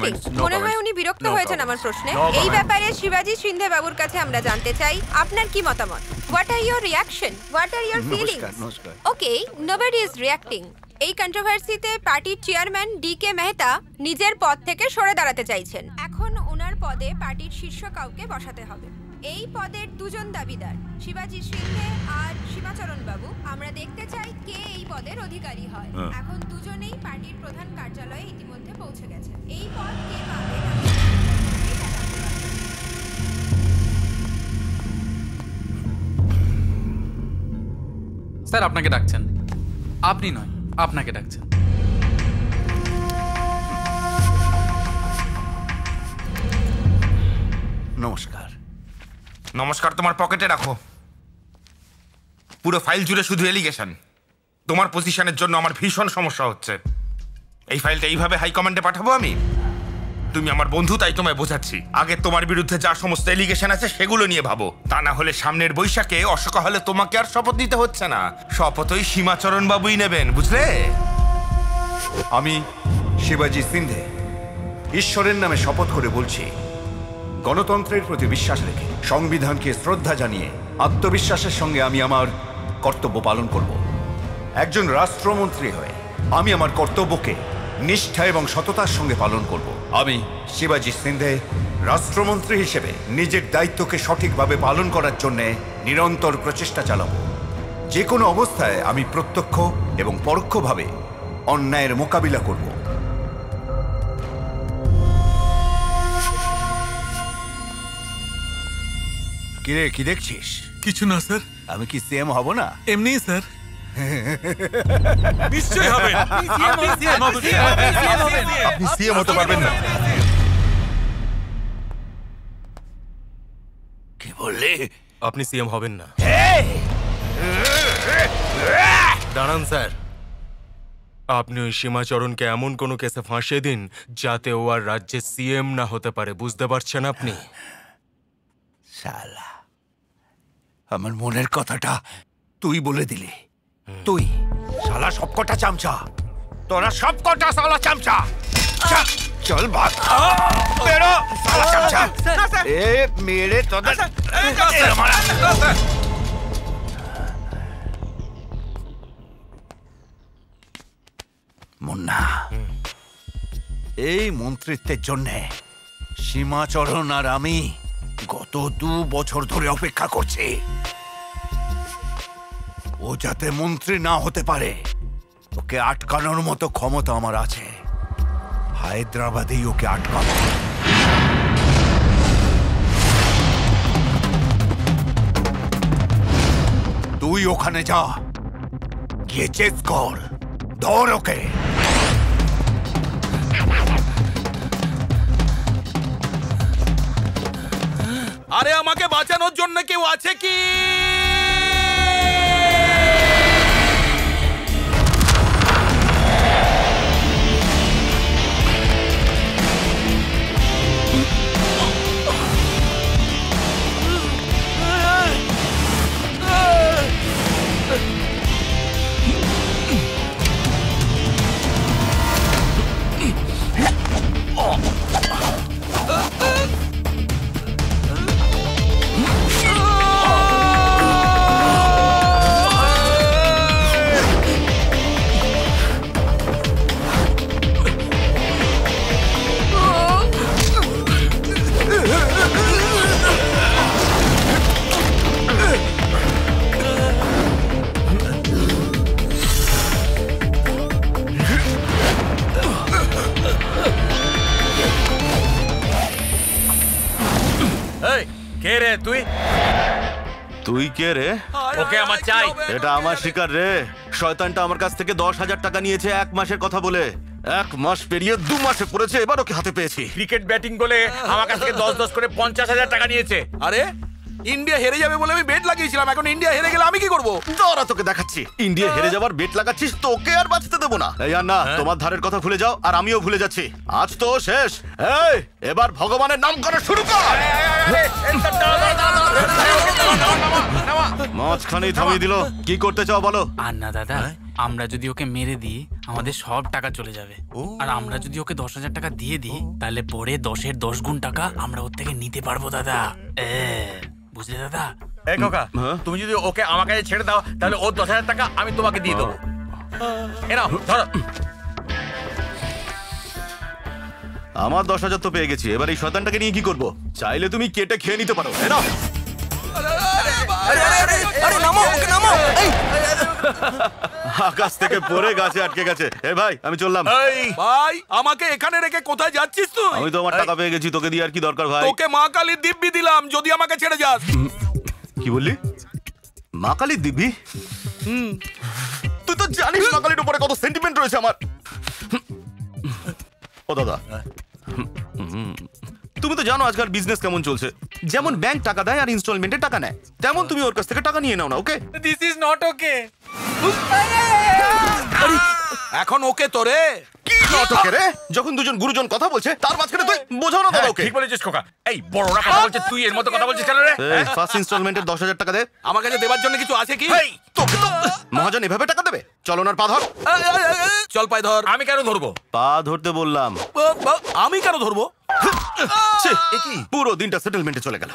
comments, no মনে হয় comments. উনি বিরক্ত No হয়েছেন comments. আমার প্রশ্নে। No এই comments. ব্যাপারে শিবাজি সিন্ধে বাবুর কাছে আমরা জানতে চাই আপনার কি মতামত? What are reaction what are feelings নমস্কার। ওকে নোবডি ইজ রিয়াক্টিং এই কন্ট্রোভার্সিতে পার্টির চেয়ারম্যান ডি কে মেহতা নিজের পদ থেকে সরে দাঁড়াতে চাইছেন। এখন ওনার পদে পার্টির শীর্ষ কাউকে বসাতে হবে। এই পদের দুজন দাবিদার শিবাজি সিন্ধে আর শিবাচরণ বাবু। আমরা দেখতে চাই কে এই পদের অধিকারী হয়। হ্যাঁ। এখন দুজনেই পার্টির প্রধান কার্যালয়ে ইতিমধ্যে পৌঁছে গেছে। এই পদ স্যার, আপনাকে ডাকছেন। আপনি নয়, আপনাকে ডাকছেন। নমস্কার। নমস্কার, তোমার পকেটে রাখো। পুরো ফাইল জুড়ে শুধু এলিগেশন তোমার পজিশনের জন্য আমার ভীষণ সমস্যা হচ্ছে। এই ফাইলটা এইভাবে হাই কমান্ডে পাঠাবো আমি? তুমি আমার বন্ধু, তাই তোমায় বোঝাচ্ছি। আগে তোমার বিরুদ্ধে যা সমস্ত এলিগেশন আছে, সেগুলো নিয়ে ভাবো। তা না হলে সামনের বৈশাখে অশোকা হলে তোমাকে আর শপথ নিতে হচ্ছে না। শপথই সীমাচরণ বাবুই নেবেন, বুঝলে? আমি শিবাজি সিন্ধে ঈশ্বরের নামে শপথ করে বলছি, গণতন্ত্রের প্রতি বিশ্বাস রেখে, সংবিধানকে শ্রদ্ধা জানিয়ে, আত্মবিশ্বাসের সঙ্গে আমি আমার কর্তব্য পালন করব। একজন রাষ্ট্রমন্ত্রী হয়ে আমি আমার কর্তব্যকে নিষ্ঠা এবং সততার সঙ্গে পালন করব। আমি শিবাজি সিন্ধে রাষ্ট্রমন্ত্রী হিসেবে নিজের দায়িত্বকে সঠিকভাবে পালন করার জন্যে নিরন্তর প্রচেষ্টা চালাবো। যে কোনো অবস্থায় আমি প্রত্যক্ষ এবং পরোক্ষভাবে অন্যায়ের মোকাবিলা করব। কিরে কি দেখছিস? কিছু না স্যার। আমি কি সিএম হব না? এমনি স্যার। নিশ্চয়ই হবে। আপনি সিএম হতে পারবেন না। কি বললি? আপনি সিএম হবেন না। দাঁড়ান স্যার। আপনি ওই সীমাচরণকে এমন কোনো কেসে ফাঁসিয়ে দিন যাতে ও আর রাজ্যের সিএম না হতে পারে। বুঝতে পারছেন আপনি? শালা আমার মনের কথাটা তুই বলে দিলি। তুই। শালা সবকটা চামচা। তোরা সবকটা শালা চামচা। চল ভাগ বেরো। শালা চামচা। এ মেরে তোদের মুন্না এই মন্ত্রিত্বের জন্যে সীমাচরণ আর আমি গত দু বছর ধরে অপেক্ষা করছি। ও যাতে মন্ত্রী না হতে পারে, ওকে আটকানোর মতো ক্ষমতা আমার আছে। হায়দ্রাবাদেই ওকে আটকাবো। তুই ওখানে যা। গিয়ে চেস কর। ধর ওকে। আরে আমাকে বাঁচানোর জন্য কেউ আছে কি? এই কে রে তুই? তুই কে রে? ওকে আমার চাই। এটা আমার শিকার রে। শয়তানটা আমার কাছ থেকে দশ হাজার টাকা নিয়েছে এক মাসের কথা বলে। এক মাস পেরিয়ে দু মাসে পড়েছে এবার ওকে হাতে পেয়েছি। ক্রিকেট ব্যাটিং বলে আমার কাছ থেকে দশ দশ করে পঞ্চাশ হাজার টাকা নিয়েছে। আরে? ইন্ডিয়া হেরে যাবে বলে আমি বেট লাগিয়েছিলাম এখন ইন্ডিয়া হেরে গেলে আমি কি করব দরা তোকে দেখাচ্ছি ইন্ডিয়া হেরে যাবার বেট লাগাচ্ছিস তোকে আর বাঁচতে দেবো না এই আর না তোমার ধারের কথা ভুলে যাও আর আমিও ভুলে যাচ্ছি আজ তো শেষ এই এবার ভগবানের নাম করা শুরু কর মাঝখানেই থামিয়ে দিল কি করতে চাও বলো আর না দাদা আমরা যদি ওকে মেরে দিই আমাদের সব টাকা চলে যাবে। আর আমরা যদি ওকে দশ হাজার টাকা দিয়ে দিই তাহলে পরে দশের দশ গুণ টাকা আমরা ওর থেকে নিতে পারব দাদা। বুঝলে দাদা? এই খোকা হ্যাঁ? তুমি যদি ওকে আমার কাছে ছেড়ে দাও তাহলে ওর দশ হাজার টাকা আমি তোমাকে দিয়ে দেবো। ধরো। আমার দশ হাজার তো পেয়ে গেছি এবার এই শয়তানটাকে নিয়ে কি করব? চাইলে তুমি কেটে খেয়ে নিতে পারো। এ নাও। আকাশ থেকে পড়ে গাছে আটকে গেছে। এ ভাই আমি চললাম। এই। ভাই আমাকে এখানে রেখে কোথায় যাচ্ছিস তুই? আমি তো আমার টাকা পেয়ে গেছি তোকে দিয়ে আর কি দরকার ভাই? তোকে মা কালীর দিব্যি দিলাম যদি আমাকে ছেড়ে যাস। কি বললি? মা কালীর দিবি তুই তো জানিস মা কালীর উপরে কত সেন্টিমেন্ট রয়েছে আমার। ও দাদা। হুম। তুমি তো জানো আজকাল বিজনেস কেমন চলছে। যেমন ব্যাংক টাকা দেয় আর ইনস্টলমেন্টে টাকা নেয়। তেমন তুমি ওর কাছ থেকে টাকা নিয়ে নাও না okay this is not okay এখন ওকে তোরে? কি নাটকে রে? যখন দুজন গুরুজন কথা বলছে তার মাঝখানে তুই বোঝাও না দাদা হ্যাঁ, ওকে ঠিক বলেছিস খোকা। এই বড়রা কথা বলছে তুই এর মতো কথা বলছিস কেন রে? ফার্স্ট ইনস্টলমেন্টের দশ হাজার টাকা দে। আমার কাছে দেবার জন্য কিছু আছে কি? তোকে তো মহাজন এভাবে টাকা দেবে? চলো না পা ধর। চল পাই ধর। আমি কেন ধরবো? পা ধরতে বললাম। আমি কেন ধরবো? ছি, পুরো দিনটা সেটেলমেন্টে চলে গেল।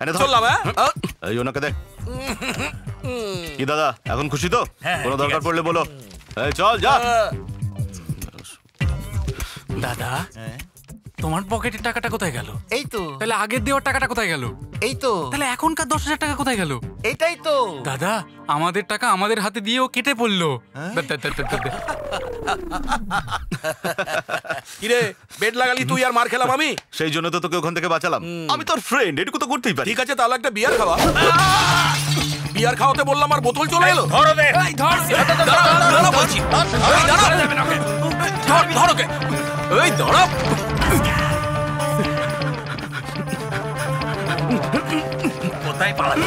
এনে ধর। চললাম হ্যাঁ? আহ, এই ওনাকে দে। কি দাদা এখন খুশি তো? হ্যাঁ, কোনো ঠিক দরকার আছে। পড়লে বলো। এই চল যা। দাদা? তোমার পকেটের টাকাটা কোথায় গেল? এই তো। তাহলে আগের দেওয়ার টাকাটা কোথায় গেল? এই তো। তাহলে এখনকার দশ হাজার টাকা কোথায় গেল? এটাই তো। দাদা আমাদের টাকা আমাদের হাতে দিয়েও কেটে পড়ল। দা। কিরে বেড লাগালি তুই আর মার খেলাম আমি? সেই জন্য তো তোকে ওখান থেকে বাঁচালাম। আমি তোর ফ্রেন্ড এটুকু তো করতেই পারি। ঠিক আছে তাহলে একটা বিয়ার খাওয়া। বিয়ার খাওয়াতে বললাম আর বোতল চলে এলো। ধরো দে। বলছি। ধর। এই। কোথায় পালাবি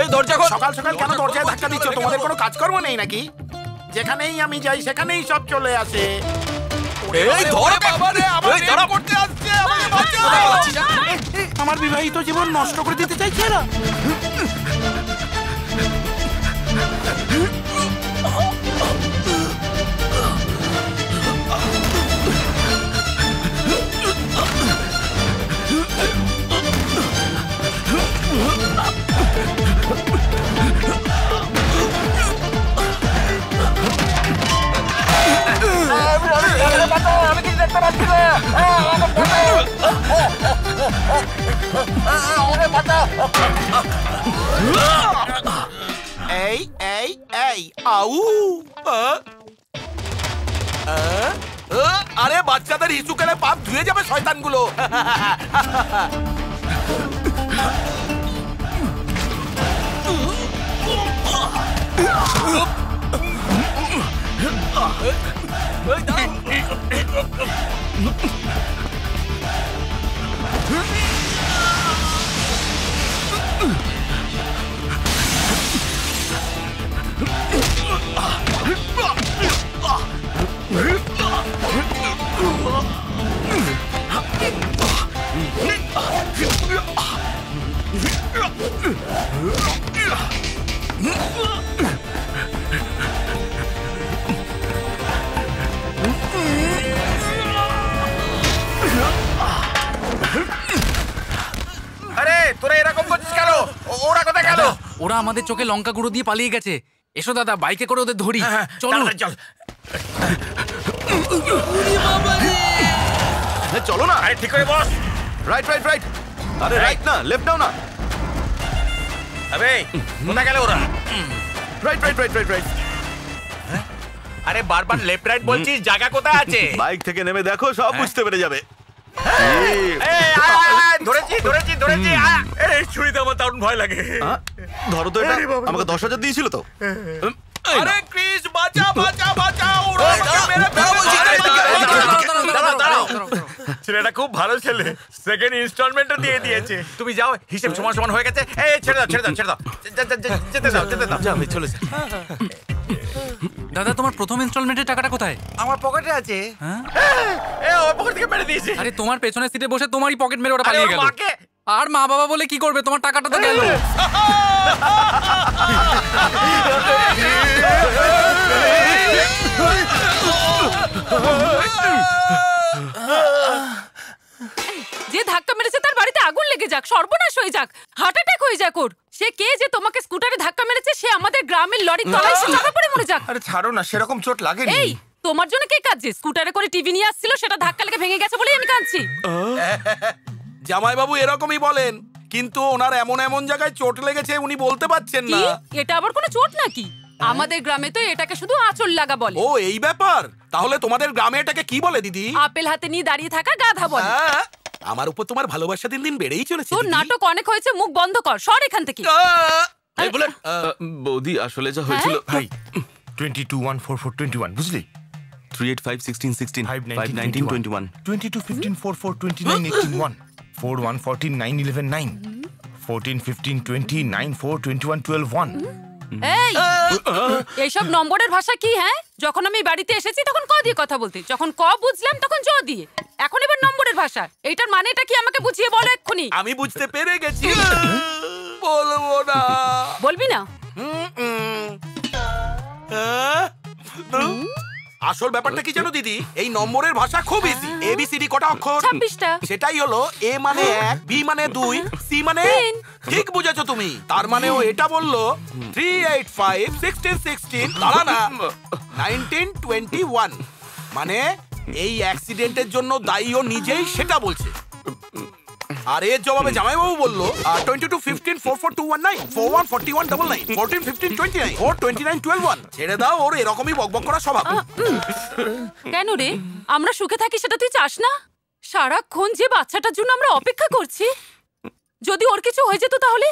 এই, দরজা খোল। সকাল সকাল কেন দরজায় ধাক্কা দিচ্ছ? তোমাদের কোনো কাজকর্ম নেই নাকি? যেখানেই আমি যাই সেখানেই সব চলে আসে। আমার বিবাহিত জীবন নষ্ট করে দিতে চাইছে এরা। এই এই এই আউ আহ, আহ, আহ, আরে বাচ্চাদের হিসু কেলে পাপ ধুয়ে যাবে শয়তানগুলো আরে তোরা এরকম করছিস কেন? ওরা কোথায় গেল? ওরা আমাদের চোখে লঙ্কা গুঁড়ো দিয়ে পালিয়ে গেছে। এসো দাদা বাইকে করে ওদের ধরি। হ্যাঁ, চলো তাড়াতাড়ি চল। এ, চলো না। আরে ঠিক করে বস। রাইট রাইট রাইট আরে রাইট না লেফট নাও না। আবে কোথায় গেল ওরা? Right right right right right আরে বারবার লেফট রাইট বলছিস জায়গা কোথায় আছে? বাইক থেকে নেমে দেখো সব বুঝতে পেরে যাবে। ধরো তো এটা আমাকে দশ হাজার দিয়েছিল তো। আরে ক্রিস বাঁচা বাঁচা বাঁচা ওরা আমাকে মেরে। ছেলেটা খুব ভালো ছেলে। সেকেন্ড ইনস্টলমেন্টও দিয়ে দিয়েছে। তুমি যাও হিসেব সমান সমান হয়ে গেছে। এই ছেড়ে দাও ছেড়ে দাও ছেড়ে দাও। যেতে দাও যেতে দাও। যাবে চলে যা দাদা তোমার প্রথম ইনস্টলমেন্টের টাকাটা কোথায়? আমার পকেটে আছে। হ্যাঁ? এ ওর পকেট থেকে মেরে দিয়েছে। আরে তোমার পেছনের সিটে বসে তোমারই পকেট মেরে ওটা পালিয়ে গেল। মাকে আর মা বাবা বলে কি করবে? তোমার টাকাটা তো গেল। যে ধাক্কা মেরেছে তার বাড়িতে আগুন লেগে যাক সর্বনাশ হয়ে যাক হার্ট অ্যাটাক হয়ে যাক ওর। সে কে যে তোমাকে স্কুটারে ধাক্কা মেরেছে সে আমাদের গ্রামের লরির তলায় সে চাপা পড়ে মরে যাক। আরে ছাড়ো না সেরকম চোট লাগেনি। এই তোমার জন্য কে কাঁদছে? স্কুটারে করে টিভি নিয়ে আসছিল সেটা ধাক্কা লেগে ভেঙে গেছে বলেই আমি কাঁদছি। জামাইবাবু এরকমই বলেন কিন্তু ওনার এমন এমন জায়গায় চোট লেগেছে উনি বলতে পারছেন না। এটা আবার কোনো চোট নাকি? আমাদের গ্রামে তো এটাকে শুধু আঁচল লাগা বলে। ও এই ব্যাপার? তাহলে তোমাদের গ্রামে এটাকে কি বলে দিদি? আপেল হাতে নিয়ে দাঁড়িয়ে থাকা গাধা বলে। হ্যাঁ, আমার উপর তোমার ভালোবাসা দিন দিন বেড়েই চলেছে তোর দিদি। নাটক অনেক হয়েছে মুখ বন্ধ কর সর এখান থেকে। আহ! এই বলে বৌদি আসলে যা হয়েছিল ভাই। Twenty two one four four twenty one বুঝলি? Three eight five sixteen sixteen five five nineteen twenty one. Twenty two fifteen four four twenty nine eighteen one. Four one fourteen nine eleven nine fourteen fifteen twenty nine four twenty one twelve one এই! এইসব নম্বরের ভাষা কি হ্যাঁ? যখন আমি বাড়িতে এসেছি তখন ক দিয়ে কথা বলতে? যখন ক বুঝলাম তখন জ দিয়ে। এখন এবার নম্বরের ভাষা। এইটার মানেটা কি আমাকে বুঝিয়ে বলো এক্ষুনি? আমি বুঝতে পেরে গেছি। বলব না। বলবি না? আসল ব্যাপারটা কি জানো দিদি? এই নম্বরের ভাষা খুব ইজি এবিসিডি কটা অক্ষর? ছাব্বিশটা। সেটাই হলো এ মানে এক বি মানে দুই সি মানে। ঠিক বুঝেছ তুমি। তার মানে ও এটা বলল three eight five sixteen sixteen দাঁড়া না নাইনটিন টোয়েন্টি ওয়ান মানে এই অ্যাক্সিডেন্টের জন্য দায়ী ও নিজেই সেটা বলছে। আর এর জবাবে জামাইবাবু বলল twenty two fifteen four four two one nine four one forty one double nine fourteen fifteen twenty nine four twenty nine twelve one ছেড়ে দাও ওর এরকমই বকবক করা স্বভাব। কেন রে? আমরা সুখে থাকি সেটা তুই চাস না? সারাক্ষণ যে বাচ্চাটার জন্য আমরা অপেক্ষা করছি। যদি ওর কিছু হয়ে যেত তাহলে?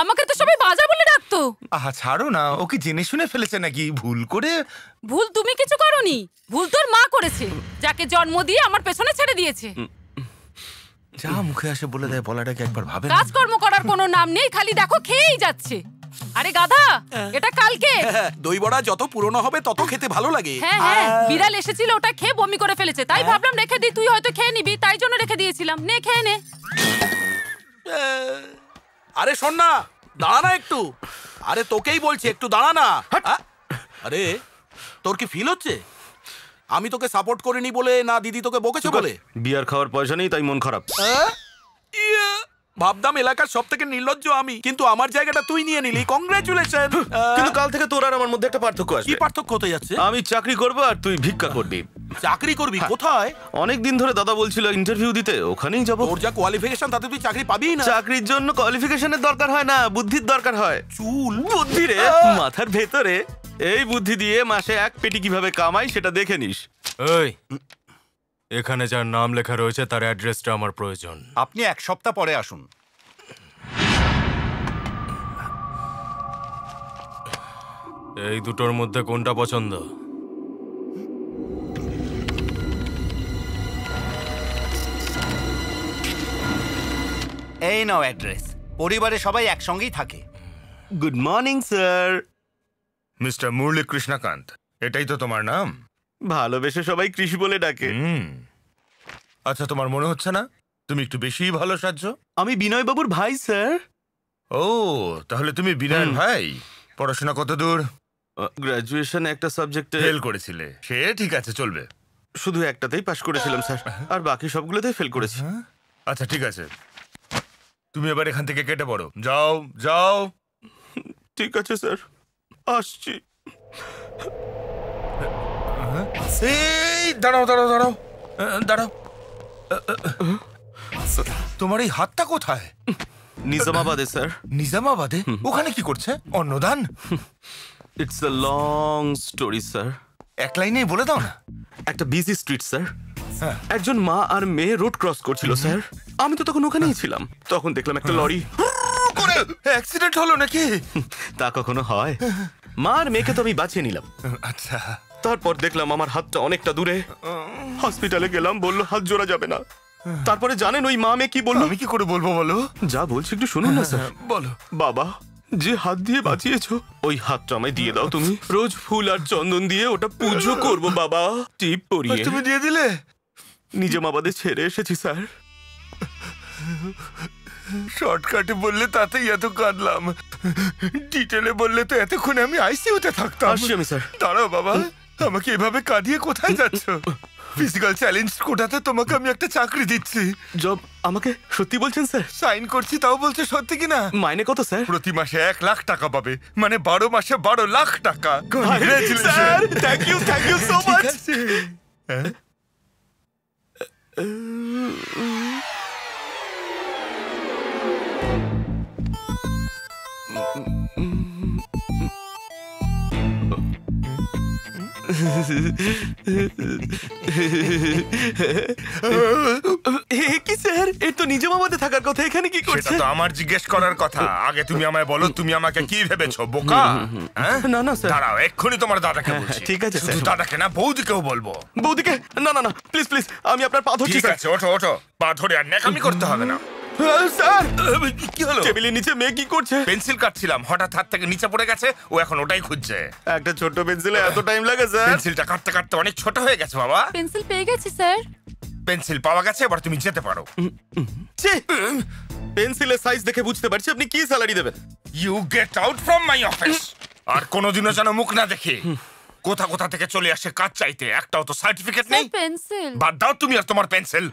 আমাকে তো সবাই বাজা বলে ডাকতো। আহা ছাড়ো না ওকে জেনে শুনে ফেলেছে নাকি? ভুল করে? ভুল তুমি কিছু করনি। ভুল তোর মা করেছে যাকে জন্ম দিয়ে আমার পেছনে ছেড়ে দিয়েছে। যা মুখে আসে বলে দেয় বলাটাকে একবার ভাবে কাজকর্ম করার কোনো নাম নেই খালি দেখো খেয়েই যাচ্ছে। আরে গাধা এটা কালকে? দই বড়া যত পুরনো হবে তত খেতে ভালো লাগে। হ্যাঁ হ্যাঁ বিড়াল এসেছিল ওটা খেয়ে বমি করে ফেলেছে। তাই ভাবলাম রেখে দিই তুই হয়তো খেয়ে নিবি তাই জন্য রেখে দিয়েছিলাম। নে খেয়ে নে। আরে শোন না দাঁড়া না একটু। আরে তোকেই বলছি একটু দাঁড়া না। আরে তোর কি ফিল হচ্ছে? আমি তোকে সাপোর্ট করিনি বলে না দিদি তোকে বকেছে বলে? বিয়ার খাওয়ার পয়সা নেই তাই মন খারাপ। ইয়ে, ভাবদাম এলাকার সব থেকে নির্লজ্জ আমি। কিন্তু আমার জায়গাটা তুই নিয়ে নিলি। কংগ্রেচুলেশন কিন্তু কাল থেকে তোর আর আমার মধ্যে একটা পার্থক্য কি পার্থক্য হতে যাচ্ছে? আমি চাকরি করব আর তুই ভিক্ষা করবি। চাকরি করবি? কোথায়? অনেক দিন ধরে দাদা বলছিল ইন্টারভিউ দিতে ওখানেই যাব। তোর যা কোয়ালিফিকেশন তাতে তুই চাকরি পাবি না। চাকরির জন্য কোয়ালিফিকেশনের দরকার হয় না বুদ্ধির দরকার হয়। চুল। বুদ্ধি রে মাথার ভেতরে। এই বুদ্ধি দিয়ে মাসে এক পেটি কীভাবে কামাই সেটা দেখে নিস। এই এখানে যার নাম লেখা রয়েছে তার অ্যাড্রেসটা আমার প্রয়োজন। আপনি এক সপ্তাহ পরে আসুন। এই দুটোর মধ্যে কোনটা পছন্দ? এই নাও অ্যাড্রেস। পরিবারে সবাই একসঙ্গেই থাকে। Good morning sir mister Murali Krishnakanth এটাই তো তোমার নাম? ভালোবেসে সবাই কৃষি বলে ডাকে। হুম। আচ্ছা তোমার মনে হচ্ছে না? তুমি একটু বেশিই ভালো সাজছ? আমি বিনয় বাবুর ভাই স্যার। ও তাহলে তুমি বিনয়ের ভাই? পড়াশোনা কত দূর? গ্রাজুয়েশন একটা সাবজেক্টে ফেল করেছিলে। সে ঠিক আছে চলবে। শুধু একটাতেই পাশ করেছিলাম স্যার। আর বাকি সবগুলোতেই ফেল করেছি। আচ্ছা ঠিক আছে। তুমি এবার এখান থেকে কেটে পড়ো। যাও যাও। ঠিক আছে স্যার। আসছি। এই দাঁড়াও দাঁড়াও দাঁড়াও। দাঁড়াও। তোমার এই হাতটা কোথায়? নিজামাবাদে স্যার। নিজামাবাদে? ওখানে কি করছে? অন্নদান? It's a long story sir. এক লাইনেই বলে দাও না। একটা বিজি স্ট্রিট স্যার। হ্যাঁ। একজন মা আর মেয়ে রোড ক্রস করছিল স্যার। আমি তো তখন ওখানেই ছিলাম। তখন দেখলাম একটা লরি করে অ্যাক্সিডেন্ট হলো নাকি? তা কখনো হয়। মা আর মেয়েকে তো আমি বাঁচিয়ে নিলাম। আচ্ছা। তারপর দেখলাম আমার হাতটা অনেকটা দূরে। হসপিটালে গেলাম বলল হাত জোড়া যাবে না। তারপরে জানেন ওই মা মেয়ে কি বলল? আমি কি করে বলব বলো? যা বলছি একটু শুনুন না স্যার। বলো। বাবা যে হাত দিয়ে বাঁচিয়েছো ওই হাতটা আমায় দিয়ে দাও তুমি। রোজ ফুল আর চন্দন দিয়ে ওটা পুজো করব বাবা। টিপ পরিয়ে। তুমি দিয়ে দিলে? নিজে মাবাদের ছেড়ে এসেছি স্যার। শর্টকাটে বললে তাতেই এত কাঁদলাম। ডিটেলে বললে তো এতক্ষণে আমি আইসিইউতে থাকতাম। আসছি আমি, স্যার। দাঁড়াও বাবা। আমাকে এভাবে কাঁদিয়ে কোথায় যাচ্ছ? ফিজিক্যাল চ্যালেঞ্জ কোটাতে তোমাকে আমি একটা চাকরি দিচ্ছি। জব আমাকে সত্যি বলছেন স্যার? সাইন করছি তাও বলছে সত্যি কিনা? মাইনে কত স্যার? প্রতি মাসে এক লাখ টাকা পাবে। মানে বারো মাসে বারো লাখ টাকা। Sir thank you thank you so much কি স্যার? এর তো নিজে মামাতে থাকার কথা এখানে কি সেটা করছে? তো আমার জিজ্ঞেস করার কথা। আগে তুমি আমায় বলো তুমি আমাকে কি ভেবেছো বোকা? হ্যাঁ? না না স্যার। দাঁড়াও এক্ষুনি তোমার দাদাকে বলছি। ঠিক আছে, স্যার। দাদাকে না বৌদিকেও বলব। বৌদিকে? না না না প্লিজ প্লিজ আমি আপনার পা ধরছি ঠিক আছে ওঠো ওঠো। পা ধরে আর ন্যাকামি করতে হবে না। স্যার। কি হলো? টেবিলের নিচে মেয়ে কি করছে? পেন্সিল কাটছিলাম হঠাৎ হাত থেকে নিচে পড়ে গেছে ও এখন ওটাই খুঁজছে। একটা ছোট্ট পেন্সিলে এত টাইম লাগে স্যার? পেন্সিলটা কাটতে কাটতে অনেক ছোট হয়ে গেছে বাবা। পেন্সিল পেয়ে গেছি স্যার। পেন্সিল পাওয়া গেছে এবার তুমি যেতে পারো! পেন্সিলের সাইজ দেখে বুঝতে পারছি আপনি কি স্যালারি দেবেন? You get out from my office আর কোনোদিনও যেন মুখ না দেখে। কোথা কোথা থেকে চলে আসে কাজ চাইতে একটাও তো সার্টিফিকেট নেই। পেন্সিল। বাদ দাও তুমি আর তোমার পেন্সিল।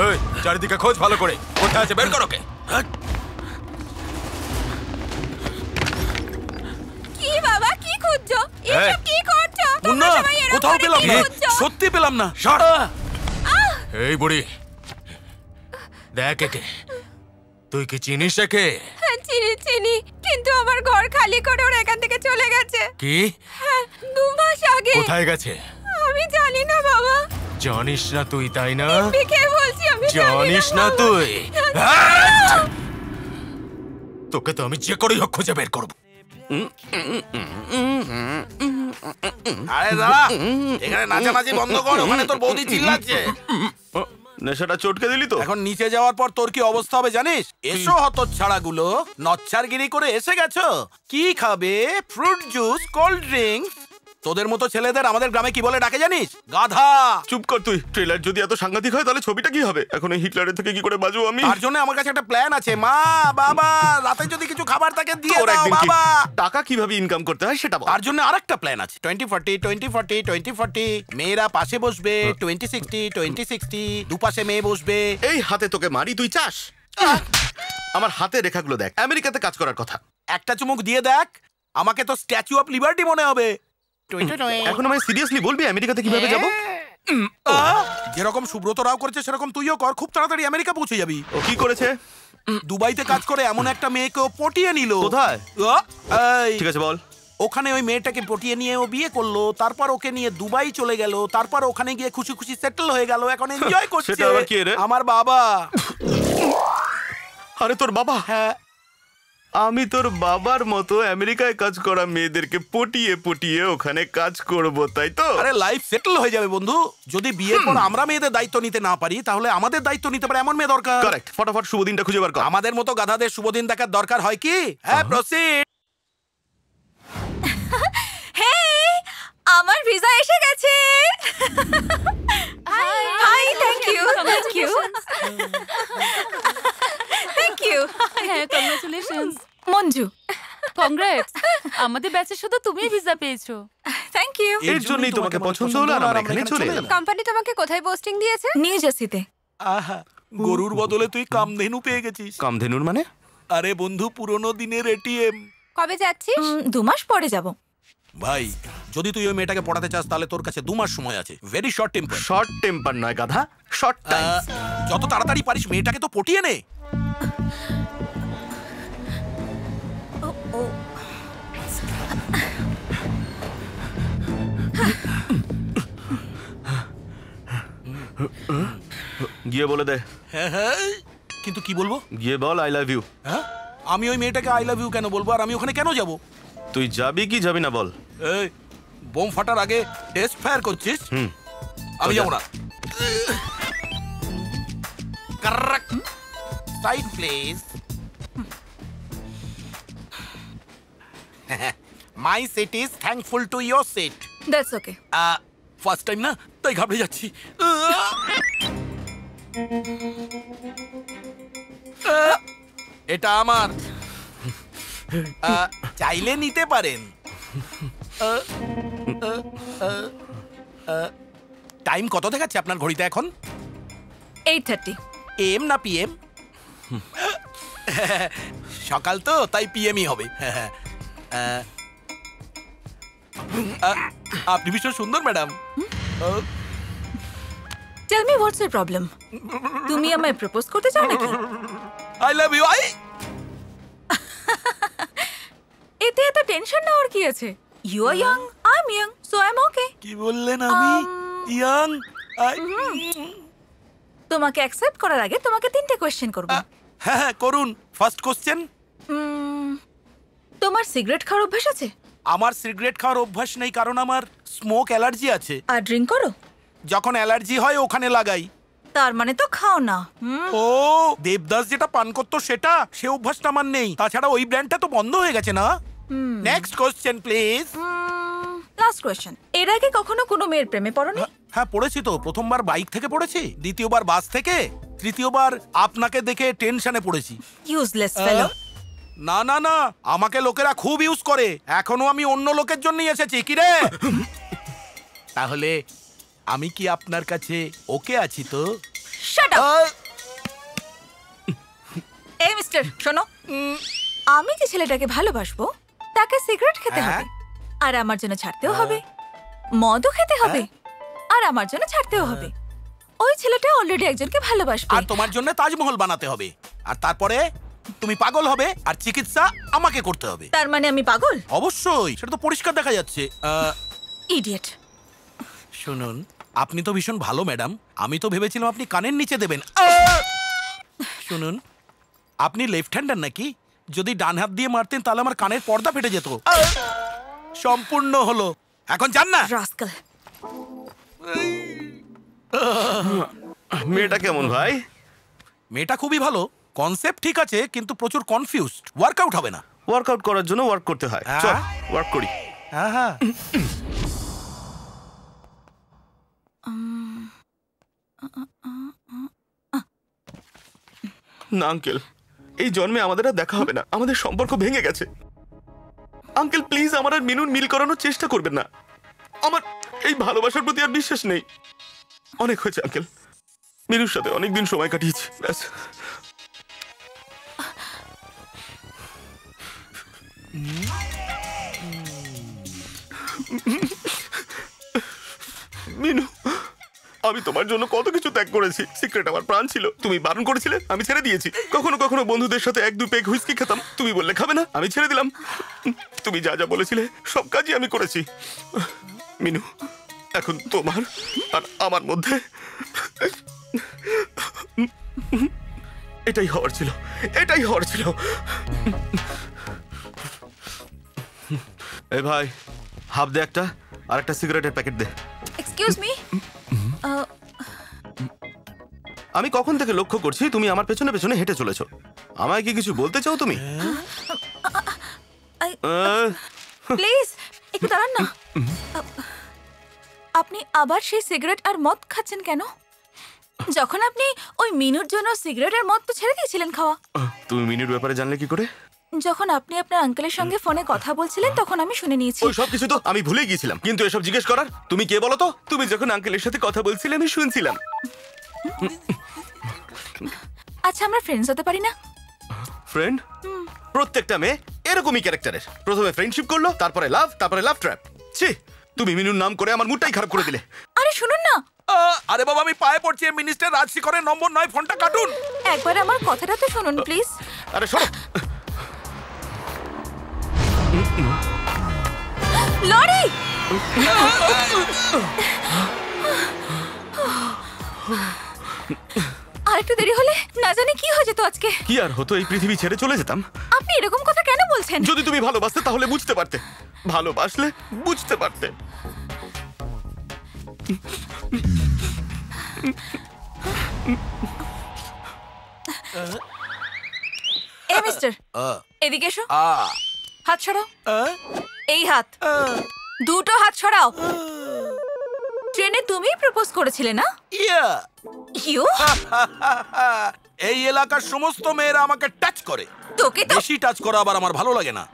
এই চারিদিকে খোঁজ ভালো করে। কোথায় আছে? বের করো কে কি বাবা কি খুঁজছো? এসব কি করছ? তোমরা সবাই এরকম কোথাও পেলাম না সত্যি পেলাম না। এই বুড়ি দেখ একে। তুই কি চিনিস একে? হ্যাঁ, চিনি চিনি। কিন্তু আমার ঘর খালি করে ওরা এখান থেকে চলে গেছে। কি? হ্যাঁ দু মাস আগে। কোথায় গেছে? আমি জানি না বাবা। জানিস না তুই তাই না? জানিস না তুই। তোকে তো আমি যে করেই হোক খুঁজে বের করব। আরে দাদা এখানে নাচানাচি বন্ধ কর ওখানে তোর বৌদি চিল্লাচ্ছে। নেশাটা চটকে দিলি তো? এখন নিচে যাওয়ার পর তোর কি অবস্থা হবে জানিস? এসো হত ছাড়াগুলো নচ্ছারগিরি করে এসে গেছো। কি খাবে? ফ্রুট জুস কোল্ড ড্রিঙ্ক তোদের মতো ছেলেদের আমাদের গ্রামে কি বলে ডাকে জানিস? গাধা! চুপ কর তুই। ট্রেলার যদি এত সাংঘাতিক হয় তাহলে ছবিটা কি হবে? এখন এই হিটলারের থেকে কি করে বাজবো আমি? তার জন্য আমার কাছে একটা প্ল্যান আছে। মা বাবা রাতে যদি কিছু খাবার থাকে দিয়ে তোর দাও একদিন কি- বাবা। টাকা কীভাবে ইনকাম করতে হয় সেটা বল। তার জন্য আরেকটা প্ল্যান আছে। Twenty forty twenty forty twenty forty মেয়েরা পাশে বসবে টোয়েন্টি সিক্সটি টোয়েন্টি সিক্সটি দুপাশে মেয়ে বসবে। এই হাতে তোকে মারি তুই চাস? আমার হাতে রেখাগুলো দেখ। আমেরিকাতে কাজ করার কথা। একটা চুমুক দিয়ে দেখ। আমাকে তো স্ট্যাচু অফ লিবার্টি মনে হবে। এখন আমি সিরিয়াসলি বলবি আমেরিকাতে কীভাবে যাব? যেরকম সুব্রত রাও করেছে সেরকম তুইও কর খুব তাড়াতাড়ি আমেরিকা পৌঁছে যাবি। ও কি করেছে? দুবাইতে কাজ করে এমন একটা মেয়েকে পটিয়ে নিল। কোথায়? ঠিক আছে বল। ওখানে ওই মেয়েটাকে পটিয়ে নিয়ে ও বিয়ে করল তারপর ওকে নিয়ে দুবাই চলে গেল তারপর ওখানে গিয়ে খুশি খুশি সেটেল হয়ে গেল এখন এনজয় করছে। সেটা আবার কি রে? আমার বাবা। আরে তোর বাবা? হ্যাঁ। আমি তোর বাবার মতো আমেরিকায় কাজ করা মেয়েদেরকে পটিয়ে পটিয়ে ওখানে কাজ করব তাই তো? আরে লাইফ সেটেল হয়ে যাবে বন্ধু। যদি বিয়ের পর আমরা মেয়েদের দায়িত্ব নিতে না পারি তাহলে আমাদের দায়িত্ব নিতে পারে এমন মেয়ে দরকার। কারেক্ট ফটাফট শুভ দিনটা খুঁজে বার কর। আমাদের মতো গাধাদের শুভদিন দেখার দরকার হয় কি? হ্যাঁ প্রসিড আমার ভিসা এসে গেছে। Hi thank you thank you thank you হ্যাঁ কংগ্রাচুলেশনস মঞ্জু। কংগ্রেটস আমাদের ব্যাচে শুধু তুমিই ভিসা পেয়েছ। থ্যাংক ইউ এর জন্যই তোমাকে পছন্দ হলো আর আমরা এখানে চলে এলাম। কোম্পানি তোমাকে কোথায় পোস্টিং দিয়েছে? নিউ জার্সিতে আহা গরুর বদলে তুই কামধেনু পেয়ে গেছিস। কামধেনুর মানে? আরে বন্ধু পুরনো দিনের এটিএম কবে যাচ্ছিস? দু মাস পরে যাব। ভাই যদি তুই ওই মেয়েটাকে পড়াতে চাস তাহলে তোর কাছে দু মাস সময় আছে। Very short temper short temper নয় গাধা। শর্ট টাইম যত তাড়াতাড়ি পারিস মেয়েটাকে তো পটিয়ে নে। গিয়ে বলে দে। হ্যাঁ হ্যাঁ। কিন্তু কি বলব? গিয়ে বল আই লাভ ইউ হ্যাঁ? আমি ওই মেয়েটাকে আই লাভ ইউ কেন বলব? আর আমি ওখানে কেন যাব? তুই যাবি কি যাবি না বল। এই বোম ফাটার আগে টেস্ট ফায়ার করছিস? হুম। আমি যাব না। Correct side please my seat is thankful to your seat that's okay first time না তাই ঘাবড়ে যাচ্ছি। এটা আমার। চাইলে নিতে পারেন। টাইম কত দেখাচ্ছে আপনার ঘড়িতে এখন? Eight thirty. এম না পিএম? সকাল তো তাই পিএমই হবে। আপনি ভীষণ সুন্দর madam. Tell me what's your problem তুমি আমায় প্রপোজ করতে চাও নাকি? আই লাভ ইউ আই এতে এত টেনশন নেওয়ার কি আছে? You are young I am young so I am okay কি বললেন আমি? ইয়াং আই তোমাকে অ্যাকসেপ্ট করার আগে তোমাকে তিনটে কোয়েশ্চেন করব। হ্যাঁ হ্যাঁ করুন। ফার্স্ট কোশ্চেন তোমার সিগারেট খাওয়ার অভ্যাস আছে? আমার সিগারেট খাওয়ার অভ্যাস নেই কারণ আমার স্মোক অ্যালার্জি আছে। আর ড্রিঙ্ক করো। যখন অ্যালার্জি হয় ওখানে লাগাই। তার মানে তো খাও না। ও দেবদাস যেটা পান করতো সেটা? সে অভ্যাসটা আমার নেই। তাছাড়া ওই ব্র্যান্ডটা তো বন্ধ হয়ে গেছে না? Next question please last question এর আগে কখনো কোনো মেয়ের প্রেমে পড়নি? হ্যাঁ পড়েছি তো। প্রথমবার বাইক থেকে পড়েছি দ্বিতীয়বার বাস থেকে তৃতীয়বার আপনাকে দেখে টেনশনে পড়েছি। ইউজলেস ফেলো না না না আমাকে লোকেরা খুব ইউজ করে। এখনও আমি অন্য লোকের জন্যই এসেছি। কি রে? তাহলে আমি কি আপনার কাছে ওকে আছি তো? এই মিস্টার শোনো। আমি যে ছেলেটাকে ভালোবাসবো তাকে সিগারেট খেতে হ্যাঁ। হবে। আর আমার জন্য ছাড়তেও হবে। মদও খেতে হবে। আর আমার জন্য ছাড়তেও হবে। ওই ছেলেটা অলরেডি একজনকে ভালোবাসবে। আর তোমার জন্য তাজমহল বানাতে হবে। আর তারপরে তুমি পাগল হবে আর চিকিৎসা আমাকে করতে হবে। তার মানে আমি পাগল? অবশ্যই। সেটা তো পরিষ্কার দেখা যাচ্ছে। আহ, ইডিয়েট শুনুন আপনি তো ভীষণ ভালো ম্যাডাম। আমি তো ভেবেছিলাম আপনি কানের নিচে দেবেন। শুনুন আপনি লেফট হ্যান্ডার নাকি? যদি ডান হাত দিয়ে মারতেন তাহলে আমার কানের পর্দা ফেটে যেত। সম্পূর্ণ হলো। এখন যান না। রাস্কাল। মেয়েটা কেমন ভাই? মেয়েটা খুবই ভালো। কনসেপ্ট ঠিক আছে কিন্তু প্রচুর কনফিউজড ওয়ার্কআউট হবে না। ওয়ার্কআউট করার জন্য ওয়ার্ক করতে হয়। চল হ্যাঁ? ওয়ার্ক করি। হ্যাঁ হ্যাঁ। না আঙ্কেল এই জন্মে আমাদের আর দেখা হবে না। আমাদের সম্পর্ক ভেঙে গেছে। আঙ্কেল প্লিজ আমার আর মিনুন মিল করানোর চেষ্টা করবেন না। আমার এই ভালোবাসার প্রতি আর বিশ্বাস নেই। অনেক হয়েছে আঙ্কেল মিনুর সাথে অনেকদিন সময় কাটিয়েছি, ব্যাস। মিনু আমি তোমার জন্য কত কিছু ত্যাগ করেছি। সিক্রেট আমার প্রাণ ছিল। তুমি বারণ করেছিলে আমি ছেড়ে দিয়েছি। কখনো কখনো বন্ধুদের সাথে এক দু পেগ হুইস্কি খেতাম। তুমি বললে খাবে না আমি ছেড়ে দিলাম। তুমি যা যা বলেছিলে সব কাজই আমি করেছি। মিনু এখন তোমার আর আমার মধ্যে এটাই হওয়ার ছিল এটাই হওয়ার ছিল। এ ভাই হাফ দে একটা আর একটা সিগারেটের প্যাকেট দে। এক্সকিউজ মি আমি কখন থেকে লক্ষ্য করছি তুমি আমার পেছনে পেছনে হেঁটে চলেছো। আমায় কি কিছু বলতে চাও তুমি? প্লিজ একটু দাঁড়ান না। আপনি আবার সেই সিগারেট আর মদ খাচ্ছেন কেন? যখন আপনি ওই মিনুর জন্য সিগারেট আর মদ তো ছেড়ে দিয়েছিলেন খাওয়া। তুমি মিনুর ব্যাপারে জানলে কি করে? যখন আপনি আপনার আঙ্কেলের সঙ্গে ফোনে কথা বলছিলেন তখন আমি শুনে নিয়েছি। ওই সব কিছু তো আমি ভুলে গিয়েছিলাম। কিন্তু এসব জিজ্ঞেস করার তুমি কে বলো তো? তুমি যখন আঙ্কেলের সাথে কথা বলছিলে আমি শুনছিলাম। আচ্ছা আমরা ফ্রেন্ডস হতে পারি না? ফ্রেন্ড প্রত্যেকটা মেয়ে এরকমই ক্যারেক্টারের। প্রথমে ফ্রেন্ডশিপ করল তারপরে লাভ তারপরে লাভ ট্র্যাপ ছি তুমি মিনুর নাম করে আমার মুডটাই খারাপ করে দিলে। আরে শুনুন না। আহ, আরে বাবা আমি পায়ে পড়ছি মিনিস্টার রাজশেখরের নম্বর নয় ফোনটা কাটুন। একবার আমার কথাটা তো শুনুন প্লিজ আরে সরো লরি! আর একটু দেরি হলে না জানি কি হয়ে যেত আজকে। কি আর হতো এই পৃথিবী ছেড়ে চলে যেতাম? আপনি এরকম কথা কেন বলছেন? যদি তুমি ভালোবাসতে তাহলে বুঝতে পারতে। ভালোবাসলে বুঝতে পারতে। এ মিস্টার এদিকে এসো। হাত সরাও। এই হাত। দুটো হাত সরাও। ট্রেনে তুমি প্রপোজ করেছিলে না? ইয়া। ইউ এই এলাকার সমস্ত মেয়েরা আমাকে টাচ করে। তোকে তো বেশি টাচ করা আবার আমার ভালো লাগে না।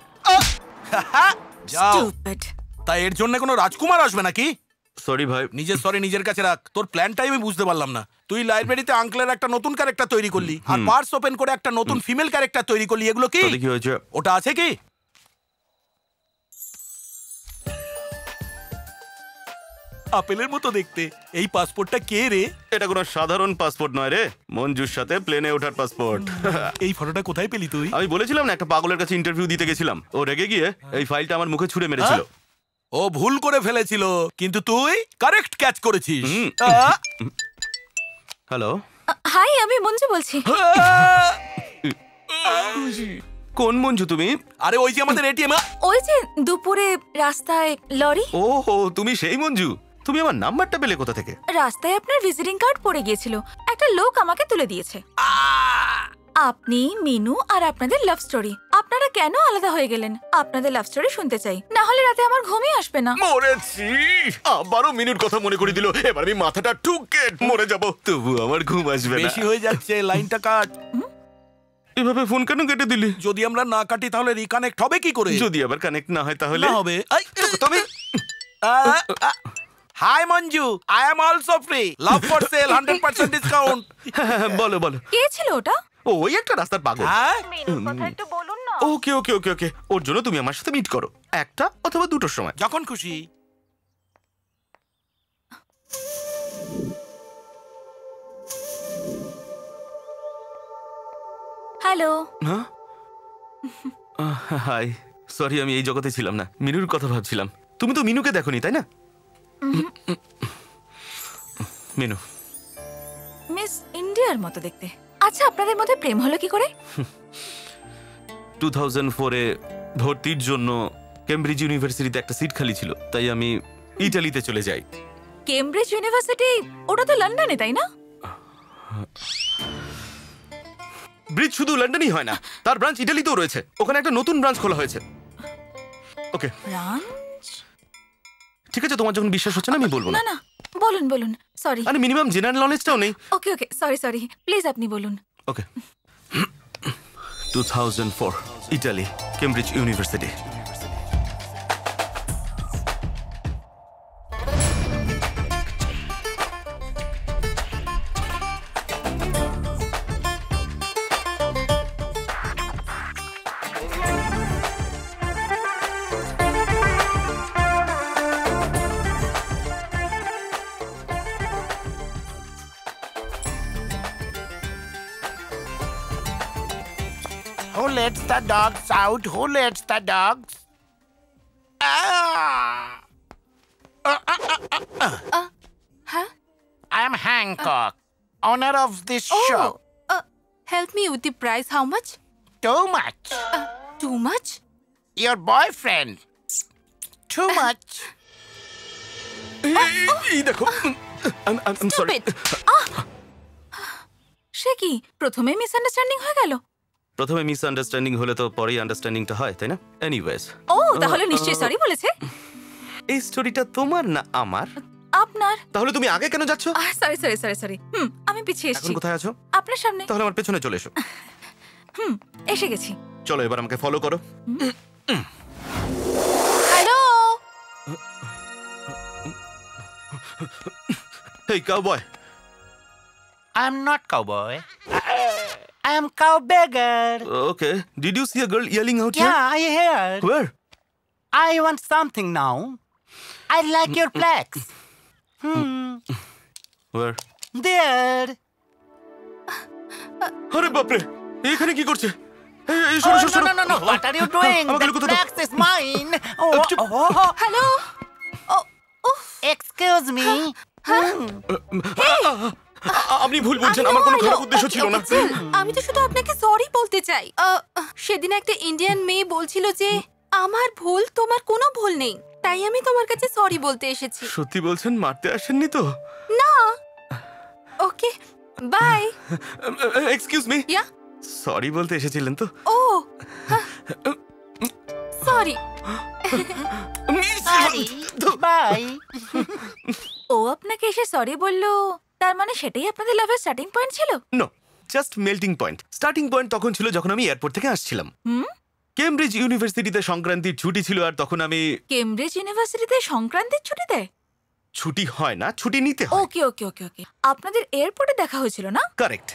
যাও. তাই এর জন্য কোনো রাজকুমার আসবে নাকি? সরি ভাই। নিজের সরি নিজের কাছে রাখ। তোর প্ল্যানটাই আমি বুঝতে পারলাম না। তুই লাইব্রেরিতে আঙ্কলের একটা নতুন ক্যারেক্টার তৈরি করলি আর পার্স ওপেন করে একটা নতুন ফিমেল ক্যারেক্টার তৈরি করলি। এগুলো কি? ওটা আছে কি? আপেলের মতো দেখতে। এই পাসপোর্টটা কে রে? এটা কোনো সাধারণ পাসপোর্ট নয় রে। মঞ্জুর সাথে প্লেনে ওঠার পাসপোর্ট এই ফটোটা কোথায় পেলি তুই? আমি বলেছিলাম না একটা পাগলের কাছে ইন্টারভিউ দিতে গেছিলাম। ও রেগে গিয়ে এই ফাইলটা আমার মুখে ছুড়ে মেরেছিল। ও ভুল করে ফেলেছিল। কিন্তু তুই কারেক্ট ক্যাচ করেছিস। হ্যালো হাই আমি মঞ্জু বলছি। কোন মঞ্জু তুমি? আরে ওই যে আমাদের এটিএম ওই যে দুপুরে রাস্তায় লরি। ও হো তুমি সেই মঞ্জু? তুমি আমার নাম্বারটা পেলে কোথা থেকে? রাস্তায় আপনার ভিজিটিং কার্ড পড়ে গিয়েছিল। একটা লোক আমাকে তুলে দিয়েছে। আপনি মিনু আর আপনাদের লাভ স্টোরি আপনারা কেন আলাদা হয়ে গেলেন? আপনাদের লাভ স্টোরি শুনতে চাই। না হলে রাতে আমার ঘুমই আসবে না। মরেছি! আবারও মিনুর কথা মনে করে দিল। এবার আমি মাথাটা টুকে মরে যাব। তবু আমার ঘুম আসবে না। বেশি হয়ে যাচ্ছে লাইনটা কাট। এভাবে ফোন কেন কেটে দিলি? যদি আমরা না কাটি তাহলে রিকানেক্ট হবে কি করে? যদি আবার কানেক্ট না হয় তাহলে? হবে। তবে hi Manju I am also free love for sale hundred percent discount বলো বলো। কে ছিল ওটা? ওই একটা রাস্তার পাগল। হ্যাঁ? একটু বলুন না। ওকে ওকে ওকে ওকে। ওর জন্য তুমি আমার সাথে মিট করো। একটা অথবা দুটোর সময়। যখন খুশি। হ্যালো হ্যাঁ? হাই সরি আমি এই জগতে ছিলাম না। মিনুর কথা ভাবছিলাম। তুমি তো মিনুকে দেখোনি তাই না? মিনু। মিস ইন্ডিয়ার মতো দেখতে। আচ্ছা আপনাদের মধ্যে প্রেম হলো কি করে? টু থাউজেন্ড ফোরে ভর্তির জন্য কেমব্রিজ ইউনিভার্সিটিতে একটা সিট খালি ছিল তাই আমি ইটালিতে চলে যাই। Cambridge university? ওটা তো লন্ডনে তাই না? ব্রিজ শুধু লন্ডনই হয় না তার ব্রাঞ্চ ইটালিতেও রয়েছে ওখানে একটা নতুন ব্রাঞ্চ খোলা হয়েছে। ওকে। রান ঠিক আছে তোমার যখন বিশ্বাস হচ্ছে না আমি বলব না। না না বলুন বলুন সরি আরে মিনিমাম জেনারেল নলেজটাও নেই। Okay okay sorry sorry please আপনি বলুন। Okay two thousand four Italy Cambridge university dogs out? Who lets the dogs? Ah! Uh, uh, uh, uh, uh. Huh? I'm Hancock, owner of this show. uh, help me with the price how much Too much. too much Your boyfriend. Too much. এই দেখো sorry Stupid. সে কি প্রথমে misunderstanding হয়ে গেল প্রথমে miss understanding হলে তো পরেই আন্ডারস্ট্যান্ডিংটা হয় তাই না? এনিওয়েজ ও তাহলে নিশ্চয়ই সরি বলেছে। এই স্টোরিটা তোমার না আমার? আপনার? তাহলে তুমি আগে কেন যাচ্ছ? সরি সরি সরি সরি হুম আমি পিছিয়ে এখন এসেছি। কোথায় আছো? আপনার সামনে। তাহলে আমার পেছনে চলে এসো। হুম এসে গেছি। চলো এবার আমাকে ফলো করো। Hello? Hey cowboy I'm not cowboy. I am cow beggar. Okay did you see a girl yelling out Yeah, I heard. Here I want something now. I like your plaques. Hmm. Where There. আরে বাপরে এখানে কি করছে এই এই সরো Oh, সরো no, সরো no, no, no. What are you doing? আমাকে The লুকোতে দাও। plaques is mine. Oh, আপনি ভুল বলছেন আমার কোনো খারাপ উদ্দেশ্য ছিল না। আমি তো শুধু আপনাকে সরি বলতে চাই। আহ, সেদিন একটা ইন্ডিয়ান মেয়ে বলছিল যে আমার ভুল তোমার কোনো ভুল নেই। তাই আমি তোমার কাছে সরি বলতে এসেছি। সত্যি বলছেন মারতে আসেননি তো? না। Okay bye excuse me yeah sorry বলতে এসেছিলেন তো? ও সরি বাই ও আপনাকে এসে সরি বলল। তার মানে সেটাই আপনাদের লাভের স্টার্টিং পয়েন্ট ছিল? No just melting point starting point তখন ছিল যখন আমি এয়ারপোর্ট থেকে আসছিলাম। হুম? কেমব্রিজ ইউনিভার্সিটিতে সংক্রান্তির ছুটি ছিল আর তখন আমি কেমব্রিজ ইউনিভার্সিটিতে সংক্রান্তির ছুটি দেয় ছুটি হয় না ছুটি নিতে হয়। ওকে ওকে ওকে ওকে আপনাদের এয়ারপোর্টে দেখা হয়েছিল না? কারেক্ট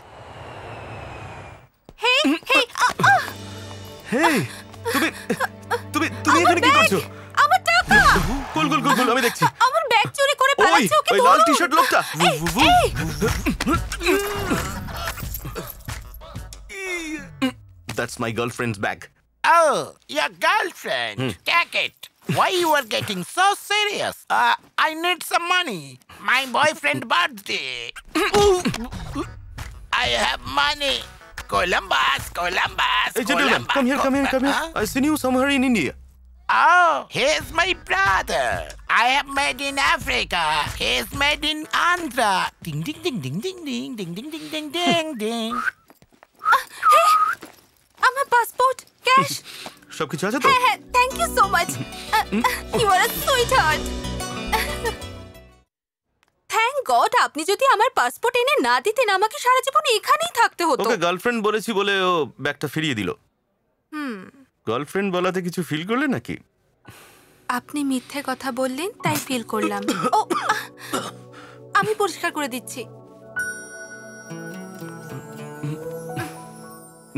হে হে হেই তুমি তুমি তুমি এখানে কি করছ? টাকা কুল কুল কুল কুল আমি দেখছি আমার ব্যাগ চুরি করে ওই পালাচ্ছে ওকে ওই লাল ধরুন। টি শার্ট লোকটা এই, এই, that's my girlfriend's bag Oh, your girlfriend. Take it. Why you are getting so serious? Uh, I need some money. My boyfriend birthday. I have money. Columbus, Columbus, Hey, gentleman, Columbus. come here, come here, come here. Huh? I seen you somewhere in India. Oh, he's my brother. I have made in Africa. He's made in Andhra. Ding ding ding ding ding ding ding ding ding ding ding ding. আমার passport cash সবকিছু আছে তো হ্যাঁ হ্যাঁ thank you so much you are a sweetheart thank God আপনি যদি আমার passport এনে না দিতেন আমাকে সারা জীবন এখানেই থাকতে হতো ওকে গার্লফ্রেন্ড বলেছি বলে ও ব্যাগটা ফিরিয়ে দিল হুম গার্লফ্রেন্ড বলাতে কিছু ফিল করলে নাকি? আপনি মিথ্যে কথা বললেন তাই ফিল করলাম। ও আমি পরিষ্কার করে দিচ্ছি।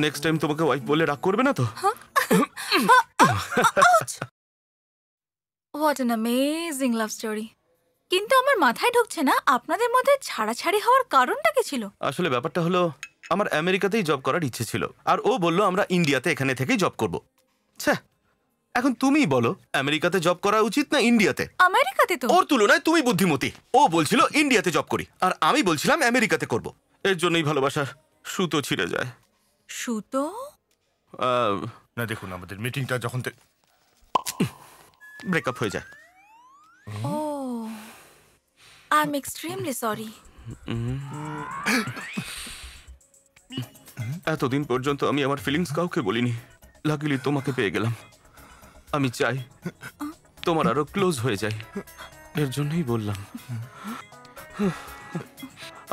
নেক্সট টাইম তোমাকে ওয়াইফ বলে রাগ করবে না তো? What an amazing love story কিন্তু আমার মাথায় ঢুকছে না আপনাদের মধ্যে ছাড়াছাড়ি হওয়ার কারণটা কি ছিল? আসলে ব্যাপারটা হলো আমার আমেরিকাতেই জব করার ইচ্ছে ছিল। আর ও বলল আমরা ইন্ডিয়াতে এখানে থেকেই জব করব। ছ্যা এখন তুমিই বলো আমেরিকাতে জব করা উচিত না ইন্ডিয়াতে? আমেরিকাতে তো। ওর তুলনায় তুমি বুদ্ধিমতী। ও বলছিল ইন্ডিয়াতে জব করি আর আমি বলছিলাম আমেরিকাতে করব। এর জন্যই ভালোবাসার সুতো ছিঁড়ে যায়। সুতো? না দেখুন আমাদের মিটিংটা যখন ব্রেকআপ হয়ে যায়। Oh I am extremely sorry এতদিন পর্যন্ত আমি আমার ফিলিংস কাউকে বলিনি। লাকিলি তোমাকে পেয়ে গেলাম। আমি চাই তোমার আরও ক্লোজ হয়ে যাই এর জন্যই বললাম।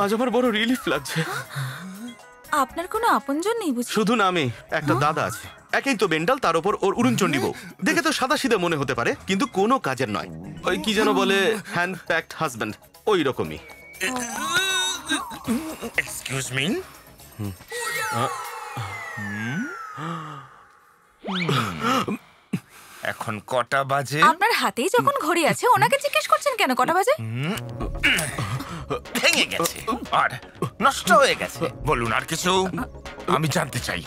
আজ আমার বড় রিলিফ লাগছে। আপনার কোনো আপনজন নেই বুঝি? শুধু নামে একটা দাদা আছে। একেই তো বেন্ডাল তার উপর ওর উড়ুনচন্ডী বউ। দেখে তো সাদা সিধে মনে হতে পারে কিন্তু কোনো কাজের নয়। ওই কি যেন বলে হ্যান্ড প্যাকড হাজব্যান্ড ওই রকমই। এক্সকিউজ মি এখন কটা বাজে? আপনার হাতেই যখন ঘড়ি আছে ওনাকে জিজ্ঞেস করছেন কেন? কটা বাজে? ভেঙে গেছে। আর নষ্ট হয়ে গেছে। বলুন আর কিছু? আমি জানতে চাই।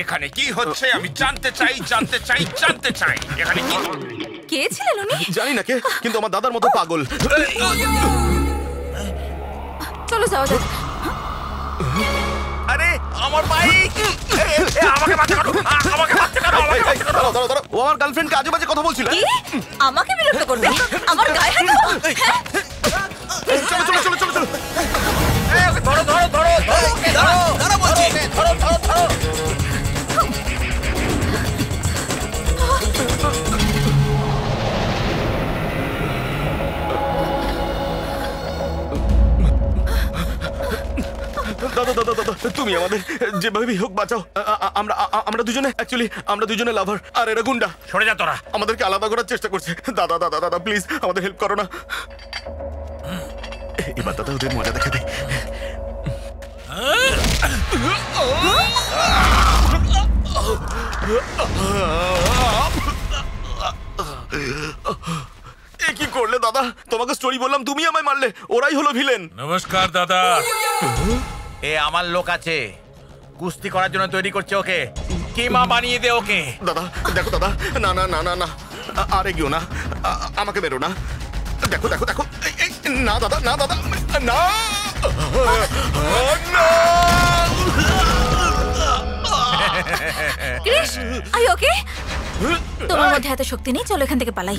এখানে কি হচ্ছে? আমি জানতে চাই জানতে চাই জানতে চাই। এখানে কি? কে ছিলেন উনি? জানি না কে কিন্তু আমার দাদার মতো পাগল। চলো যাওয়া যাক। আরে আমার বাইক আমাকে বাঁচা করো আমাকে বাঁচা করো আমাকে এই, করো দাঁড়াও, দাঁড়াও। ও আমার গার্লফ্রেন্ডকে আজে বাজে কথা বলছিল কি আমাকে বিরক্ত করবে আমার গায়ে হাত? হ্যাঁ? চলো চলো চলো চলো চলো ধরো ধরো ধরো ধরো দাঁড়া বলছি ধরো ধরো দাদা দাদা দাদা তুমি আমাদের যেভাবেই হোক বাঁচাও। আমরা আমরা দুজনে অ্যাকচুয়ালি আমরা দুজনে লাভার আর এরা গুন্ডা। সরে যা তোরা। আমাদেরকে আলাদা করার চেষ্টা করছে। দাদা দাদা দাদা প্লিজ আমাদের হেল্প করো না। এবার দাদা ওদের মজা দেখা দেয়। এ কি করলে দাদা? তোমাকে স্টোরি বললাম তুমি আমায় মারলে। ওরাই হলো ভিলেন নমস্কার দাদা। এ আমার লোক আছে। কুস্তি করার জন্য তৈরি করছে ওকে। কিমা বানিয়ে দে ওকে। দাদা দেখো দাদা না না না না না আরে এগিও না আমাকে বেরো না। দেখো দেখো দেখো না দাদা না দাদা না। না ক্রিশ আই ওকে তোমার মধ্যে এত শক্তি নেই চলো এখান থেকে পালাই।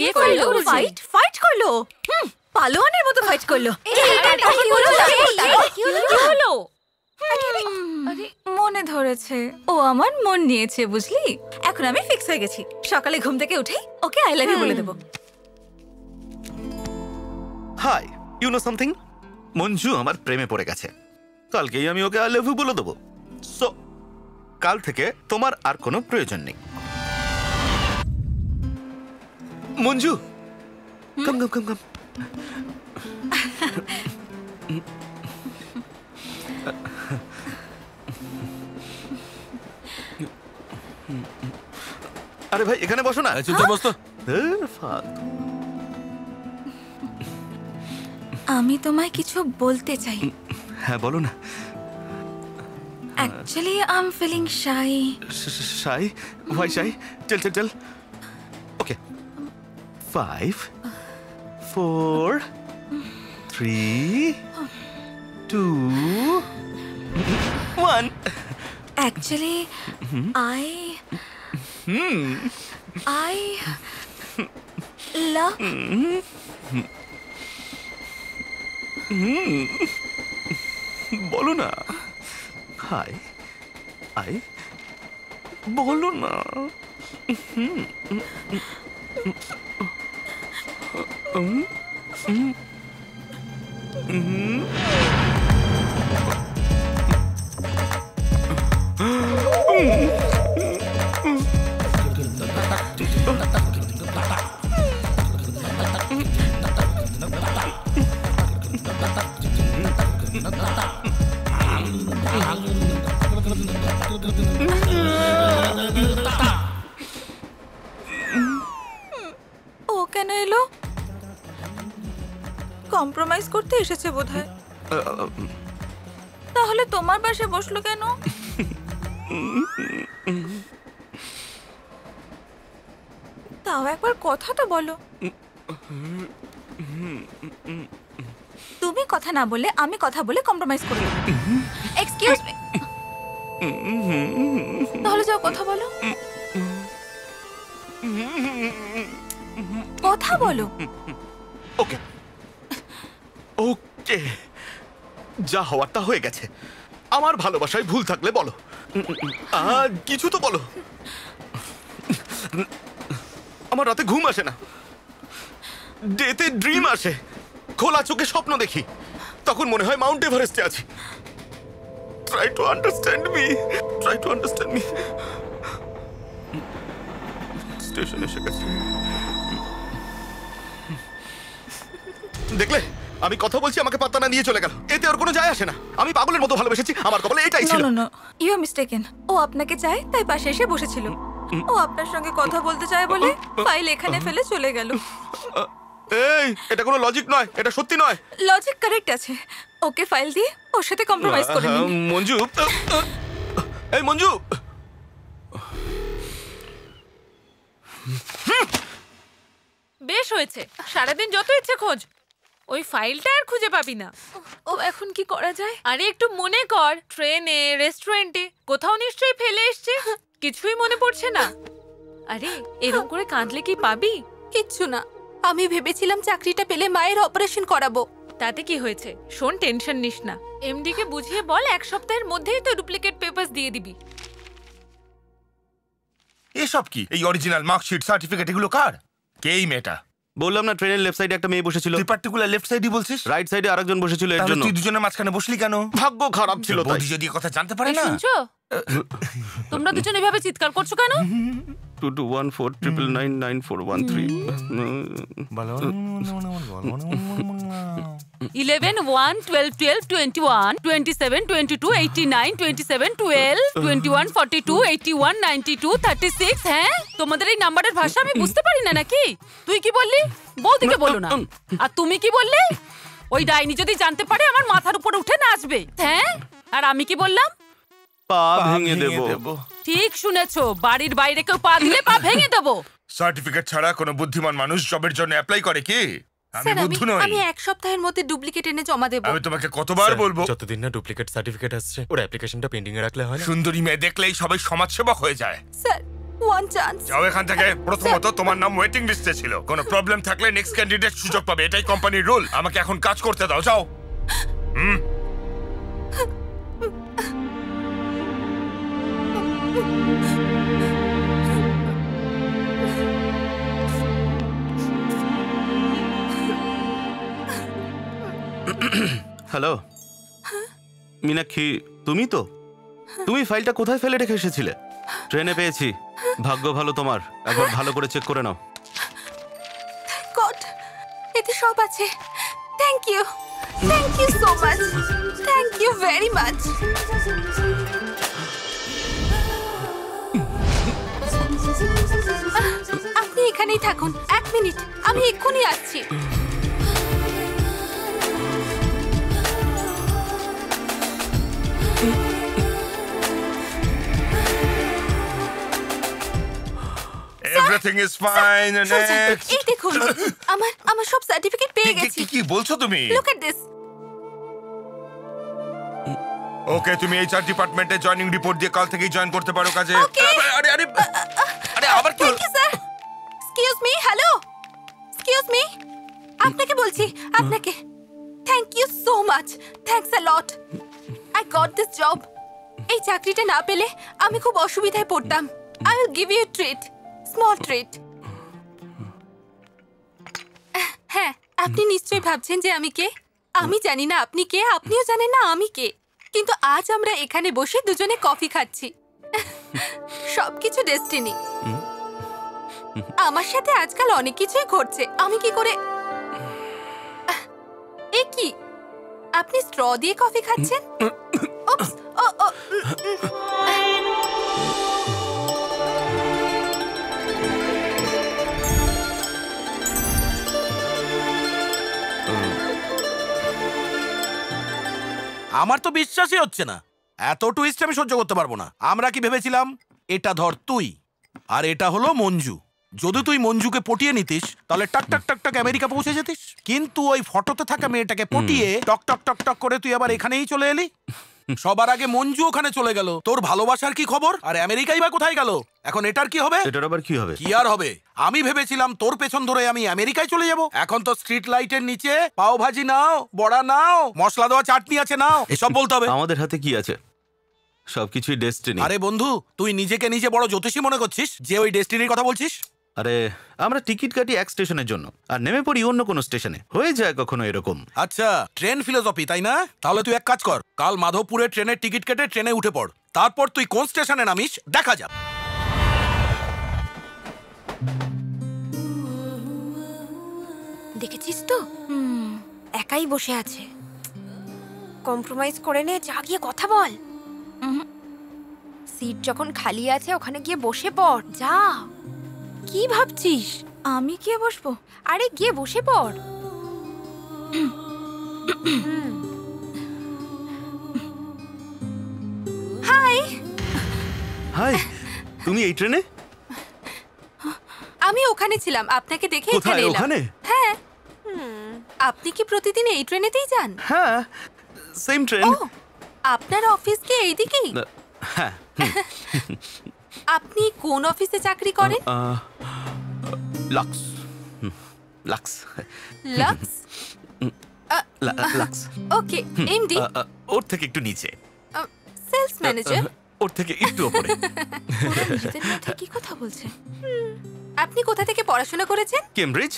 কে করল? ফাইট ফাইট করল। হুম, পালোয়ানের মতো ফাইট করল। কি হলো? মনে ধরেছে। ও আমার মন নিয়েছে বুঝলি? এখন আমি ফিক্স হয়ে গেছি। সকালে ঘুম থেকে উঠেই ওকে আই লাভ ইউ বলে দেবো। Hi you know something Manju আমার প্রেমে পড়ে গেছে। কালকেই আমি ওকে আই লাভ ইউ বলে দেবো। সো কাল থেকে তোমার আর কোনো প্রয়োজন নেই। মঞ্জু কাম কাম কাম কাম আরে ভাই এখানে বসো না। চুপচাপ বস তো। ধুর, ফালতু। আমি তোমায় কিছু বলতে চাই। হ্যাঁ বলো না। Actually I am feeling shy shy ভাই শাই চল চল চল five four three two one actually I I love বলো না হাই আই বলো না ও করতে এসেছে বোধহয়। তাহলে তোমার পাশে বসল কেন? তাও একবার কথা তো বলো। তুমি কথা না বলে আমি কথা বলে কম্প্রোমাইজ করে এক্সকিউজ মি তাহলে যাও কথা বলো। কথা বলো। ওকে ওকে। যা হওয়ার তা হয়ে গেছে। আমার ভালোবাসায় ভুল থাকলে বলো। আর কিছু তো বলো। আমার রাতে ঘুম আসে না। ডেতে ড্রিম আসে। খোলা চোখে স্বপ্ন দেখি। তখন মনে হয় মাউন্ট এভারেস্টে আছি। Try to understand me try to understand me station এসে গেছে। দেখলে? আমি কথা বলছি আমাকে পাত্তা না দিয়ে চলে গেল। এতে ওর কোনো যায় আসে না। আমি পাগলের মতো ভালোবেসেছি আমার কপালে এটাই ছিল। No no you are mistaken ও আপনাকে চায় তাই পাশে এসে বসেছিল। ও আপনার সঙ্গে কথা বলতে চায় বলে ফাইল এখানে ফেলে চলে গেল। এই এটা কোনো লজিক নয় এটা সত্যি নয়। লজিক কারেক্ট আছে। ওকে ফাইল দিয়ে ওর সাথে কম্প্রোমাইজ করে নিন। মঞ্জু এই মঞ্জু। বেশ হয়েছে। সারাদিন যত ইচ্ছে খোঁজ। ওই ফাইলটা আর খুঁজে পাবি না। ও এখন কি করা যায়? আরে একটু মনে কর ট্রেনে রেস্টুরেন্টে কোথাও নিশ্চয়ই ফেলে এসছে কিছুই মনে পড়ছে না। আরে এরকম করে কাঁদলে কি পাবি? কিচ্ছু না। আমি ভেবেছিলাম চাকরিটা পেলে মায়ের অপারেশন করাবো। তাতে কি হয়েছে? শোন টেনশন নিস না। এমডি কে বুঝিয়ে বল এক সপ্তাহের মধ্যেই তো ডুপ্লিকেট পেপারস দিয়ে দিবি। এসব কি? এই অরিজিনাল মার্কশিট সার্টিফিকেট এগুলো কার? কে এই মেয়েটা? বললাম না ট্রেনের লেফট সাইডে একটা মেয়ে বসেছিল। তুই পার্টিকুলার লেফট সাইডই বলছিস? রাইট সাইডে আরেকজন বসেছিল এর তাহলে জন্য। তুই দুজনের মাঝখানে বসলি কেন? ভাগ্য খারাপ ছিল তাই। যদি এ কথা জানতে পারে না। শুনছো? তোমরা দুজন এভাবে চিৎকার করছ কেন? Two two one four triple nine nine four one three eleven one twelve twelve twenty one twenty seven twenty two eighty nine twenty seven twelve twenty one forty two eighty one ninety two thirty six হ্যাঁ তোমাদের এই নাম্বারের ভাষা আমি বুঝতে পারি না নাকি? তুই কি বললি? বৌদিকে বলো না। আর তুমি কি বললে? ওই ডাইনি যদি জানতে পারে, আমার মাথার উপর উঠে নাচবে হ্যাঁ? আর আমি কি বললাম? পা ভেঙে দেবো। ঠিক শুনেছো বাড়ির বাইরে কেউ পা দিলে পা ভেঙে দেবো। সার্টিফিকেট ছাড়া কোনো বুদ্ধিমান মানুষ জবের জন্য অ্যাপ্লাই করে কি? আমি বুদ্ধু নই। আমি এক সপ্তাহের মধ্যে ডুপ্লিকেট এনে জমা দেবো। আমি তোমাকে কতবার বলব? যতদিন না ডুপ্লিকেট সার্টিফিকেট আসছে ওর অ্যাপ্লিকেশনটা পেন্ডিং এ রাখলে হয় সুন্দরী মেয়ে দেখলেই সবাই সমাজসেবক হয়ে যায়। স্যার ওয়ান চান্স যাও এখান থেকে। প্রথমত তোমার নাম ওয়েটিং লিস্টে ছিল। কোনো প্রবলেম থাকলে নেক্সট ক্যান্ডিডেট সুযোগ পাবে। এটাই কোম্পানির রুল আমাকে এখন কাজ করতে দাও যাও। হুম? হ্যালো মীনাক্ষী, তুমি তো? তুমি ফাইলটা কোথায় ফেলে রেখে এসেছিলে? ট্রেনে পেয়েছি। ভাগ্য ভালো তোমার। একবার ভালো করে চেক করে নাও। এতে সব আছে। Thank you thank you so much thank you very much এখানেই থাকুন। এক মিনিট আমি এক্ষুনি আসছি। এভরিথিং ইজ ফাইন শুনছেন? নেক্সট এই দেখুন আমার আমার সব সার্টিফিকেট পেয়ে গেছি। কি বলছো তুমি? লুক এট দিস ওকে তুমি এইচআর ডিপার্টমেন্টে জয়েনিং রিপোর্ট দিয়ে কাল থেকেই জয়েন করতে পারো কাজে। আরে আরে আরে আবার কি excuse me hello excuse me আপনাকে বলছি, আপনাকে। Thank you so much thanks a lot I got this job এই চাকরিটা না পেলে আমি খুব অসুবিধায় পড়তাম। I will give you treat small treat হ্যাঁ আপনি নিশ্চয়ই ভাবছেন যে আমি কে? আমি জানি না আপনি কে, আপনিও জানেন না আমি কে। কিন্তু আজ আমরা এখানে বসে দুজনে কফি খাচ্ছি। সবকিছু ডেস্টিনি আমার সাথে আজকাল অনেক কিছুই ঘটছে। আমি কি করে এ কি? আপনি স্ট্র দিয়ে কফি খাচ্ছেন। আমার তো বিশ্বাসই হচ্ছে না। এত টুইস্ট আমি সহ্য করতে পারব না। আমরা কি ভেবেছিলাম? এটা ধর তুই। আর এটা হলো মঞ্জু। যদি তুই মঞ্জুকে পটিয়ে নিতিস তাহলে টাক টাক টাক টাক আমেরিকা পৌঁছে যেতিস। কিন্তু ওই ফটোতে থাকা মেয়েটাকে পটিয়ে টক টক টক টক করে তুই আবার এখানেই চলে এলি? সবার আগে মঞ্জু ওখানে চলে গেল। তোর ভালোবাসার কি খবর? আর আমেরিকাই বা কোথায় গেল? এখন এটার কি হবে? এটার আবার কি হবে? কি আর হবে? আমি ভেবেছিলাম তোর পেছন ধরে আমি আমেরিকায় চলে যাব। এখন তো স্ট্রিট লাইটের নিচে পাও ভাজি নাও বড়া নাও মশলা দেওয়া চাটনি আছে নাও এসব বলতে হবে। আমাদের হাতে কি আছে? সবকিছুই ডেস্টিনি আরে বন্ধু তুই নিজেকে নিজে বড় জ্যোতিষী মনে করছিস? যে ওই ডেস্টিনির কথা বলছিস? আরে আমরা টিকিট কাটি এক স্টেশনের জন্য আর নেমে পড়ি অন্য কোনো স্টেশনে। হয়ে যায় কখনো এরকম। আচ্ছা ট্রেন ফিলোসফি তাই না? তাহলে তুই এক কাজ কর কাল মাধবপুরে ট্রেনের টিকিট কেটে ট্রেনে উঠে পড়। তারপর তুই কোন স্টেশনে নামিস দেখা যাক। দেখেছিস তো? একাই বসে আছে। কম্প্রোমাইজ করে নে যা গিয়ে কথা বল। সিট যখন খালি আছে ওখানে গিয়ে বসে পড় যা। কি ভাবছিস? আমি কে বসবো। আরে গিয়ে বসে পড়। হাই। হাই তুমি এই ট্রেনে? আমি ওখানে ছিলাম আপনাকে দেখে এখানে এলাম। ওখানে? হ্যাঁ। আপনি কি প্রতিদিন এই ট্রেনেতেই যান? হ্যাঁ সেম ট্রেন আপনার অফিস কি এইদিকেই? হ্যাঁ আপনি কোন অফিসে চাকরি করেন? Lux. Lux. Lux? Lux. Okay MD ওর থেকে একটু নিচে। Sales manager? ওর থেকে একটু মধ্যে কি কথা বলছেন আপনি কোথা থেকে পড়াশোনা করেছেন? Cambridge?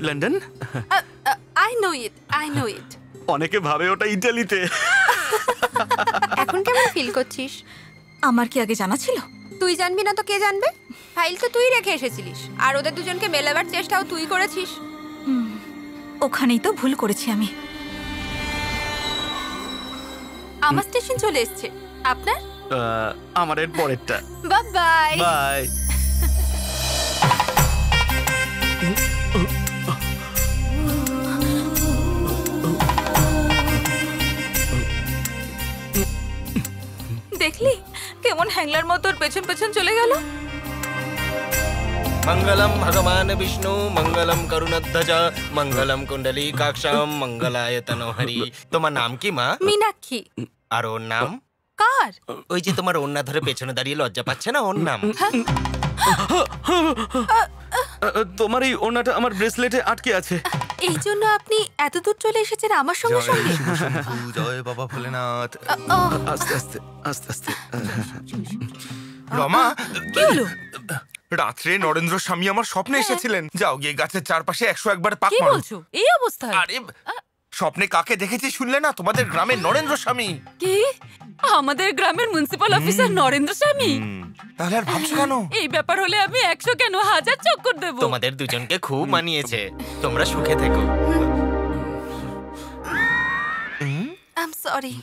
London? I know it I know it. অনেকে ভাবে ওটা ইটালিতে। এখন কেমন ফিল করছিস? আমার কি আগে জানা ছিল? তুই জানবি না তো কে জানবে? ফাইল তো তুই রেখে এসেছিলিস। আর ওদের দুজনকে মেলাবার চেষ্টাও তুই করেছিস। ওখানেই তো ভুল করেছি আমি। আমার স্টেশন চলে এসছে। আপনার? আমার এর পরেরটা। বাই। বাই। দেখলি কেমন হ্যাংলার মতো পেছন পেছন চলে গেল? মঙ্গলম ভগবান বিষ্ণু মঙ্গলম করুণধ্বজ মঙ্গলম কুণ্ডলী কাক্ষাম মঙ্গলায় তনহরি তোমার নাম কি মা? মীনাক্ষী। আর ওর নাম? কার? ওই যে তোমার ওন্না ধরে পেছনে দাঁড়িয়ে লজ্জা পাচ্ছে না ওর নাম? তোমার এই ওনাটা আমার ব্রেসলেটে আটকে আছে। এই জন্য আপনি এত দূর চলে এসেছেন আমার সঙ্গে সঙ্গে? জয় বাবা ভোলেনাথ। আস্তে আস্তে আস্তে আস্তে। রমা কি হলো? রাত্রে নরেন্দ্র স্বামী আমার স্বপ্নে এসেছিলেন। যাও গিয়ে গাছের চারপাশে একশো একবার পাক কি বলছো? এই অবস্থায়? আরে স্বপ্নে কাকে দেখেছি শুনলে না তোমাদের গ্রামের নরেন্দ্র স্বামী। কি? আমাদের গ্রামের মিউনিসিপাল অফিসার নরেন্দ্র স্বামী? তাহলে আর ভাবছ কেন? এই ব্যাপার হলে আমি একশো কেন? হাজার চক্কর দেবো। তোমাদের দুজনকে খুব মানিয়েছে। তোমরা সুখে থেকো। আম সরি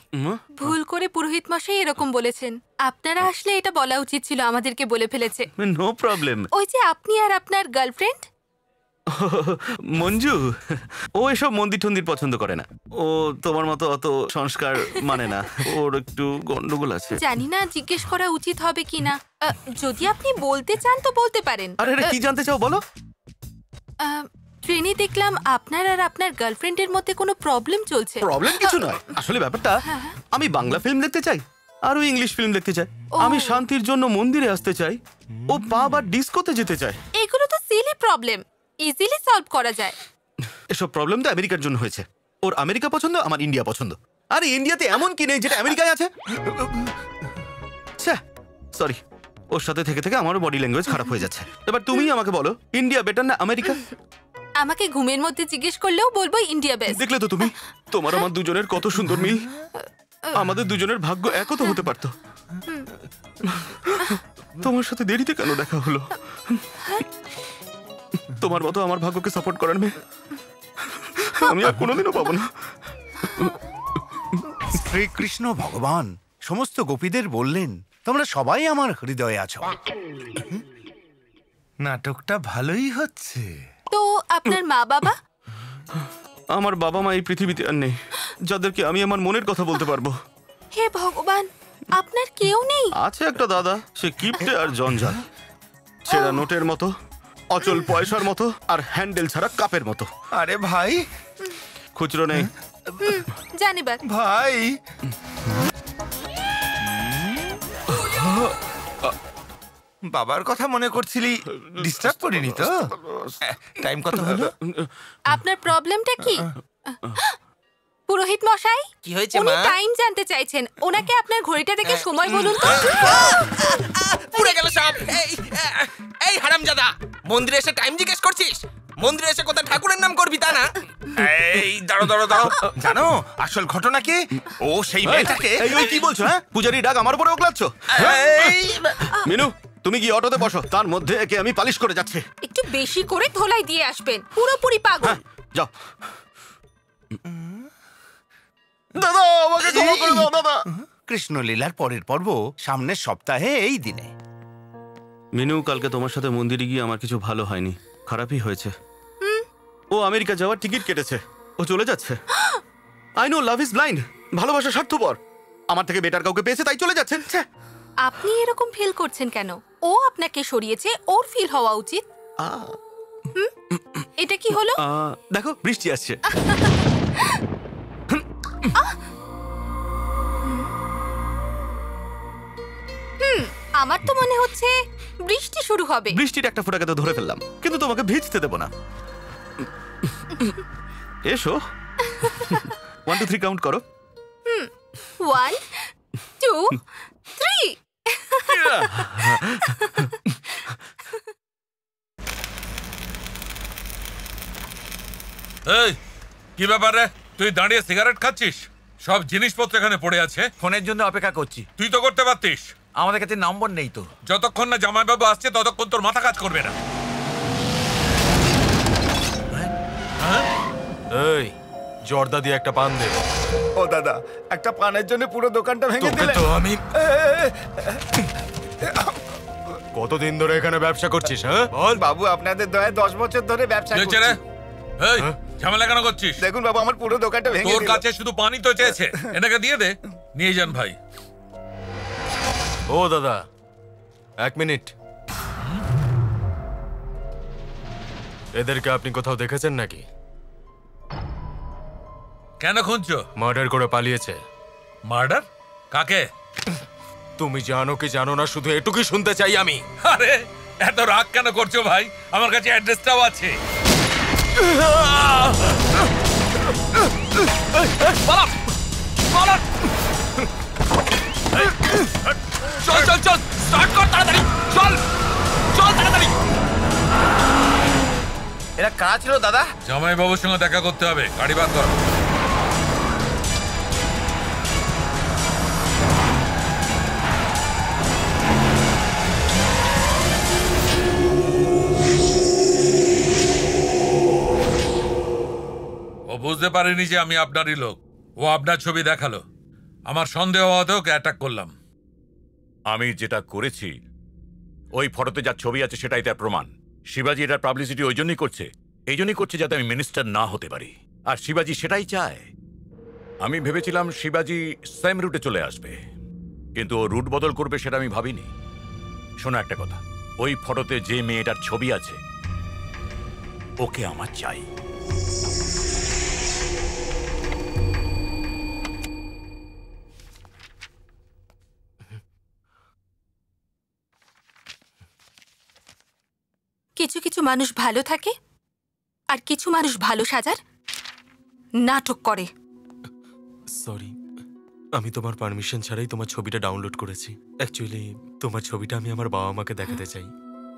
ভুল করে পুরোহিত মশাই এরকম বলেছেন। আপনারা আসলে এটা বলা উচিত ছিল আমাদেরকে বলে ফেলেছে। নো প্রবলেম ওই যে আপনি আর আপনার গার্লফ্রেন্ড মঞ্জু? ও এসব মন্দির টন্দির পছন্দ করে না। ও তোমার মতো অত সংস্কার মানে না। ওর একটু গন্ডগোল আছে। জানি না জিজ্ঞেস করা উচিত হবে কিনা। যদি আপনি বলতে চান তো বলতে পারেন। আরে আরে কি জানতে চাও বলো। ট্রেনে দেখলাম আপনার আর আপনার গার্লফ্রেন্ডের মধ্যে কোনো প্রবলেম চলছে। প্রবলেম কিছু নয়। আসলে ব্যাপারটা আমি বাংলা ফিল্ম দেখতে চাই আর ও ইংলিশ ফিল্ম দেখতে চাই। আমি শান্তির জন্য মন্দিরে আসতে চাই। ও পা বা ডিস্কোতে যেতে চায়। এগুলো তো সিলি প্রবলেম ইজিলি সলভ করা যায়। এসব প্রবলেম তো আমেরিকার জন্য হয়েছে। ওর আমেরিকা পছন্দ আমার ইন্ডিয়া পছন্দ। আরে ইন্ডিয়াতে এমন কি নেই যেটা আমেরিকায় আছে? সরি ওর সাথে থেকে থেকে আমারও বডি ল্যাঙ্গুয়েজ খারাপ হয়ে যাচ্ছে। এবার তুমি আমাকে বলো ইন্ডিয়া বেটার না আমেরিকা? আমাকে ঘুমের মধ্যে জিজ্ঞেস করলেও বলব ইন্ডিয়া বেস্ট দেখলে তো তুমি তোমার আমার দুজনের কত সুন্দর মিল। আমাদের দুজনের ভাগ্য একও তো হতে পারতো। তোমার সাথে দেরিতে কেন দেখা হলো? তোমার মতো আমার ভাগ্যকে সাপোর্ট করার মেয়ে। আমি আর কোনোদিনও পাবো না। শ্রীকৃষ্ণ ভগবান সমস্ত গোপীদের বললেন তোমরা সবাই আমার হৃদয়ে আছো। নাটকটা ভালোই হচ্ছে। তো আপনার মা বাবা? আমার বাবা মা এই পৃথিবীতে আর নেই। যাদেরকে আমি আমার মনের কথা বলতে পারব। হে ভগবান আপনার কেউ নেই? আছে একটা দাদা সে কিপটে আর জঞ্জাল। ছেঁড়া নোটের মতো। অচল পয়সার মতো আর হ্যান্ডেল ছাড়া কাপের মতো। আরে ভাই। খুচরো নেই। জানিবার ভাই। বাবার কথা মনে করছিলি ডিস্টার্ব করিনি তো? টাইম কত হলো? আপনার প্রবলেমটা কি? পুরোহিত মশাই কি হয়েছে উনি মা? টাইম জানতে চাইছেন। ওনাকে আপনার ঘড়িটা দেখে সময় বলুন তো। পুড়ে গেল সব। এই এই হারামজাদা মন্দিরে এসে টাইম জিজ্ঞেস করছিস? মন্দিরে এসে কোথায় ঠাকুরের নাম করবি তা না? এই দাঁড়ো দাঁড়ো দাঁড়ো জানো আসল ঘটনা কি? ও সেই মেয়েটাকে এই ওই কি বলছো হ্যাঁ? পূজারি ডাক আমার উপরে ওকলাচ্ছ এই মিনু তুমি কি অটোতে বসো। তার মধ্যে একে আমি পালিশ করে যাচ্ছি। একটু বেশি করে ধোলাই দিয়ে আসবেন। পুরোপুরি পাগল। হ্যাঁ যাও। দাদা আমাকে ক্ষমা করে দাও দাদা। কৃষ্ণলীলার পরের পর্ব সামনের সপ্তাহে এই দিনে। মিনু কালকে তোমার সাথে মন্দিরে গিয়ে আমার কিছু ভালো হয়নি। খারাপই হয়েছে। ও আমেরিকা যাওয়ার টিকিট কেটেছে। ও চলে যাচ্ছে। I know love is blind ভালোবাসা স্বার্থপর। আমার থেকে বেটার কাউকে পেয়েছে তাই চলে যাচ্ছেন আপনি এরকম ফিল করছেন কেন? ও আপনাকে সরিয়েছে ওর ফিল হওয়া উচিত। এটা কি হলো? দেখো বৃষ্টি আসছে। আমার তো মনে হচ্ছে বৃষ্টি শুরু হবে। বৃষ্টির একটা ফোটাকে তো ধরে ফেললাম কিন্তু তোমাকে ভিজতে দেবো না। এসো। ওয়ান টু থ্রি কাউন্ট করো। ওয়ান টু থ্রি এই কি ব্যাপার রে? তুই দাঁড়িয়ে সিগারেট খাচ্ছিস? সব জিনিসপত্র এখানে পড়ে আছে। ফোনের জন্য অপেক্ষা করছি। তুই তো করতে পারতিস। আমাদের কাছে নম্বর নেই তো। যতক্ষণ না জামাইবাবু আসছে ততক্ষণ তোর মাথা কাজ করবে না। এই জর্দা দিয়ে একটা পান দে। ও দাদা একটা পানের জন্য পুরো দোকানটা ভেঙে দিলে। তো আমি কতদিন ধরে এখানে ব্যবসা করছিস হ্যাঁ? বল। বাবু আপনাদের দয়ায় দশ বছর ধরে ব্যবসা? করছি। এই ঝামেলা কেন করছিস? দেখুন বাবু আমার পুরো দোকানটা ভেঙে তোর কাছে শুধু পানি তো চেয়েছে। এটাকে দিয়ে দে। নিয়ে যান ভাই। ও দাদা। এক মিনিট। এদেরকে আপনি কোথাও দেখেছেন নাকি? কেন খুঁজছো মার্ডার করে পালিয়েছে। মার্ডার? কাকে? তুমি জানো কি জানো না শুধু এটুকুই শুনতে চাই আমি। আরে এত রাগ কেন করছ ভাই? আমার কাছে অ্যাড্রেসটাও আছে। চল চল চল স্টার্ট কর তাড়াতাড়ি চল চল তাড়াতাড়ি এরা কাজ ছিল দাদা জামাই বাবুর সঙ্গে দেখা করতে হবে গাড়ি বাদ কর ও বুঝতে পারেনি যে আমি আপনারই লোক। ও আপনার ছবি দেখাল। আমার সন্দেহ হওয়াতে ওকে অ্যাটাক করলাম। আমি যেটা করেছি, ওই ফটোতে যা ছবি আছে সেটাই তার প্রমাণ। শিবাজি এটার পাবলিসিটি ওই জন্যই করছে, এই জন্যই করছে যাতে আমি মিনিস্টার না হতে পারি। আর শিবাজি সেটাই চায়। আমি ভেবেছিলাম শিবাজি সেম রুটে চলে আসবে, কিন্তু ও রুট বদল করবে সেটা আমি ভাবিনি। শোনো একটা কথা, ওই ফটোতে যে মেয়েটার ছবি আছে, ওকে আমার চাই। কিছু কিছু মানুষ ভালো থাকে আর কিছু মানুষ ভালো সাজার নাটক করে। সরি আমি তোমার পারমিশন ছাড়াই তোমার ছবিটা ডাউনলোড করেছি। অ্যাকচুয়ালি তোমার ছবিটা আমি আমার বাবা মাকে দেখাতে চাই।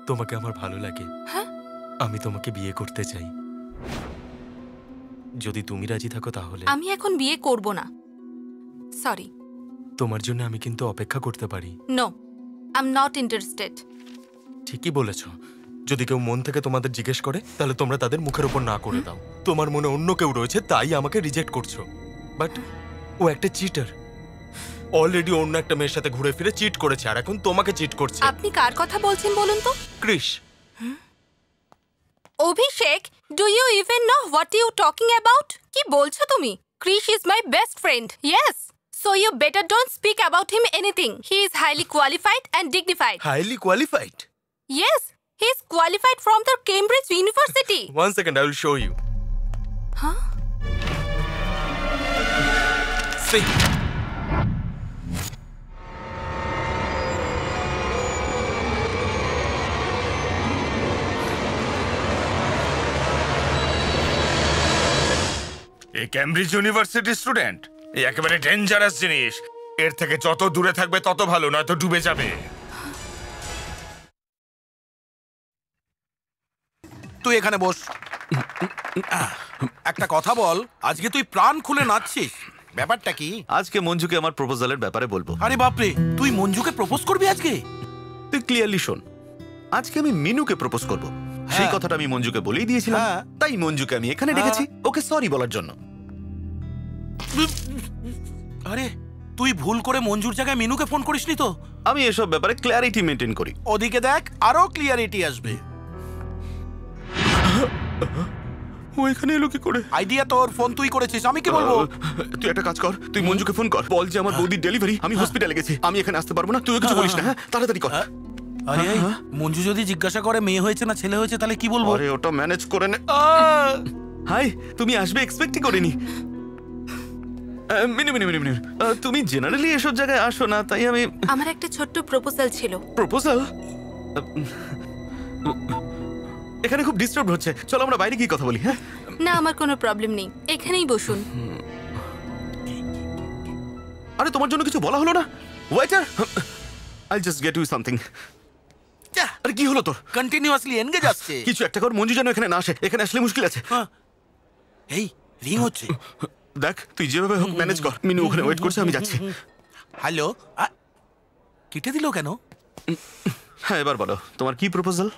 তোমাকে আমার ভালো লাগে। আমি তোমাকে বিয়ে করতে চাই। যদি তুমি রাজি থাকো তাহলে। আমি এখন বিয়ে করব না। সরি তোমার জন্য আমি কিন্তু অপেক্ষা করতে পারি। No I am not interested ঠিকই বলেছ। যদি কেউ মন থেকে তোমাদের জিজ্ঞেস করে তাহলে তোমরা তাদের মুখের উপর না করে দাও। তোমার মনে অন্য কেউ রয়েছে তাই আমাকে রিজেক্ট করছ। বাট ও একটা চিটার অলরেডি অন্য একটা মেয়ের সাথে ঘুরে ফিরে চিট করেছে আর এখন তোমাকে চিট করছে। আপনি কার কথা বলছেন বলুন তো? Krish Abhishek do you even know what you talking about কি বলছো তুমি? Krish is my best friend yes so you better don't speak about him anything he is highly qualified and dignified highly qualified yes he is qualified from the Cambridge university one second I will show you হ্যাঁ see এই Cambridge ইউনিভার্সিটির student এই একেবারে dangerous জিনিস। এর থেকে যত দূরে থাকবে তত ভালো নয়তো ডুবে যাবে। তুই এখানে বস। একটা কথা বল আজকে তুই প্রাণ খুলে নাচছিস। ব্যাপারটা কি? আজকে মঞ্জুকে আমার প্রপোজালের ব্যাপারে বলব। আরে বাপরে তুই মঞ্জুকে প্রপোজ করবি আজকে? তুই ক্লিয়ারলি শোন আজকে আমি মিনুকে প্রপোজ করব। সেই কথাটা আমি মঞ্জুকে বলেই দিয়েছিলাম হ্যাঁ। তাই মঞ্জুকে আমি এখানে ডেকেছি ওকে সরি বলার জন্য। আরে তুই ভুল করে মঞ্জুর জায়গায় মিনুকে ফোন করিসনি তো? আমি এসব ব্যাপারে ক্ল্যারিটি মেনটেন করি। ওদিকে দেখ আরও ক্লিয়ারিটি আসবে। ও এখানে এলো কি করে? আইডিয়া তোর ফোন তুই করেছিস আমি কি বলব? তুই একটা কাজ কর তুই মঞ্জুকে ফোন কর। বল যে আমার বৌদির ডেলিভারি আমি হসপিটালে গেছি। আমি এখানে আসতে পারব না তুইও কিছু বলিস না হ্যাঁ। তাড়াতাড়ি কর। আরে এই, মঞ্জু যদি জিজ্ঞাসা করে মেয়ে হয়েছে না ছেলে হয়েছে তাহলে কি বলব? আরে ওটা ম্যানেজ করে নে। হাই তুমি আসবে এক্সপেক্টই করিনি। মিনি মিনি মিনি মিনি। তুমি জেনারেলি এসব জায়গায় আসো না তাই আমি আমার একটা ছোট্ট প্রপোজাল ছিল। প্রপোজাল এখানে খুব ডিস্টার্ব হচ্ছে। চলো আমরা বাইরে গিয়ে কথা বলি হ্যাঁ? না আমার কোনো প্রবলেম নেই। এখানেই বসুন। আরে তোমার জন্য কিছু বলা হলো না? Waiter I just get you something আরে কি হলো তোর? কন্টিনিউয়াসলি এনগেজ আসছে। কিছু একটা কর মঞ্জু যেন এখানে না আসে। এখানে আসলে মুশকিল আছে। এই রিং হচ্ছে। দেখ তুই যেভাবে হোক ম্যানেজ কর। মিনু ওখানে ওয়েট করছে আমি যাচ্ছি। হ্যালো কেটে দিল কেন? হ্যাঁ এবার বলো তোমার কি প্রপোজাল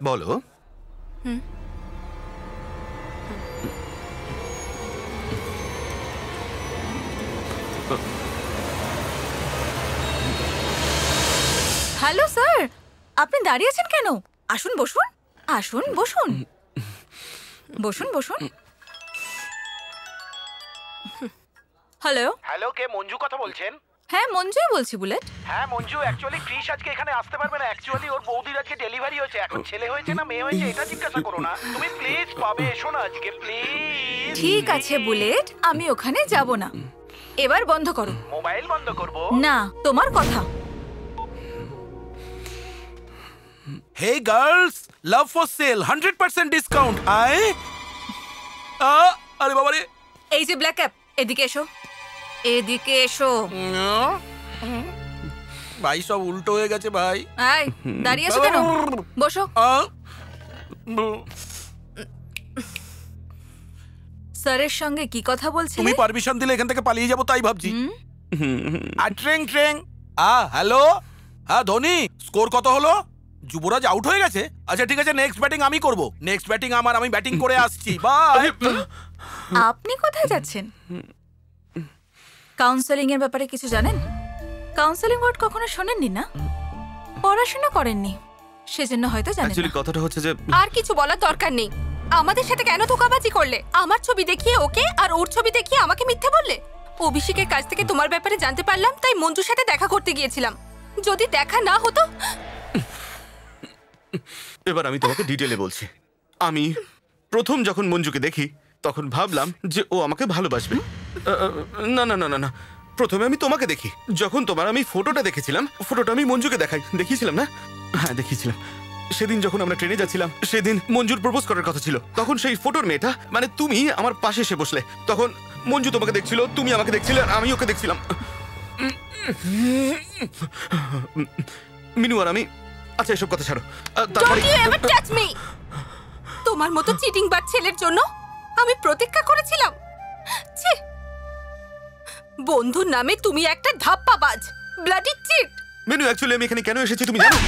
বলো। Hello sir. আপনি দাঁড়িয়ে আছেন কেন? আসুন বসুন। আসুন বসুন। বসুন বসুন। হ্যালো। হ্যালো কে মঞ্জু কথা বলছেন? হ্যাঁ মঞ্জুই বলছি বুলেট। হ্যাঁ মঞ্জু অ্যাকচুয়ালি ক্রিস আজকে এখানে আসতে পারবে না। অ্যাকচুয়ালি ওর বৌদির আজকে ডেলিভারি হয়েছে। এখন ছেলে হয়েছে না মেয়ে হয়েছে এটা জিজ্ঞাসা করো না। তুমি প্লিজ পাবে এসো না আজকে প্লিজ ঠিক আছে বুলেট আমি ওখানে যাব না। এবার বন্ধ করো। মোবাইল বন্ধ করব? না তোমার কথা। Hey girls love for sale hundred percent discount আয়। আরে বাবা রে এই যে ব্ল্যাক অ্যাপ এদিকে এসো। এদিকে এসো। ভাই সব উল্টো হয়ে গেছে ভাই। আয় দাঁড়িয়ে আছো কেন? বসো। স্যারের সঙ্গে কি কথা বলছিলে? তুমি পারমিশন দিলে এখান থেকে পালিয়ে যাব তাই ভাবছি। আর ট্রেং ট্রেং। আ হ্যালো? হ্যাঁ ধোনি স্কোর কত হলো? যুবরাজ আউট হয়ে গেছে? আচ্ছা ঠিক আছে নেক্সট ব্যাটিং আমি করব। নেক্সট ব্যাটিং আমার আমি ব্যাটিং করে আসছি। বাই আপনি কোথায় যাচ্ছেন? কাউন্সেলিং এর ব্যাপারে কিছু জানেন? কাউন্সেলিং ওয়ার্ড কখনো শোনেননি না? পড়াশোনা করেননি। সেজন্য হয়তো জানেন অ্যাকচুয়ালি না। কথাটা হচ্ছে যে আর কিছু বলার দরকার নেই। আমাদের সাথে কেন ধোকাবাজি করলে? আমার ছবি দেখিয়ে ওকে আর ওর ছবি দেখিয়ে আমাকে মিথ্যে বললে? অভিষেকের কাছ থেকে তোমার ব্যাপারে জানতে পারলাম তাই মঞ্জুর সাথে দেখা করতে গিয়েছিলাম। যদি দেখা না হতো? এবার আমি তোমাকে ডিটেলে বলছি। আমি প্রথম যখন মঞ্জুকে দেখি তখন ভাবলাম যে ও আমাকে ভালোবাসবে। না না না না না। প্রথমে আমি তোমাকে দেখি। যখন তোমার আমি ফটোটা দেখেছিলাম, ফটোটা আমি মঞ্জুকে দেখাই। দেখিয়েছিলাম না? হ্যাঁ দেখিয়েছিলাম। সেদিন যখন আমরা ট্রেনে যাচ্ছিলাম, সেদিন মঞ্জুর প্রপোজ করার কথা ছিল। তখন সেই ফটোর মেয়েটা মানে তুমি আমার পাশে এসে বসলে। তখন মঞ্জু তোমাকে দেখছিল, তুমি আমাকে দেখছিলে, আর আমি ওকে দেখছিলাম। মিনু আর আমি আচ্ছা এসব কথা ছাড়ো। তারপরে তোমার মতো চিটিং বাট ছেলের জন্য আমি প্রতীক্ষা করেছিলাম। ছি বন্ধুর নামে তুমি একটা ধাপ্পাবাজ। ব্লাডি চিট মেনু অ্যাকচুয়ালি আমি এখানে কেন এসেছি তুমি জানো।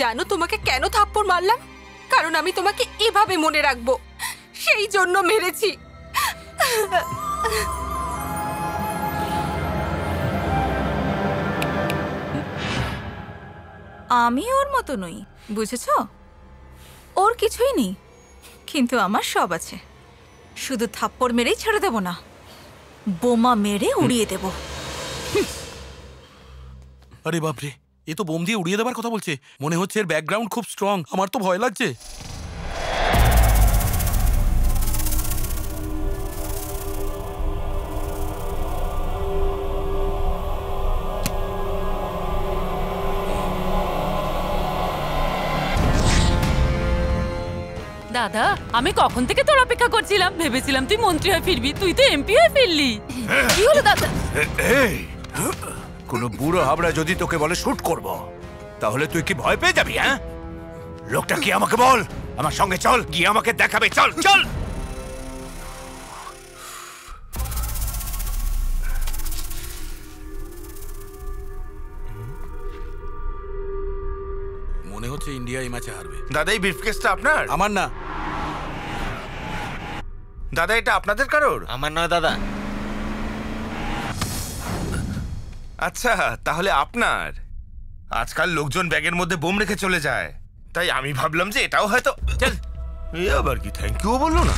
জানো তোমাকে কেন থাপ্পড় মারলাম? কারণ আমি তোমাকে এভাবে মনে রাখব। সেই জন্য মেরেছি। আমি ওর মতো নই বুঝেছ? ওর কিছুই নেই। কিন্তু আমার সব আছে। শুধু থাপ্পড় মেরেই ছেড়ে দেব না বোমা মেরে উড়িয়ে দেব। আরে বাপরে এ তো বোম দিয়ে উড়িয়ে দেবার কথা বলছে। মনে হচ্ছে এর ব্যাকগ্রাউন্ড খুব স্ট্রং আমার তো ভয় লাগছে। দাদা, আমি কখন থেকে তোর অপেক্ষা করছিলাম? ভেবেছিলাম তুই মন্ত্রী হয়ে ফিরবি, তুই তো এমপি হয়ে ফিরলি। কি হলো দাদা? কোন কোনো বুড়ো হাবড়া যদি তোকে বলে শুট করব, তাহলে তুই কি ভয় পেয়ে যাবি হ্যাঁ? লোকটা কি আমাকে বল? আমার সঙ্গে চল, গিয়ে আমাকে দেখাবে, চল চল! মনে হচ্ছে ইন্ডিয়া এই ম্যাচে হারবে। দাদা এই ব্রিফকেসটা আপনার? আমার না। দাদা এটা আপনাদের কারোর? আমার নয় দাদা। আচ্ছা তাহলে আপনার? আজকাল লোকজন ব্যাগের মধ্যে বোম রেখে চলে যায়। তাই আমি ভাবলাম যে এটাও হয়তো চল। এ আবার কি থ্যাংক ইউ বলল না?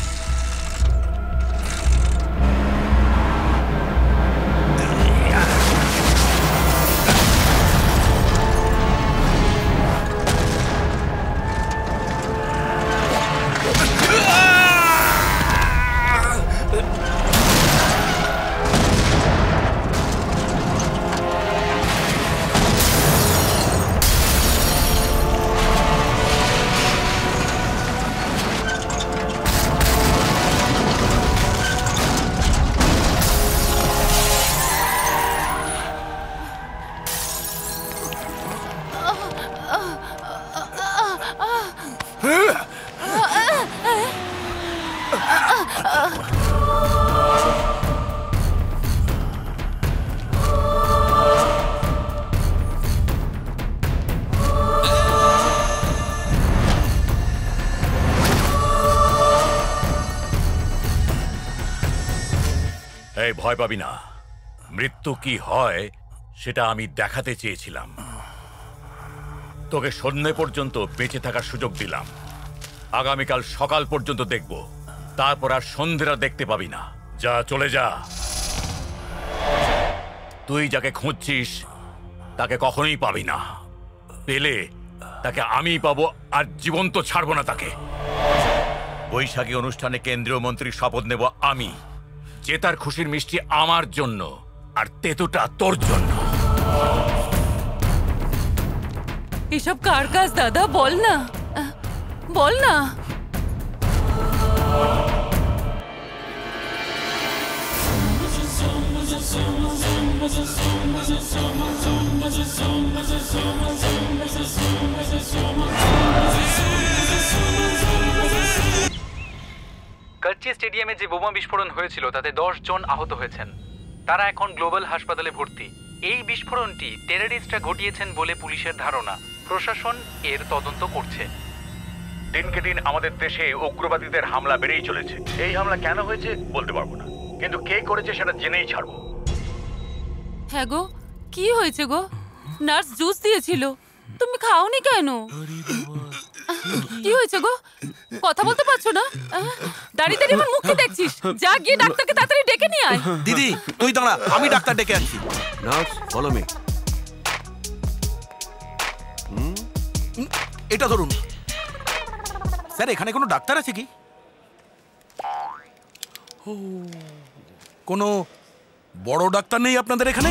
ভয় পাবি না। মৃত্যু কি হয়, সেটা আমি দেখাতে চেয়েছিলাম। তোকে সন্ধ্যে পর্যন্ত বেঁচে থাকার সুযোগ দিলাম। আগামীকাল সকাল পর্যন্ত দেখব। তারপর আর সন্ধ্যেরা দেখতে পাবি না। যা, চলে যা। তুই যাকে খুঁজছিস, তাকে কখনোই পাবি না। পেলে তাকে আমি পাবো আর জীবন্ত ছাড়বো না তাকে। বৈশাখী অনুষ্ঠানে কেন্দ্রীয় মন্ত্রীর শপথ নেব আমি। জেতার খুশির মিষ্টি আমার জন্য আর তেতুটা তোর জন্য। এসব কার কাজ, দাদা? বল না। বল না। কাচ্চি স্টেডিয়ামে যে বোমা বিস্ফোরণ হয়েছিল তাতে দশ জন আহত হয়েছেন। তারা এখন গ্লোবাল হাসপাতালে ভর্তি। এই বিস্ফোরণটি টেররিস্টরা ঘটিয়েছেন বলে পুলিশের ধারণা। প্রশাসন এর তদন্ত করছে। দিনকে দিন আমাদের দেশে উগ্রবাদীদের হামলা বেড়েই চলেছে। এই হামলা কেন হয়েছে বলতে পারব না। কিন্তু কে করেছে সেটা জেনেই ছাড়বো। হ্যাঁ গো কি হয়েছে গো? নার্স জুস দিয়েছিল। তুমি খাওনি কেন? কি হয়েছে গো? কথা বলতে পারছ না? দাঁড়িয়ে দাঁড়িয়ে আমার মুখে দেখছিস? যা গিয়ে ডাক্তারকে তাড়াতাড়ি ডেকে নিয়ে আয়। দিদি, তুই দাঁড়া, আমি ডাক্তার ডেকে আনছি। নার্স ফলো মি এটা ধরুন। স্যার, এখানে কোনো ডাক্তার আছে কি? কোনো বড় ডাক্তার নেই আপনাদের এখানে?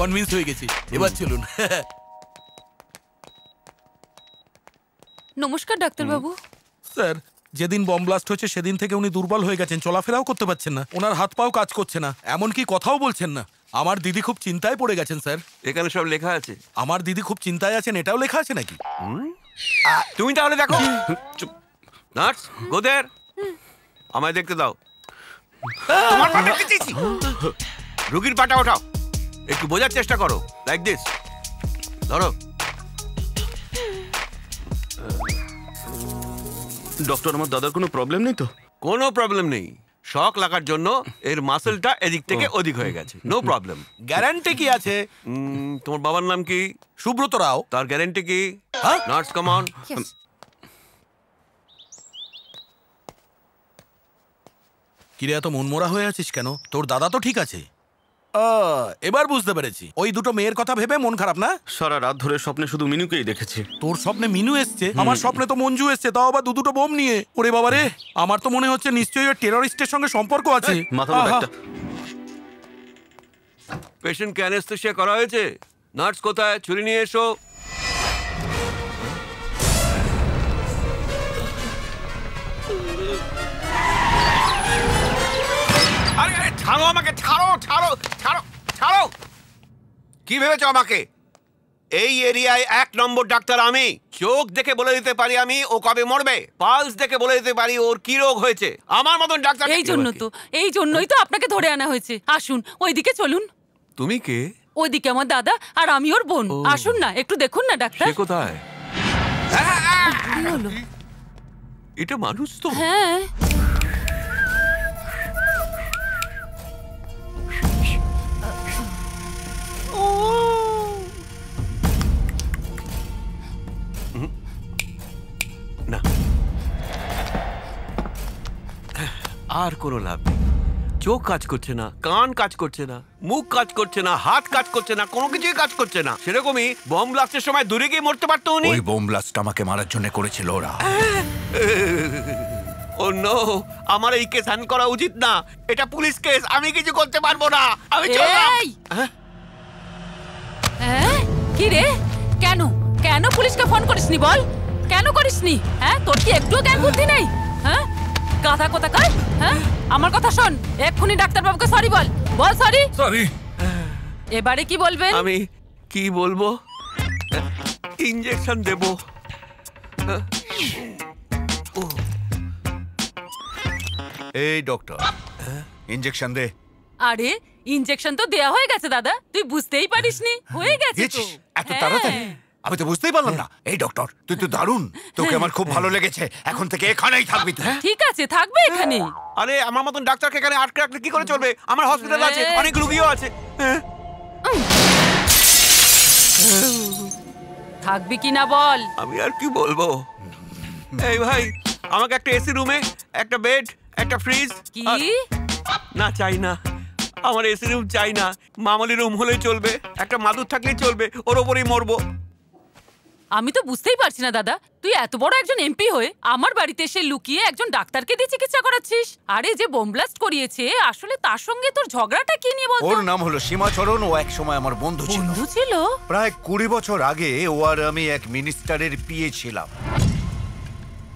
কনভিন্স হয়ে গেছি। এবার চলুন। নমস্কার ডাক্তারবাবু। স্যার যেদিন বম ব্লাস্ট হয়েছে সেদিন থেকে উনি দুর্বল হয়ে গেছেন চলাফেরাও করতে পারছেন না। ওনার হাত পাও কাজ করছে না এমনকি কথাও বলছেন না। আমার দিদি খুব চিন্তায় পড়ে গেছেন স্যার। এখানে সব লেখা আছে। আমার দিদি খুব চিন্তায় আছেন এটাও লেখা আছে নাকি? তুমি তাহলে দেখো। চুপ। নার্স গোদের আমায় দেখতে দাও। তোমার দেখতে রুগীর পাটা ওঠাও। একটু বোঝার চেষ্টা করো লাইক দিস ধরো। ডক্টর আমার দাদার কোনো প্রবলেম নেই তো? কোনো প্রবলেম নেই। শক লাগার জন্য এর মাসেলটা এদিক থেকে অধিক হয়ে গেছে। নো প্রবলেম গ্যারান্টি কি আছে? তোমার বাবার নাম কি? সুব্রত রাও। তার গ্যারান্টি কি? নার্স কাম অন কিরে এত মনমরা হয়ে আছিস কেন? তোর দাদা তো ঠিক আছে। আহ, এবার বুঝতে পেরেছি। ওই দুটো মেয়ের কথা ভেবে মন খারাপ না? সারা রাত ধরে স্বপ্নে শুধু মিনুকেই দেখেছি। তোর স্বপ্নে মিনু এসছে? আমার স্বপ্নে তো মঞ্জু এসছে তাও আবার দু দুটো বোম নিয়ে। ওরে বাবা রে আমার তো মনে হচ্ছে নিশ্চয়ই ওই টেররিস্টের সঙ্গে সম্পর্ক আছে। মাথা আহা। পেশেন্টকে অ্যানেস্থেশিয়া করা হয়েছে? নার্স কোথায়? ছুরি নিয়ে এসো। ছাড়ো আমাকে ছাড়ো ছাড়ো ছাড়ো ছাড়ো। কি ভেবেছো আমাকে? এই এরিয়ায় এক নম্বর ডাক্তার আমি। চোখ দেখে বলে দিতে পারি আমি ও কবে মরবে? পালস দেখে বলে দিতে পারি ওর কি রোগ হয়েছে। আমার মতন ডাক্তার এই জন্য তো এই জন্যই তো আপনাকে ধরে আনা হয়েছে। আসুন ওইদিকে চলুন। তুমি কে? ওইদিকে আমার দাদা আর আমি ওর বোন। আসুন না একটু দেখুন না ডাক্তার। কোথায়? এটা মানুষ তো। হ্যাঁ। আর কোনো লাভ নেই। চোখ কাজ করছে না কান কাজ করছে না মুখ কাজ করছে না হাত কাজ করছে না কোনো কিছুই কাজ করছে না। সেরকমই বোম ব্লাস্টের সময় দূরে গিয়ে মরতে পারতো উনি। ওই বোম ব্লাস্ট আমাকে মারার জন্য করেছিল ওরা। ও নো আমার এই কেস হ্যান্ড করা উচিত না। এটা পুলিশ কেস আমি কিছু করতে পারব না। আমি চললাম। এই! হ্যাঁ? কি রে? কেন? কেন পুলিশকে ফোন করিসনি বল? কেন করিসনি? হ্যাঁ? তোর কি একটু জ্ঞান বুদ্ধি নেই? হ্যাঁ? গাধা কোথা কার হ্যাঁ? আমার কথা শোন এক্ষুনি ডাক্তারবাবুকে সরি বল। বল সরি সরি এবারে কি বলবেন? আমি কি বলব? ইঞ্জেকশন দেব। এই ডক্টর ইঞ্জেকশন দে। আরে ইনজেকশন তো দেয়া হয়ে গেছে দাদা। তুই বুঝতেই পারিসনি। হয়ে গেছে তো। এত হ্যাঁ। তাড়াতাড়ি আমি তো বুঝতেই পারলাম না। এই ডক্টর তুই তো দারুণ। তোকে আমার খুব ভালো লেগেছে। এখন থেকে এখানেই থাকবি তুই। ঠিক আছে থাকবে এখানে আরে আমার মতন ডাক্তারকে এখানে আটকে রাখলে কি করে চলবে? আমার হসপিটাল আছে অনেক রুগীও আছে। হ্যাঁ। থাকবি কি না বল? আমি আর কি বলব? এই ভাই আমাকে একটা এসি রুমে একটা বেড একটা ফ্রিজ কি? না চাই না। আমার এসি রুম চাই না। মামুলি রুম হলেই চলবে। একটা মাদুর থাকলেই চলবে। ওর ওপরেই মরবো। আমি তো বুঝতেই পারছি না দাদা। তুই এত বড় একজন এমপি হয়ে আমার বাড়িতে এসে লুকিয়ে একজন ডাক্তারকে দিয়ে চিকিৎসা করাচ্ছিস? আরে যে বোম ব্লাস্ট করিয়েছে আসলে তার সঙ্গে তোর ঝগড়াটা কি নিয়ে বলতো? ওর নাম হলো সীমাচরণ ও এক সময় আমার বন্ধু ছিল। বন্ধু ছিল? প্রায় কুড়ি বছর আগে ও আর আমি এক মিনিস্টারের পিয়ে ছিলাম।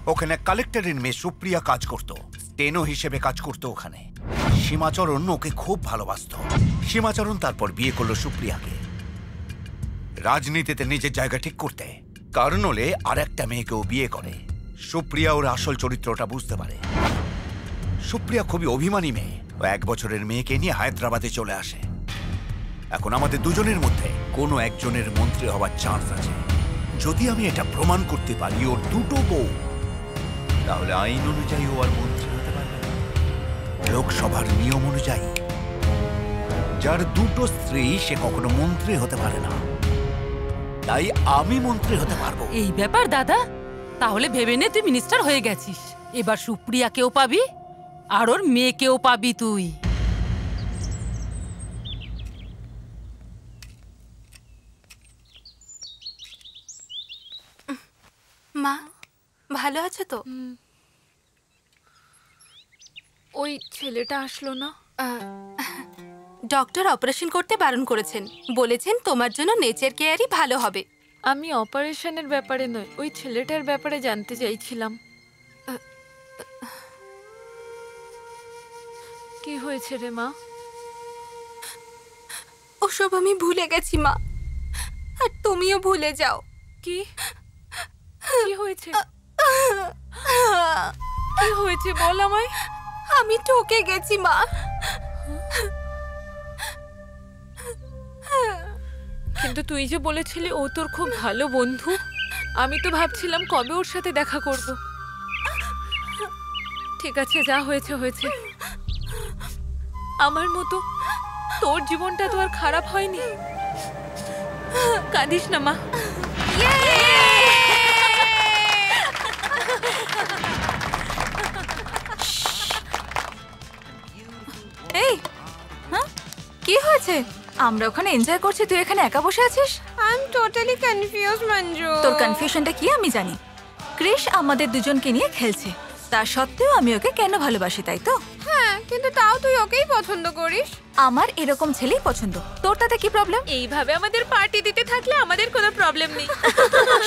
ওখানে কালেক্টরের মেয়ে সুপ্রিয়া কাজ করত টেনো হিসেবে কাজ করতো ওখানে। সীমাচরণ ওকে খুব ভালোবাসতো। সীমাচরণ তারপর বিয়ে করল সুপ্রিয়াকে। রাজনীতিতে নিজের জায়গা ঠিক করতে। কারণ হলে আর একটা মেয়েকেও বিয়ে করে। সুপ্রিয়া ওর আসল চরিত্রটা বুঝতে পারে। সুপ্রিয়া খুবই অভিমানী মেয়ে ও এক বছরের মেয়েকে নিয়ে হায়দ্রাবাদে চলে আসে। এখন আমাদের দুজনের মধ্যে কোনো একজনের মন্ত্রী হওয়ার চান্স আছে। যদি আমি এটা প্রমাণ করতে পারি ওর দুটো বউ, তাহলে আইন অনুযায়ী ও আর মন্ত্রী হতে পারবে লোকসভার নিয়ম অনুযায়ী, যার দুটো স্ত্রী সে কখনো মন্ত্রী হতে পারে না। তাই আমি মন্ত্রী হতে পারব। এই ব্যাপার দাদা? তাহলে ভেবে নে তুই মিনিস্টার হয়ে গেছিস। এবার সুপ্রিয়াকেও পাবি? আর ওর মেয়েকেও পাবি তুই? মা ভালো আছো তো? ওই ছেলেটা আসলো না? ডক্টর অপারেশন করতে বারণ করেছেন। বলেছেন তোমার জন্য নেচার কেয়ারই ভালো হবে। আমি অপারেশনের ব্যাপারে নয় ওই ছেলেটার ব্যাপারে জানতে চাইছিলাম। কি হয়েছে রে মা? ওসব আমি ভুলে গেছি মা। আর তুমিও ভুলে যাও। কি? কি হয়েছে? কি হয়েছে বল আমায়। আমি ঠকে গেছি মা। কিন্তু তুই যে বলেছিলি ও তোর খুব ভালো বন্ধু আমি তো ভাবছিলাম কবে ওর সাথে দেখা করব। ঠিক আছে যা হয়েছে হয়েছে। আমার মতো তোর জীবনটা তো আর খারাপ হয়নি। কাঁদিস না মা। এই হ্যাঁ? কি হয়েছে? আমরা ওখানে এনজয় করছি তুই এখানে একা বসে আছিস? I am totally confuse Manju. তোর কনফিউশনটা কি আমি জানি। ক্রিশ আমাদের দুজনকে নিয়ে খেলছে। তা সত্ত্বেও আমি ওকে কেন ভালোবাসি তাই তো? হ্যাঁ কিন্তু তাও তুই ওকেই পছন্দ করিস। আমার এরকম ছেলেই পছন্দ। তোর তাতে কি প্রবলেম এইভাবে আমাদের পার্টি দিতে থাকলে আমাদের কোনো প্রবলেম নেই।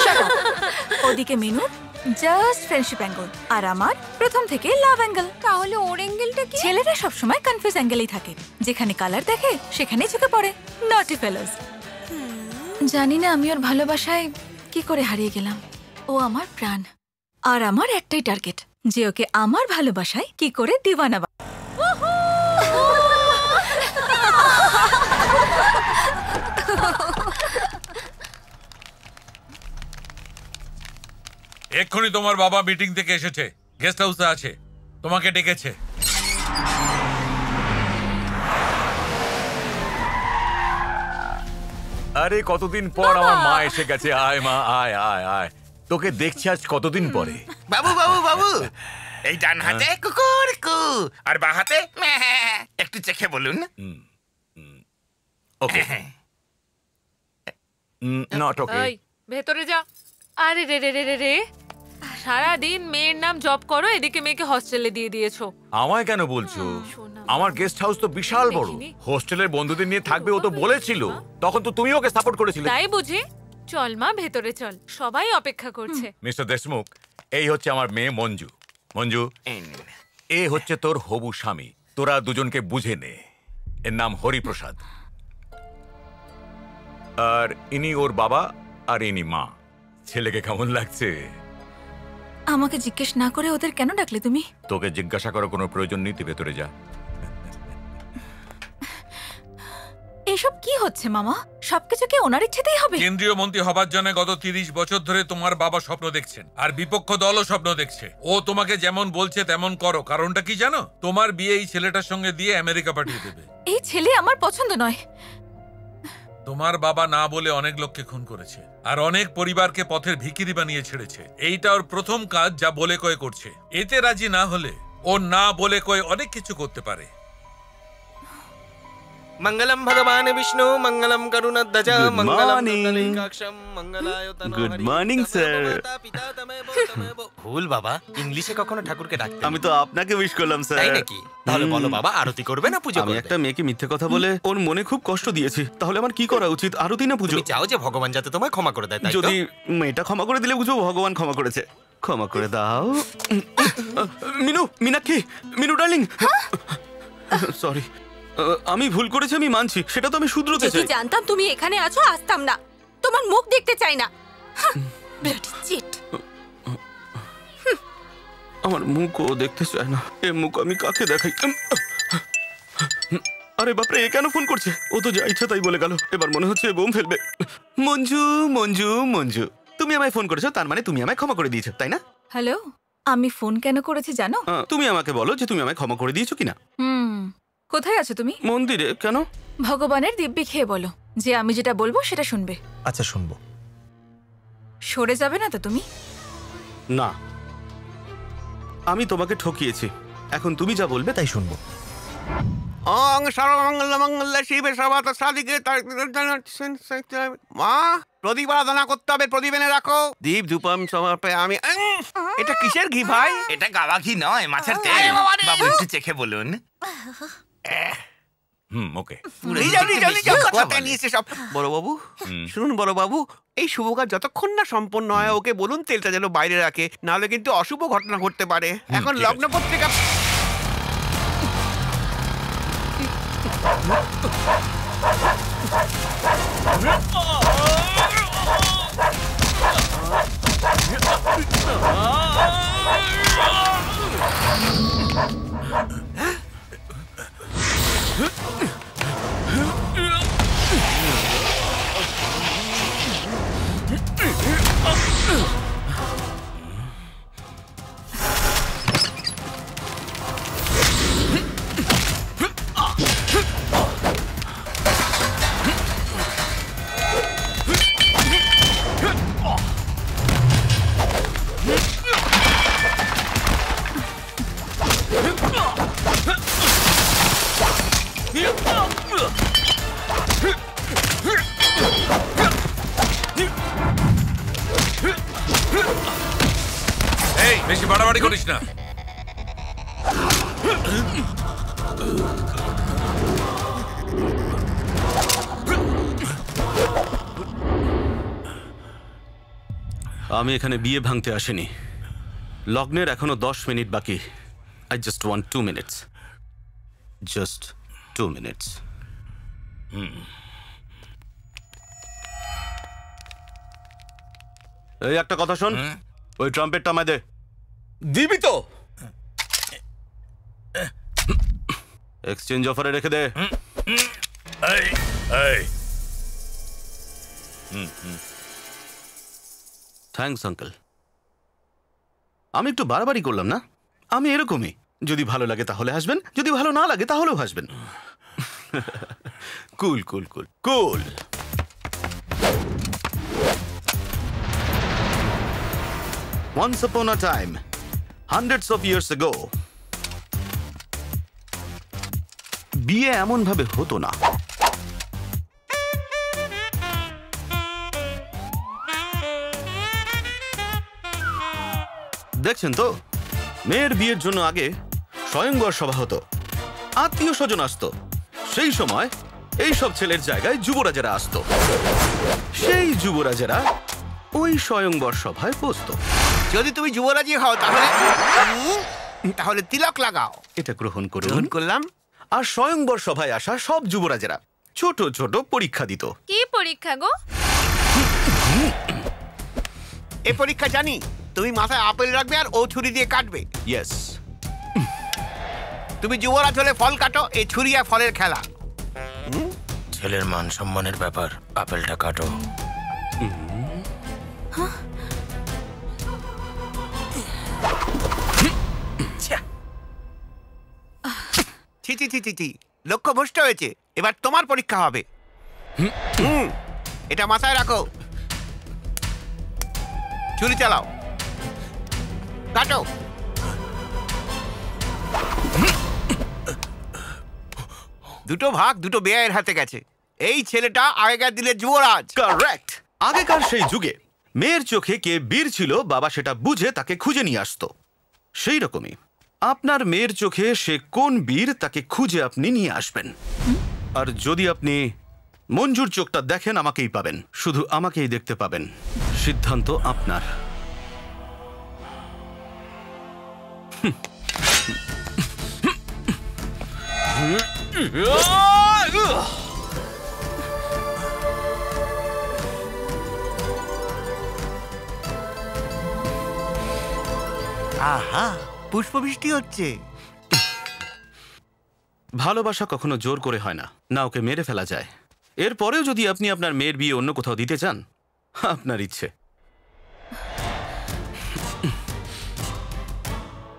ওদিকে মিনুর জাস্ট ফ্রেন্ডশিপ অ্যাঙ্গেল আর আমার প্রথম থেকে লাভ অ্যাঙ্গেল তাহলে ওর অ্যাঙ্গেলটা কি? ছেলেরা সবসময় কনফিউজ অ্যাঙ্গেলেই থাকে। যেখানে কালার দেখে সেখানেই চোখে পড়ে। নটি ফেলোস জানি না আমি ওর ভালোবাসায় কি করে হারিয়ে গেলাম। ও আমার প্রাণ। আর আমার একটাই টার্গেট যে ওকে আমার ভালোবাসায় কি করে দিওয়ানা বা- এক্ষুনি তোমার বাবা মিটিং থেকে এসেছে। গেস্ট হাউসে আছে। তোমাকে ডেকেছে। আরে কতদিন পর আমার মা এসে গেছে। আয় মা আয় আয় আয়। তোকে দেখছি আজ কতদিন পরে। বাবু বাবু বাবু! এই ডান হাতে কুকুর কু। আর বা হাতে। একটু চেখে বলুন। ওকে। নট ওকে এই ভেতরে যা। আরে রে রে রে রে। রে সারাদিন মেয়ের নাম জব করো এদিকে মেয়েকে হস্টেলে দিয়ে দিয়েছ। আমায় কেন বলছো? আমার গেস্ট হাউস তো বিশাল বড়। হোস্টেলের বন্ধুদের নিয়ে থাকবে ও তো বলেছিল। তখন তো তুমি ওকে সাপোর্ট করেছিলে। তাই বুঝি? চল মা ভেতরে চল। সবাই অপেক্ষা করছে। মিস্টার দেশমুখ এই হচ্ছে আমার মেয়ে মঞ্জু। মঞ্জু এ হচ্ছে তোর হবু স্বামী। তোরা দুজনকে বুঝে নে। এর নাম হরিপ্রসাদ। আর ইনি ওর বাবা আর ইনি মা। ছেলেকে কেমন লাগছে? আমাকে জিজ্ঞেস না করে ওদের কেন ডাকলে তুমি? তোকে জিজ্ঞাসা করার কোনো প্রয়োজন নেই তুই ভেতরে যা। এসব কি হচ্ছে মামা? সবকিছু কি ওনার ইচ্ছেতেই হবে? কেন্দ্রীয় মন্ত্রী হবার জন্য গত তিরিশ বছর ধরে তোমার বাবা স্বপ্ন দেখছেন আর বিপক্ষ দলও স্বপ্ন দেখছে। ও তোমাকে যেমন বলছে তেমন করো কারণটা কি জানো? তোমার বিয়ে এই ছেলেটার সঙ্গে দিয়ে আমেরিকা পাঠিয়ে দেবে। এই ছেলে আমার পছন্দ নয়। তোমার বাবা না বলে অনেক লোককে খুন করেছে, আর অনেক পরিবারকে পথের ভিকিরি বানিয়ে ছেড়েছে। এইটা ওর প্রথম কাজ যা বলে কয়ে করছে। এতে রাজি না হলে ও না বলে কয়ে অনেক কিছু করতে পারে। মঙ্গলম ভগবান বিষ্ণু মঙ্গলম morning. পুণ্ডরীকাক্ষম মঙ্গলায় গুড মর্নিং স্যার ভুল বাবা ইংলিশে কখনো ঠাকুরকে ডাকতে আমি তো আপনাকে উইশ করলাম স্যার তাই নাকি? তাহলে বলো বাবা, আরতি করবে না পুজো আমি? একটা মেয়েকে মিথ্যে কথা বলে ওর মনে খুব কষ্ট দিয়েছি। তাহলে আমার কি করা উচিত? আরতি না পুজো? তুমি চাও যে ভগবান যাতে তোমায় ক্ষমা করে দেয় তাই? যদি মেয়েটা ক্ষমা করে দিলে বুঝব ভগবান ক্ষমা করেছে। ক্ষমা করে দাও। মিনু মিনাক্ষী মিনু ডার্লিং সরি আমি ভুল করেছি আমি মানছি। সেটা তো আমি শুধরোতে যদি চাই। জানতাম তুমি এখানে আছো আসতাম না। তোমার মুখ দেখতে চাই না। আমার মুখও দেখতে চায় না। এ মুখ আমি কাকে দেখাই? আরে বাপরে এ কেন ফোন করছে? ও তো যা ইচ্ছা তাই বলে গেল। এবার মনে হচ্ছে বোম ফেলবে। মঞ্জু মঞ্জু মঞ্জু তুমি আমায় ফোন করেছ তার মানে তুমি আমায় ক্ষমা করে দিয়েছ তাই না? হ্যালো আমি ফোন কেন করেছি জানো? তুমি আমাকে বলো যে তুমি আমায় ক্ষমা করে দিয়েছ কিনা। হুম। কোথায় আছো তুমি? মন্দিরে কেন? ভগবানের দিব্যি খেয়ে বলো। যে আমি যেটা বলব সেটা শুনবে। আচ্ছা শুনব। সরে যাবে না তো তুমি? না। আমি তোমাকে ঠকিয়েছি। এখন তুমি যা বলবে তাই শুনব। অং সর্বমঙ্গল মঙ্গল শিবে সবাত সাদিকে মা প্রদীপ আরাধনা করতে হবে প্রদীপ এনে রাখো। দীপ ধূপম সমর্পে আমি এটা কিসের ঘি ভাই? এটা গাওয়া ঘি নয় মাছের তেল। বাবা একটু চেখে বলুন। হুম ওকে নিজেও নিজেও নিজেও কথা নিয়ে বলে। সব। বড়বাবু শুনুন বড়বাবু এই শুভ কাজ যতক্ষণ না সম্পন্ন হয় ওকে বলুন তেলটা যেন বাইরে রাখে নাহলে কিন্তু অশুভ ঘটনা ঘটতে পারে। এখন লগ্ন পত্রিকা আমি এখানে বিয়ে ভাঙতে আসিনি। লগ্নের এখনও দশ মিনিট বাকি। I just one two minutes just two minutes এই একটা কথা শোন। ওই ট্রাম্পেটটা আমায় দে। দিবি তো। এক্সচেঞ্জ অফারে রেখে দে। এই এই। হুম হুম। থ্যাঙ্কস আঙ্কেল আমি একটু বাড়াবাড়ি করলাম না? আমি এরকমই। যদি ভালো লাগে তাহলে হাসবেন যদি ভালো না লাগে তাহলেও হাসবেন। কুল cool cool cool Once upon a time, hundreds of years ago, বিয়ে এমনভাবে হতো না। দেখছেন তো? মেয়ের বিয়ের জন্য আগে স্বয়ংবর সভা হতো। আত্মীয় স্বজন আসতো। সেই সময় এই সব ছেলের জায়গায় যুবরাজেরা আসতো। সেই যুবরাজেরা ওই স্বয়ংবর সভায় বসতো। যদি তুমি যুবরাজি হও তাহলে তাহলে তিলক লাগাও। এটা গ্রহণ করে গ্রহণ করলাম। আর স্বয়ংবর সভায় আসা সব যুবরাজেরা ছোট ছোট পরীক্ষা দিত। কি পরীক্ষা গো? এ পরীক্ষা জানি। তুমি মাথায় আপেল রাখবে আর ও ছুরি দিয়ে কাটবে। ইয়েস তুমি যুবরাজ হলে ফল কাটো এই ছুরি আর ফলের খেলা। ছেলের মান সম্মানের ব্যাপার আপেলটা কাটো। ছি ছি ছি ছি। লক্ষ্য ভ্রষ্ট হয়েছে। এবার তোমার পরীক্ষা হবে। হুম। এটা মাথায় রাখো। ছুরি চালাও। কাটো। দুটো ভাগ, দুটো বেয়ের হাতে গেছে। এই ছেলেটা আগেকার দিনের যুবরাজ। কারেক্ট আগেকার সেই যুগে মেয়ের চোখে কে বীর ছিল, বাবা সেটা বুঝে তাকে খুঁজে নিয়ে আসতো। সেই রকমই আপনার মেয়ের চোখে সে কোন বীর তাকে খুঁজে আপনি নিয়ে আসবেন। আর যদি আপনি মঞ্জুর চোখটা দেখেন, আমাকেই পাবেন। শুধু আমাকেই দেখতে পাবেন। সিদ্ধান্ত আপনার। আহা, পুষ্পবৃষ্টি হচ্ছে। ভালোবাসা কখনো জোর করে হয় না। না ওকে মেরে ফেলা যায়। এরপরেও যদি আপনি আপনার মেয়ের বিয়ে অন্য কোথাও দিতে চান, আপনার ইচ্ছে।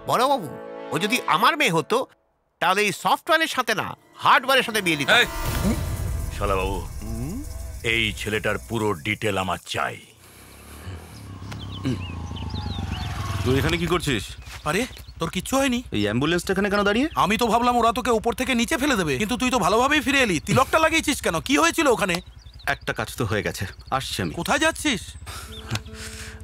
বড়বাবু ও যদি আমার মেয়ে হতো তাহলে এই সফটওয়্যারের সাথে না হার্ডওয়্যারের সাথে বিয়ে দিত শালাবাবু এই ছেলেটার পুরো ডিটেল আমার চাই। তুই এখানে কি করছিস? আরে তোর কিচ্ছু হয়নি। এই অ্যাম্বুলেন্সটা এখানে কেন দাঁড়িয়ে? আমি তো ভাবলাম ওরা তোকে উপর থেকে নিচে ফেলে দেবে কিন্তু তুই তো ভালোভাবেই ফিরে এলি। তিলকটা লাগিয়েছিস কেন? কি হয়েছিল ওখানে? একটা কাজ তো হয়ে গেছে আসছি আমি। কোথায় যাচ্ছিস?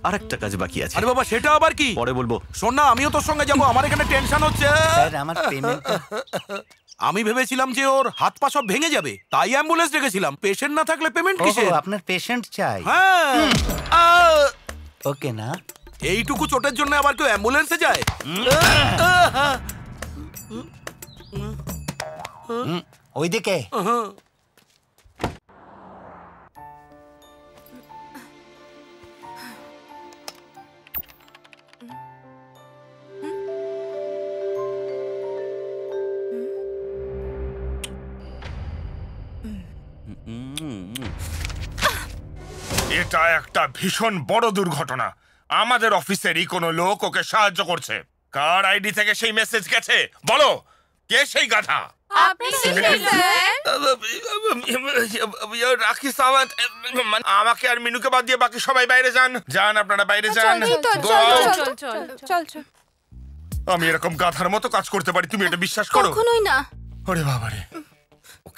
আর একটা কাজ বাকি আছে। আরে বাবা সেটা আবার কি? পরে বলব। শোন না আমিও তোর সঙ্গে যাব আমার এখানে টেনশন হচ্ছে। স্যার, আমার পেমেন্টটা আমি ভেবেছিলাম যে ওর হাত পা সব ভেঙে যাবে তাই অ্যাম্বুলেন্স ডেকেছিলাম। পেশেন্ট না থাকলে পেমেন্ট কিসের? ওহো, আপনার পেশেন্ট চাই। হ্যাঁ। ওকে না। এইটুকু চোটের জন্য আবার কেউ অ্যাম্বুলেন্সে যায়? ওইদিকে। এটা একটা ভীষণ বড় দুর্ঘটনা। আমাদের অফিসেরই কোনো লোক ওকে সাহায্য করছে। কার আইডি থেকে সেই মেসেজ গেছে? বলো কে সেই গাধা? আপনি রাখি সাওয়ান্ত মানে আমাকে আর মিনুকে বাদ দিয়ে বাকি সবাই বাইরে যান। যান আপনারা বাইরে যান। আমি এরকম গাধার মতো কাজ করতে পারি তুমি এটা বিশ্বাস করো? কখনোই না। ওরে বাবারে।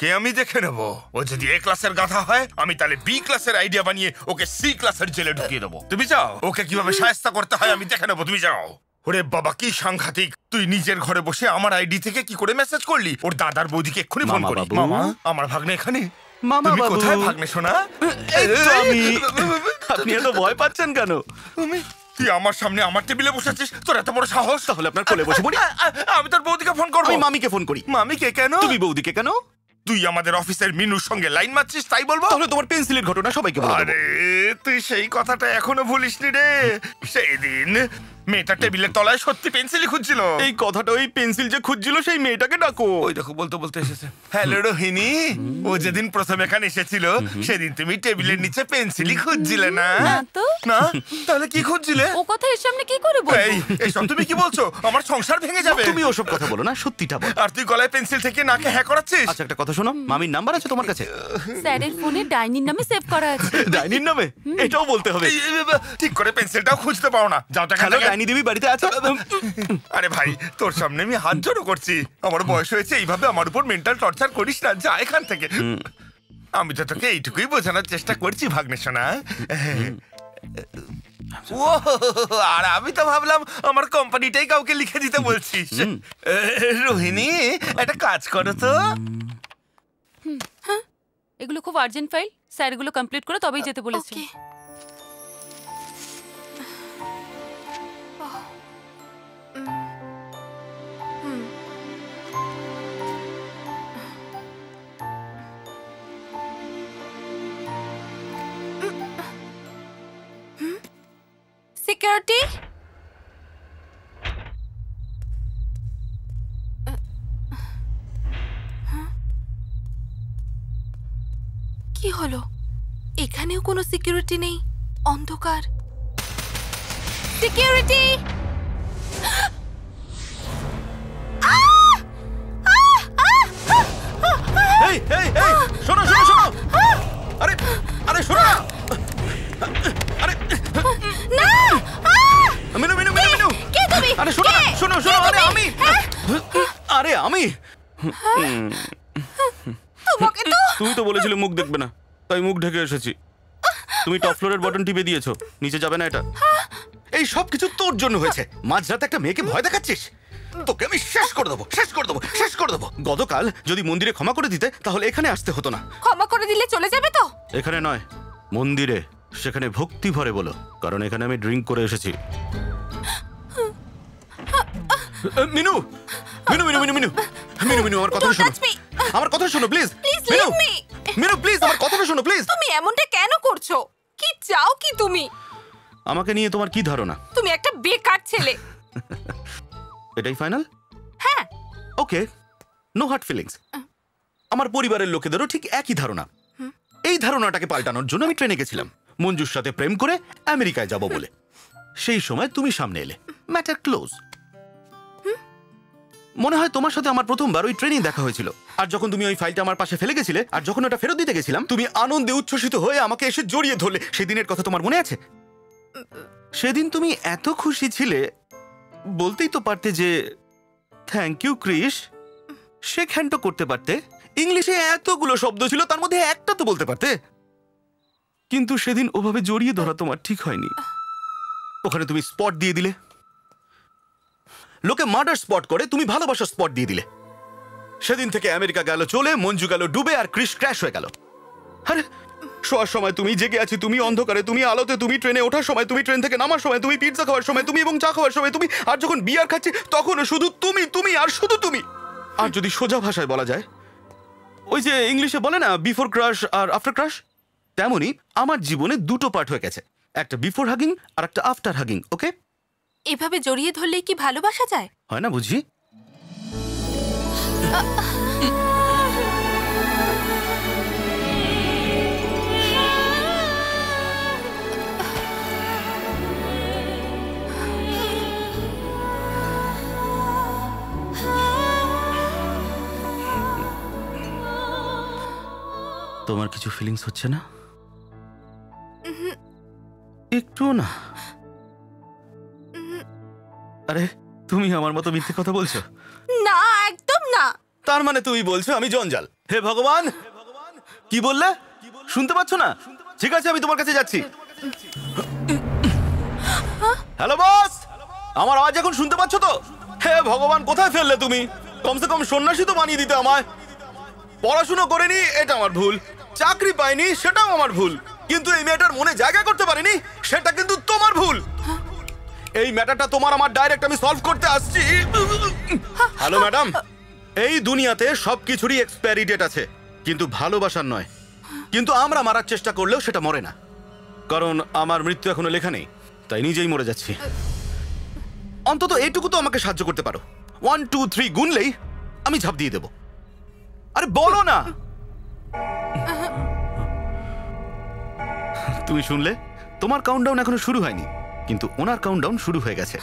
ওকে আমি দেখে নেব। ও যদি এ ক্লাসের গাধা হয় আমি তাহলে বি ক্লাসের আইডিয়া বানিয়ে ওকে সি ক্লাসের জেলে ঢুকিয়ে দেবো। তুমি যাও। ওকে কীভাবে সাহায্য করতে হয় আমি দেখে নেব তুমি যাও। ওরে বাবা কি সাংঘাতিক। তুই নিজের ঘরে বসে আমার আইডি থেকে কি করে মেসেজ করলি? ওর দাদার বৌদিকে এক্ষুনি ফোন করি। মামা আমার ভাগ্নে এখানে। মামা তুমি বাবু। কোথায় ভাগ্নে শোনা তো আমি। আপনি এত ভয় পাচ্ছেন কেন? তুই আমার সামনে আমার টেবিলে বসেছিস? তোর এত বড় সাহস? তাহলে আপনার কোলে বসে পড়ি। আমি তোর বৌদিকে ফোন করব। আমি মামিকে ফোন করি। মামিকে কেন? তুমি বৌদিকে কেন? তুই আমাদের অফিসের মিনুর সঙ্গে লাইন মারছিস তাই বলব তাহলে তোমার পেন্সিলের ঘটনা সবাইকে বলে দেবো। আরে তুই সেই কথাটা এখনও ভুলিসনি রে সেই দিন মেয়েটা টেবিলের তলায় সত্যি পেন্সিলই খুঁজছিল। এই কথাটা ওই পেন্সিল যে খুঁজছিল সেই মেয়েটাকে ডাকো। ওই দেখো বলতে বলতে এসেছে। হ্যালো রোহিণী। ও যেদিন প্রথম এখানে এসেছিল সেদিন তুমি টেবিলের নিচে পেন্সিলই খুঁজছিলে না? না তাহলে কি খুঁজছিলে? ও কথা এর সামনে কি করে এই বলব এইসব তুমি কি বলছো? আমার সংসার ভেঙে যাবে। তুমি ওসব কথা বলো না সত্যিটা বল। আর তুই গলায় পেন্সিল থেকে নাকে হ্যাঁ করাচ্ছিস? আচ্ছা একটা কথা শোনো মামির নাম্বার আছে তোমার কাছে? স্যারের ফোনে ডাইনির নামে সেভ করা আছে। ডাইনির নামে? এটাও বলতে হবে। এই, এই, এই, ঠিক করে পেন্সিলটাও খুঁজতে পাও না। যাও দেখা ডাইনি দেবী বাড়িতে আছে? আরে ভাই তোর সামনে আমি হাত জড়ো করছি। আমার বয়স হয়েছে এইভাবে আমার উপর মেন্টাল টর্চার করিস না যা এখান থেকে। আমি তো তোকে এইটুকুই বোঝানোর চেষ্টা করছি ভাগ্নে সোনা। ও আর আমি তো ভাবলাম আমার কোম্পানিটাই কাউকে লিখে দিতে বলছিস। রোহিণী একটা কাজ করো তো। এগুলো খুব আর্জেন্ট ফাইল স্যার এগুলো কমপ্লিট করে তবেই যেতে বলেছে। সিকিউরিটি? কি হলো? এখানেও কোনো সিকিউরিটি নেই? অন্ধকার। সিকিউরিটি! শোনো শোনো শোনো! আরে আরে শোনো আরে না! আরে শোনো না? শোনো শোনো আরে আমি। আরে আমি। তোমাকে তো তুমি তো বলেছিলে মুখ দেখবে না তাই মুখ ঢেকে এসেছি। তুমি টপ ফ্লোরের বটন টিপে দিয়েছ নিচে যাবে না এটা। এই সব কিছু তোর জন্য হয়েছে। মাঝরাতে একটা মেয়েকে ভয় দেখাচ্ছিস? তোকে আমি শেষ করে দেবো শেষ করে দেবো শেষ করে দেবো। গতকাল যদি মন্দিরে ক্ষমা করে দিতে তাহলে এখানে আসতে হতো না। ক্ষমা করে দিলে চলে যাবে তো? এখানে নয় মন্দিরে সেখানে ভক্তি ভরে বলো কারণ এখানে আমি ড্রিঙ্ক করে এসেছি। মিনু! মিনু মিনু মিনু মিনু। মিনু মিনু আমার কথা শোনো। আমার কথা শোনো please Please Minu! Minu please আমার কথাটা শোনো প্লিজ তুমি এমনটা কেন করছ? কি চাও কি তুমি? আমাকে নিয়ে তোমার কি ধারণা? তুমি একটা বেকার ছেলে। এটাই ফাইনাল? হ্যাঁ। ওকে নো হার্ট ফিলিংস আমার পরিবারের লোকেদেরও ঠিক একই ধারণা। এই ধারণাটাকে পাল্টানোর জন্য আমি ট্রেনে গেছিলাম। মঞ্জুর সাথে প্রেম করে আমেরিকায় যাব বলে। সেই সময় তুমি সামনে এলে। ম্যাটার ক্লোজ মনে হয় তোমার সাথে আমার প্রথমবার ওই ট্রেনেই দেখা হয়েছিল। আর যখন তুমি ওই ফাইলটা আমার পাশে ফেলে গেছিলে, আর যখন ওটা ফেরত দিতে গেছিলাম, তুমি আনন্দে উচ্ছ্বসিত হয়ে আমাকে এসে জড়িয়ে ধরলে। সেদিনের কথা তোমার মনে আছে? সেদিন তুমি এত খুশি ছিলে, বলতেই তো পারতে যে থ্যাংক ইউ ক্রিস শেক হ্যান্ডও করতে পারতে। ইংলিশে এতগুলো শব্দ ছিল, তার মধ্যে একটা তো বলতে পারতে। কিন্তু সেদিন ওভাবে জড়িয়ে ধরা তোমার ঠিক হয়নি। ওখানে তুমি স্পট দিয়ে দিলে। লোকে মার্ডার স্পট করে, তুমি ভালোবাসার স্পট দিয়ে দিলে। সেদিন থেকে আমেরিকা গেল চলে, মঞ্জু গেল ডুবে, আর ক্রিস ক্র্যাশ হয়ে গেল। আরে, শোয়ার সময় তুমি জেগে আছি, তুমি অন্ধকারে, তুমি আলোতে, তুমি ট্রেনে ওঠার সময়, তুমি ট্রেন থেকে নামার সময়, তুমি পিৎজা খাওয়ার সময়, তুমি এবং চা খাওয়ার সময়, তুমি আর যখন বিয়ার খাচ্ছি, তখনও শুধু তুমি তুমি, আর শুধু তুমি। আর যদি সোজা ভাষায় বলা যায়, ওই যে ইংলিশে বলে না বিফোর ক্রাশ আর আফটার ক্রাশ তেমনই আমার জীবনে দুটো পার্ট হয়ে গেছে। একটা বিফোর হাগিং আর একটা আফটার হাগিং ওকে এভাবে জড়িয়ে ধরলে কি ভালোবাসা যায়? হয় না বুঝি? তোমার কিছু ফিলিংস হচ্ছে না? একটু না। আরে তুমি আমার মতো মিথ্যে কথা বলছো? না একদম না। তার মানে তুমি বলছো আমি জঞ্জাল। হে ভগবান! কি বললে? শুনতে পাচ্ছ না? ঠিক আছে আমি তোমার কাছে যাচ্ছি। হ্যালো বস আমার আওয়াজ এখন শুনতে পাচ্ছ তো? হে ভগবান কোথায় ফেললে তুমি? কমসে কম সন্ন্যাসী তো বানিয়ে দিতে আমায়। পড়াশুনো করিনি এটা আমার ভুল। চাকরি পাইনি সেটাও আমার ভুল। কিন্তু এই মেয়েটার মনে জায়গা করতে পারিনি সেটা কিন্তু তোমার ভুল। এই ম্যাটারটা তোমার আমার ডাইরেক্ট আমি সলভ করতে আসছি। হ্যালো ম্যাডাম এই দুনিয়াতে সবকিছুরই এক্সপায়ারি ডেট আছে, কিন্তু ভালোবাসার নয়। কিন্তু আমরা মারার চেষ্টা করলেও সেটা মরে না। কারণ আমার মৃত্যু এখনও লেখা নেই, তাই নিজেই মরে যাচ্ছি। অন্তত এইটুকু তো আমাকে সাহায্য করতে পারো। ওয়ান টু থ্রি গুনলেই আমি ঝাঁপ দিয়ে দেবো। আরে বলো না! তুমি শুনলে? তোমার কাউন্টডাউন এখনও শুরু হয়নি। কিন্তু ওনার কাউন্টডাউন শুরু হয়ে গেছে।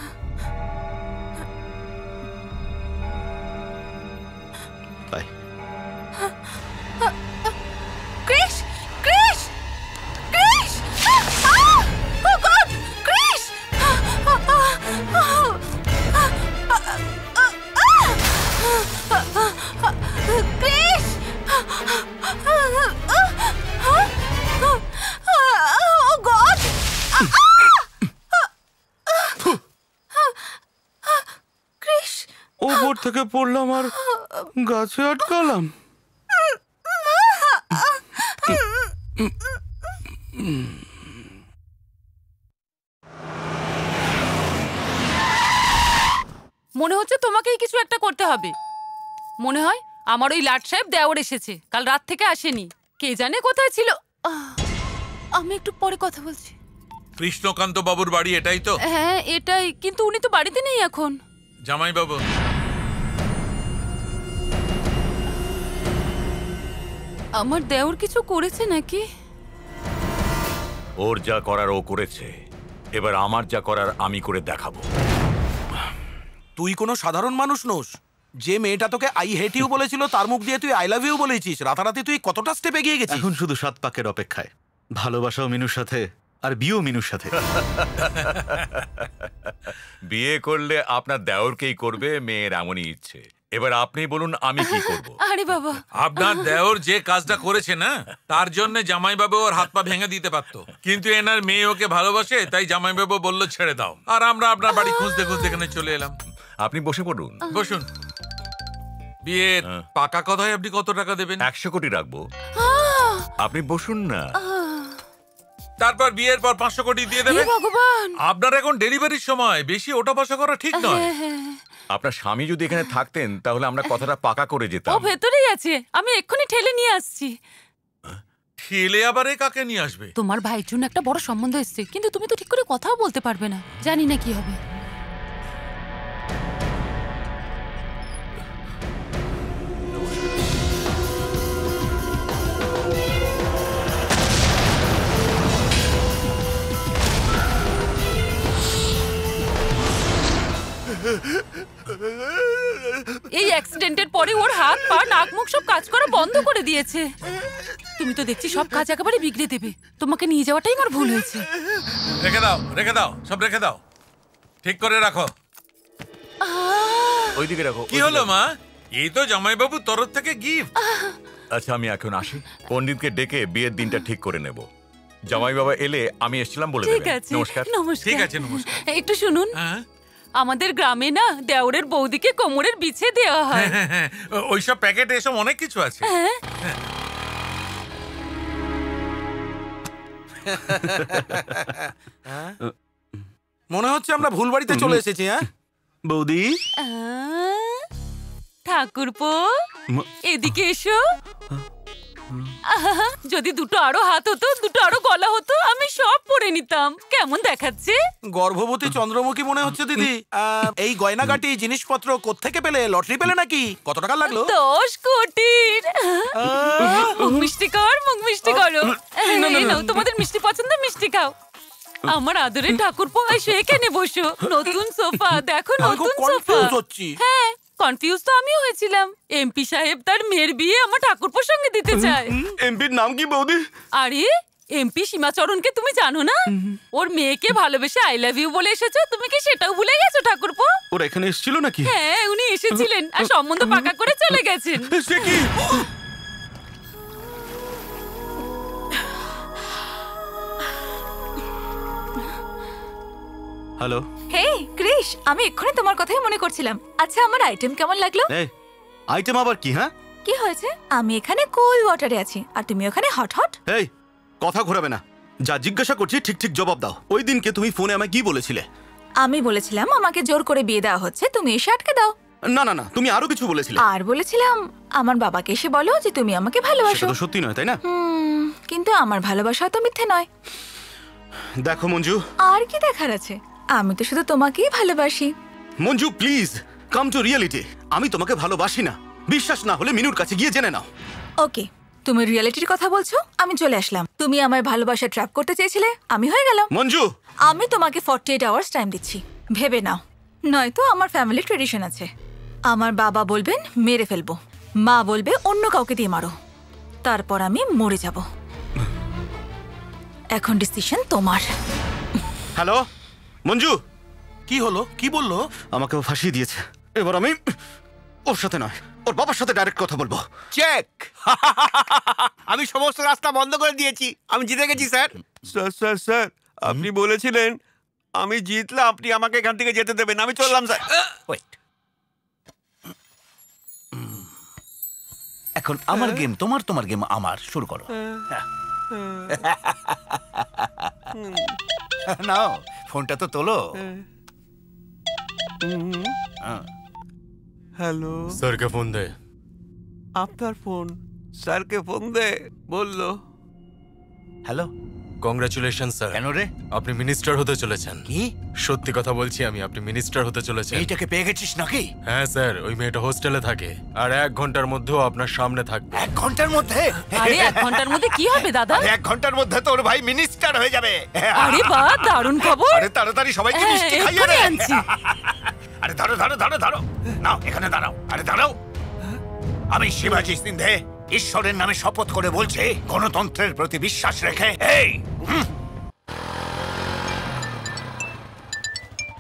থেকে পড়লাম আর গাছে আটকালাম। মনে হচ্ছে তোমাকেই কিছু একটা করতে হবে। মনে হয় আমার ওই লাট সাহেব দেওয়ার এসেছে কাল রাত থেকে আসেনি। কে জানে কোথায় ছিল? আহ, আমি একটু পরে কথা বলছি। কৃষ্ণকান্ত বাবুর বাড়ি এটাই তো? হ্যাঁ এটাই কিন্তু উনি তো বাড়িতে নেই এখন। জামাই বাবু আমার দেওর কিছু করেছে নাকি? ওর যা করার ও করেছে। এবার আমার যা করার আমি করে দেখাবো। তুই কোনো সাধারণ মানুষ নোস। যে মেয়েটা তোকে আই হেট ইউ বলেছিল তার মুখ দিয়ে তুই আই লাভ ইউ বলেছিস। রাতারাতি তুই কতটা স্টেপ এগিয়ে গেছিস? এখন শুধু সাত পাকের অপেক্ষায়। ভালোবাসাও মিনুর সাথে আর বিয়েও মিনুর সাথে। বিয়ে করলে আপনার দেওরকেই করবে মেয়ের এমনই ইচ্ছে। এবার আপনি বলুন আমি কি করব? আরে বাবা। আপনার দেওর যে কাজটা করেছে না তার জন্য জামাইবাবু ওর হাত পা ভেঙে দিতে পারতো। কিন্তু এনার মেয়ে ওকে ভালোবাসে তাই জামাইবাবু বলল ছেড়ে দাও। আর আমরা আপনার বাড়ি খুঁজতে খুঁজতে এখানে চলে এলাম। আপনি বসে পড়ুন। বসুন। বিয়ের পাকা কথায় আপনি কত টাকা দেবেন? একশো কোটি রাখব। আপনি বসুন না। তারপর বিয়ের পর পাঁচশো কোটি দিয়ে দেবেন? ভগবান! আপনার এখন ডেলিভারির সময়। বেশি ওটা পাশা করা ঠিক নয়। হ্যাঁ, হ্যাঁ। আপনার স্বামী যদি এখানে থাকতেন তাহলে আমরা কথাটা পাকা করে ও যেতাম ভেতরেই আছে। আমি এক্ষুনি ঠেলে নিয়ে আসছি। ঠেলে আবার কাকে নিয়ে আসবে? তোমার ভাইয়ের জন্য একটা বড় সম্বন্ধ এসছে কিন্তু তুমি তো ঠিক করে কথাও বলতে পারবে না। জানি না কি হবে। এই অ্যাক্সিডেন্টের পরে ওর হাত পা নাক মুখ সব কাজ করা বন্ধ করে দিয়েছে। তুমি তো দেখছি সব কাজ একেবারে বিগড়ে দেবে। তোমাকে নিয়ে যাওয়াটাই আমার ভুল হয়েছে। রেখে দাও রেখে দাও সব রেখে দাও। ঠিক করে রাখো। ওইদিকে রাখো কি হলো মা? এই তো জামাইবাবুর তরফ থেকে গিফট আচ্ছা আমি এখন আসি। পণ্ডিতকে ডেকে বিয়ের দিনটা ঠিক করে নেব। জামাই বাবা এলে আমি এসেছিলাম বলে ঠিক আছে নমস্কার। নমস্কার। ঠিক আছে, নমস্কার। একটু শুনুন। আমাদের গ্রামে না দেওরের বৌদিকে কোমরের বিছে দেওয়া হয়। ওইসব প্যাকেটে এসব অনেক কিছু আছে। হ্যাঁ। মনে হচ্ছে আমরা ভুল বাড়িতে চলে এসেছি হ্যাঁ? বৌদি? ঠাকুরপো এদিকে এসো। যদি দুটো আরও হাত হতো দুটো আরও গলা হতো আমি সব পরে নিতাম। কেমন দেখাচ্ছে? গর্ভবতী চন্দ্রমুখী মনে হচ্ছে দিদি। এই গয়নাগাটি জিনিসপত্র কোত্থেকে পেলে? লটারি পেলে নাকি? কত টাকা লাগল? দশ কোটির। মুখ মিষ্টি কর মুখ মিষ্টি করো। তোমাদের মিষ্টি পছন্দ মিষ্টি খাও। আমার আদরের ঠাকুরপো এসে এখানে বসো। নতুন সোফা দেখো নতুন সোফা। হ্যাঁ। কনফিউজ তো আমিও হয়েছিলাম। এমপি সাহেব তার মেয়ের বিয়ে আমার ঠাকুরপোর সঙ্গে দিতে চায়। এমপির নাম কি বৌদি? আরে এমপি সীমাচরণকে তুমি জানো না? ওর মেয়েকে ভালোবেসে আই লাভ ইউ বলে এসেছ তুমি কি সেটাও ভুলে গেছো ঠাকুরপো? ওর এখানে এসেছিল নাকি? হ্যাঁ উনি এসেছিলেন আর সম্বন্ধ পাকা করে চলে গেছেন। সে কি? হ্যালো হে ক্রিশ আমি এক্ষুনি তোমার কথাই মনে করছিলাম। আচ্ছা আমার আইটেম কেমন লাগল? এই আইটেম আবার কি হ্যাঁ? কি হয়েছে? আমি এখানে কোল ওয়াটারে আছি আর তুমি ওখানে হট হট এই কথা ঘোরাবে না। যা জিজ্ঞাসা করছি ঠিক ঠিক জবাব দাও। ওই দিনকে তুমি ফোনে আমায় কি বলেছিলে? আমি বলেছিলাম আমাকে জোর করে বিয়ে দেওয়া হচ্ছে তুমি এসে আটকে দাও। না না না তুমি আরও কিছু বলেছিলে। আর বলেছিলাম আমার বাবাকে এসে বলো যে তুমি আমাকে ভালোবাসো। সেটা তো সত্যি নয় তাই না? কিন্তু আমার ভালোবাসা তো মিথ্যে নয়। দেখো মঞ্জু। আর কি দেখার আছে? আমি তো শুধু তোমাকেই ভালোবাসি। Manju please come to reality আমি তোমাকে ভালোবাসি না। বিশ্বাস না হলে মিনুর কাছে গিয়ে জেনে নাও। ওকে তুমি রিয়েলিটির কথা বলছো আমি চলে আসলাম। তুমি আমার ভালোবাসা ট্র্যাপ করতে চেয়েছিলে আমি হয়ে গেলাম। মঞ্জু! আমি তোমাকে ফর্টি এইট আওয়ার্স টাইম দিচ্ছি। ভেবে নাও। নয়তো আমার ফ্যামিলি ট্রেডিশন আছে। আমার বাবা বলবেন মেরে ফেলব। মা বলবে অন্য কাউকে দিয়ে মারো। তারপর আমি মরে যাব। এখন ডিসিশন তোমার। হ্যালো মঞ্জু! কি হলো? কি বলল? আমাকে ও ফাঁসিয়ে দিয়েছে। এবার আমি ওর সাথে নয় ওর বাবার সাথে ডাইরেক্ট কথা বলব। চেক আমি সমস্ত রাস্তা বন্ধ করে দিয়েছি। আমি জিতে গেছি স্যার। স্যার স্যার স্যার আপনি বলেছিলেন আমি জিতলে আপনি আমাকে এখান থেকে যেতে দেবেন। আমি চললাম স্যার। ওয়েট এখন আমার গেম তোমার তোমার গেম আমার শুরু করো। নাও ফোনটা তো তোলো। হ্যাঁ। হ্যালো। স্যারকে ফোন দে। আপনার ফোন। স্যারকে ফোন দে বলল। হ্যালো। কংগ্রাচুলেশন স্যার কেন রে? আপনি মিনিস্টার হতে চলেছেন। কি? সত্যি কথা বলছি আমি আপনি মিনিস্টার হতে চলেছেন। এইটাকে পেয়ে গেছিস নাকি? হ্যাঁ স্যার ওই মেয়েটা হোস্টেলে থাকে। আর এক ঘণ্টার মধ্যেও আপনার সামনে থাকবে। এক ঘণ্টার মধ্যে? আরে এক ঘণ্টার মধ্যে কি হবে দাদা? এক ঘণ্টার মধ্যে তোর ভাই মিনিস্টার হয়ে যাবে। আরে বা দারুণ খবর। আরে তাড়াতাড়ি সবাইকে হ্যাঁ, মিষ্টি খাইয়ে আনছি। আরে ধরো ধরো ধরো ধরো। নাও এখানে দাঁড়াও। আরে দাঁড়াও। আমি শিবাজি সিন্ধে। ঈশ্বরের নামে শপথ করে বলছে গণতন্ত্রের প্রতি বিশ্বাস রেখে। এই! হুম,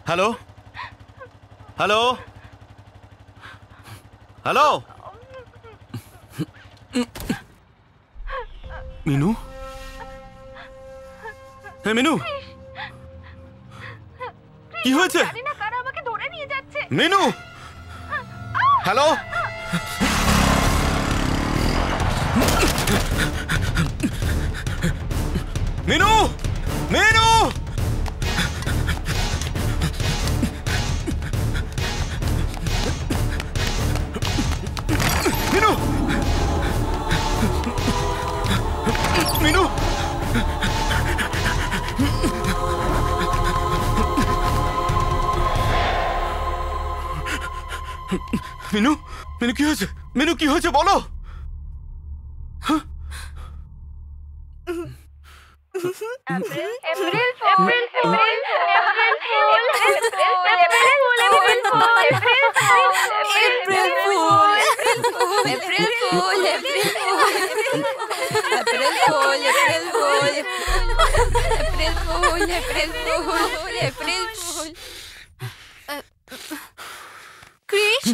হ্যালো? হ্যালো? হ্যালো? মিনু? হ্যাঁ মিনু? কি হয়েছে? মিনু? হ্যালো? মিনু মিনু মিনু মিনু মিনু মিনু কি হয়েছে মিনু কি হয়েছে বলো হ্যাঁ? April fool April fool April fool April fool April fool April fool April fool Chris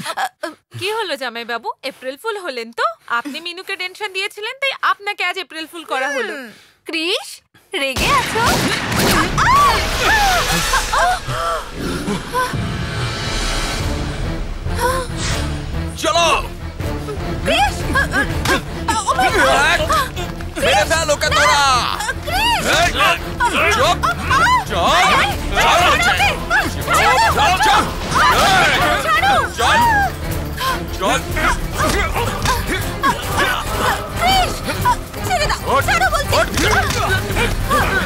কি হলো জামাই বাবু এপ্রিল ফুল হলেন তো আপনি মিনুকে টেনশন দিয়েছিলেন তাই আপনাকে আজ এপ্রিল ফুল করা হলো ক্রিস রেগে আছো চলো ক্রিস মেরে ফেল ওকে তোরা এই, চুপ চল চল চল চল চল চল ছেড়ে দাও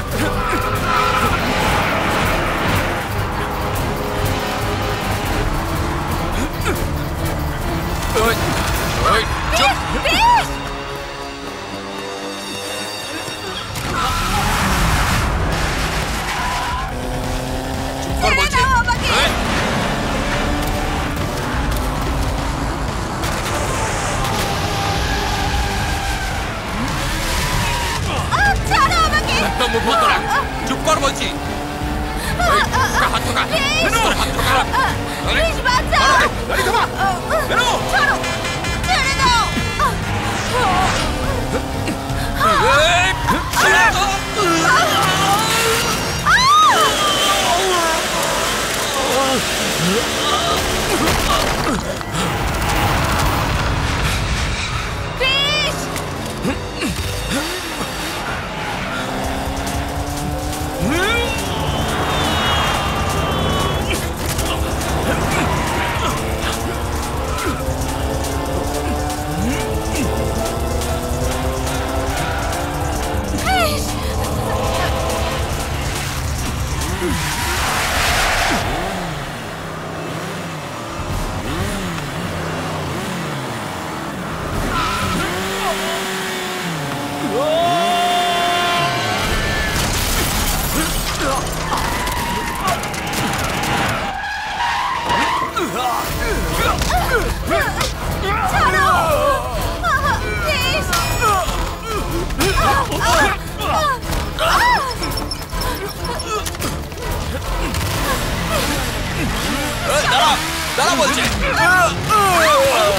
আমাকে একদম মুখ বন্ধ রাখ চুপ কর বলছি এই, ওকে হাত ঢোকা মেনু, হাত ঢোকা আরে, ক্রিস বাঁচাও গাড়ি থামা মেনু ছাড়ো ছেড়ে দাও এই, ছেড়ে দাও। ক্রিস দাঁড়া দাঁড়া বলছি পিছনে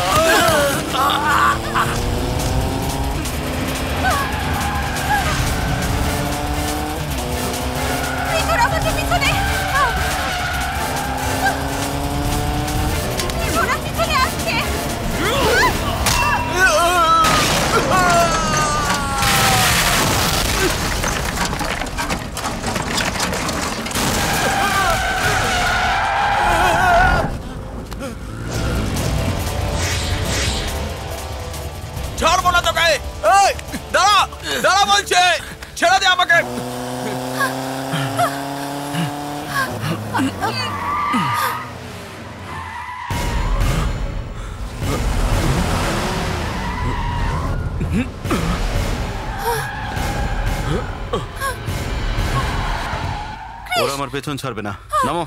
আমার পেছন ছাড়বে না। নামো।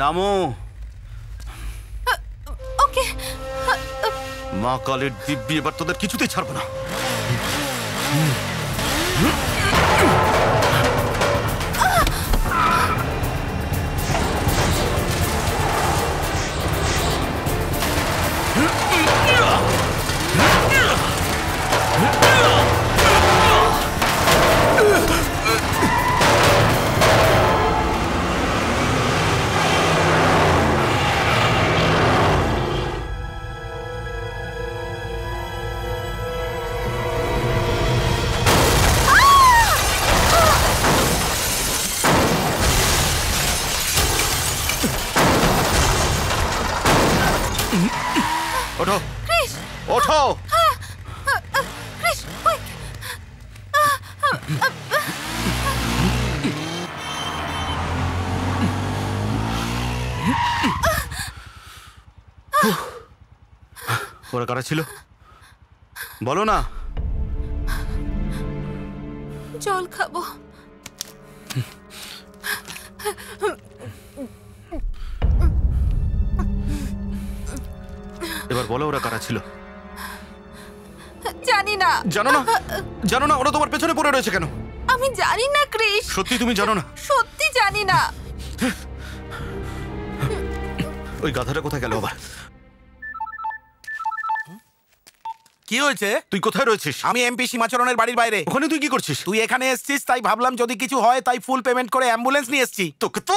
নামো। ওকে। মা কালের দিব্যি এবার তোদের কিছুতেই ছাড়বো না। ওঠো। ক্রিস। ওঠো। ক্রিস ওরা কারা ছিল? বলো না। জল খাব। এবার বলো ওরা কারা ছিল। জানি না জানো না? জানো না ওরা তোমার পেছনে পড়ে রয়েছে কেন? আমি জানি না ক্রিস সত্যি তুমি জানো না? সত্যি জানি না। ওই গাধাটা কোথায় গেল আবার? কি হয়েছে? তুই কোথায় রয়েছিস? আমি এমপি সীমাচরণের বাড়ির বাইরে। ওখানে তুই কি করছিস? তুই এখানে এসেছিস তাই ভাবলাম যদি কিছু হয় তাই ফুল পেমেন্ট করে অ্যাম্বুলেন্স নিয়ে এসেছি। তোকে তো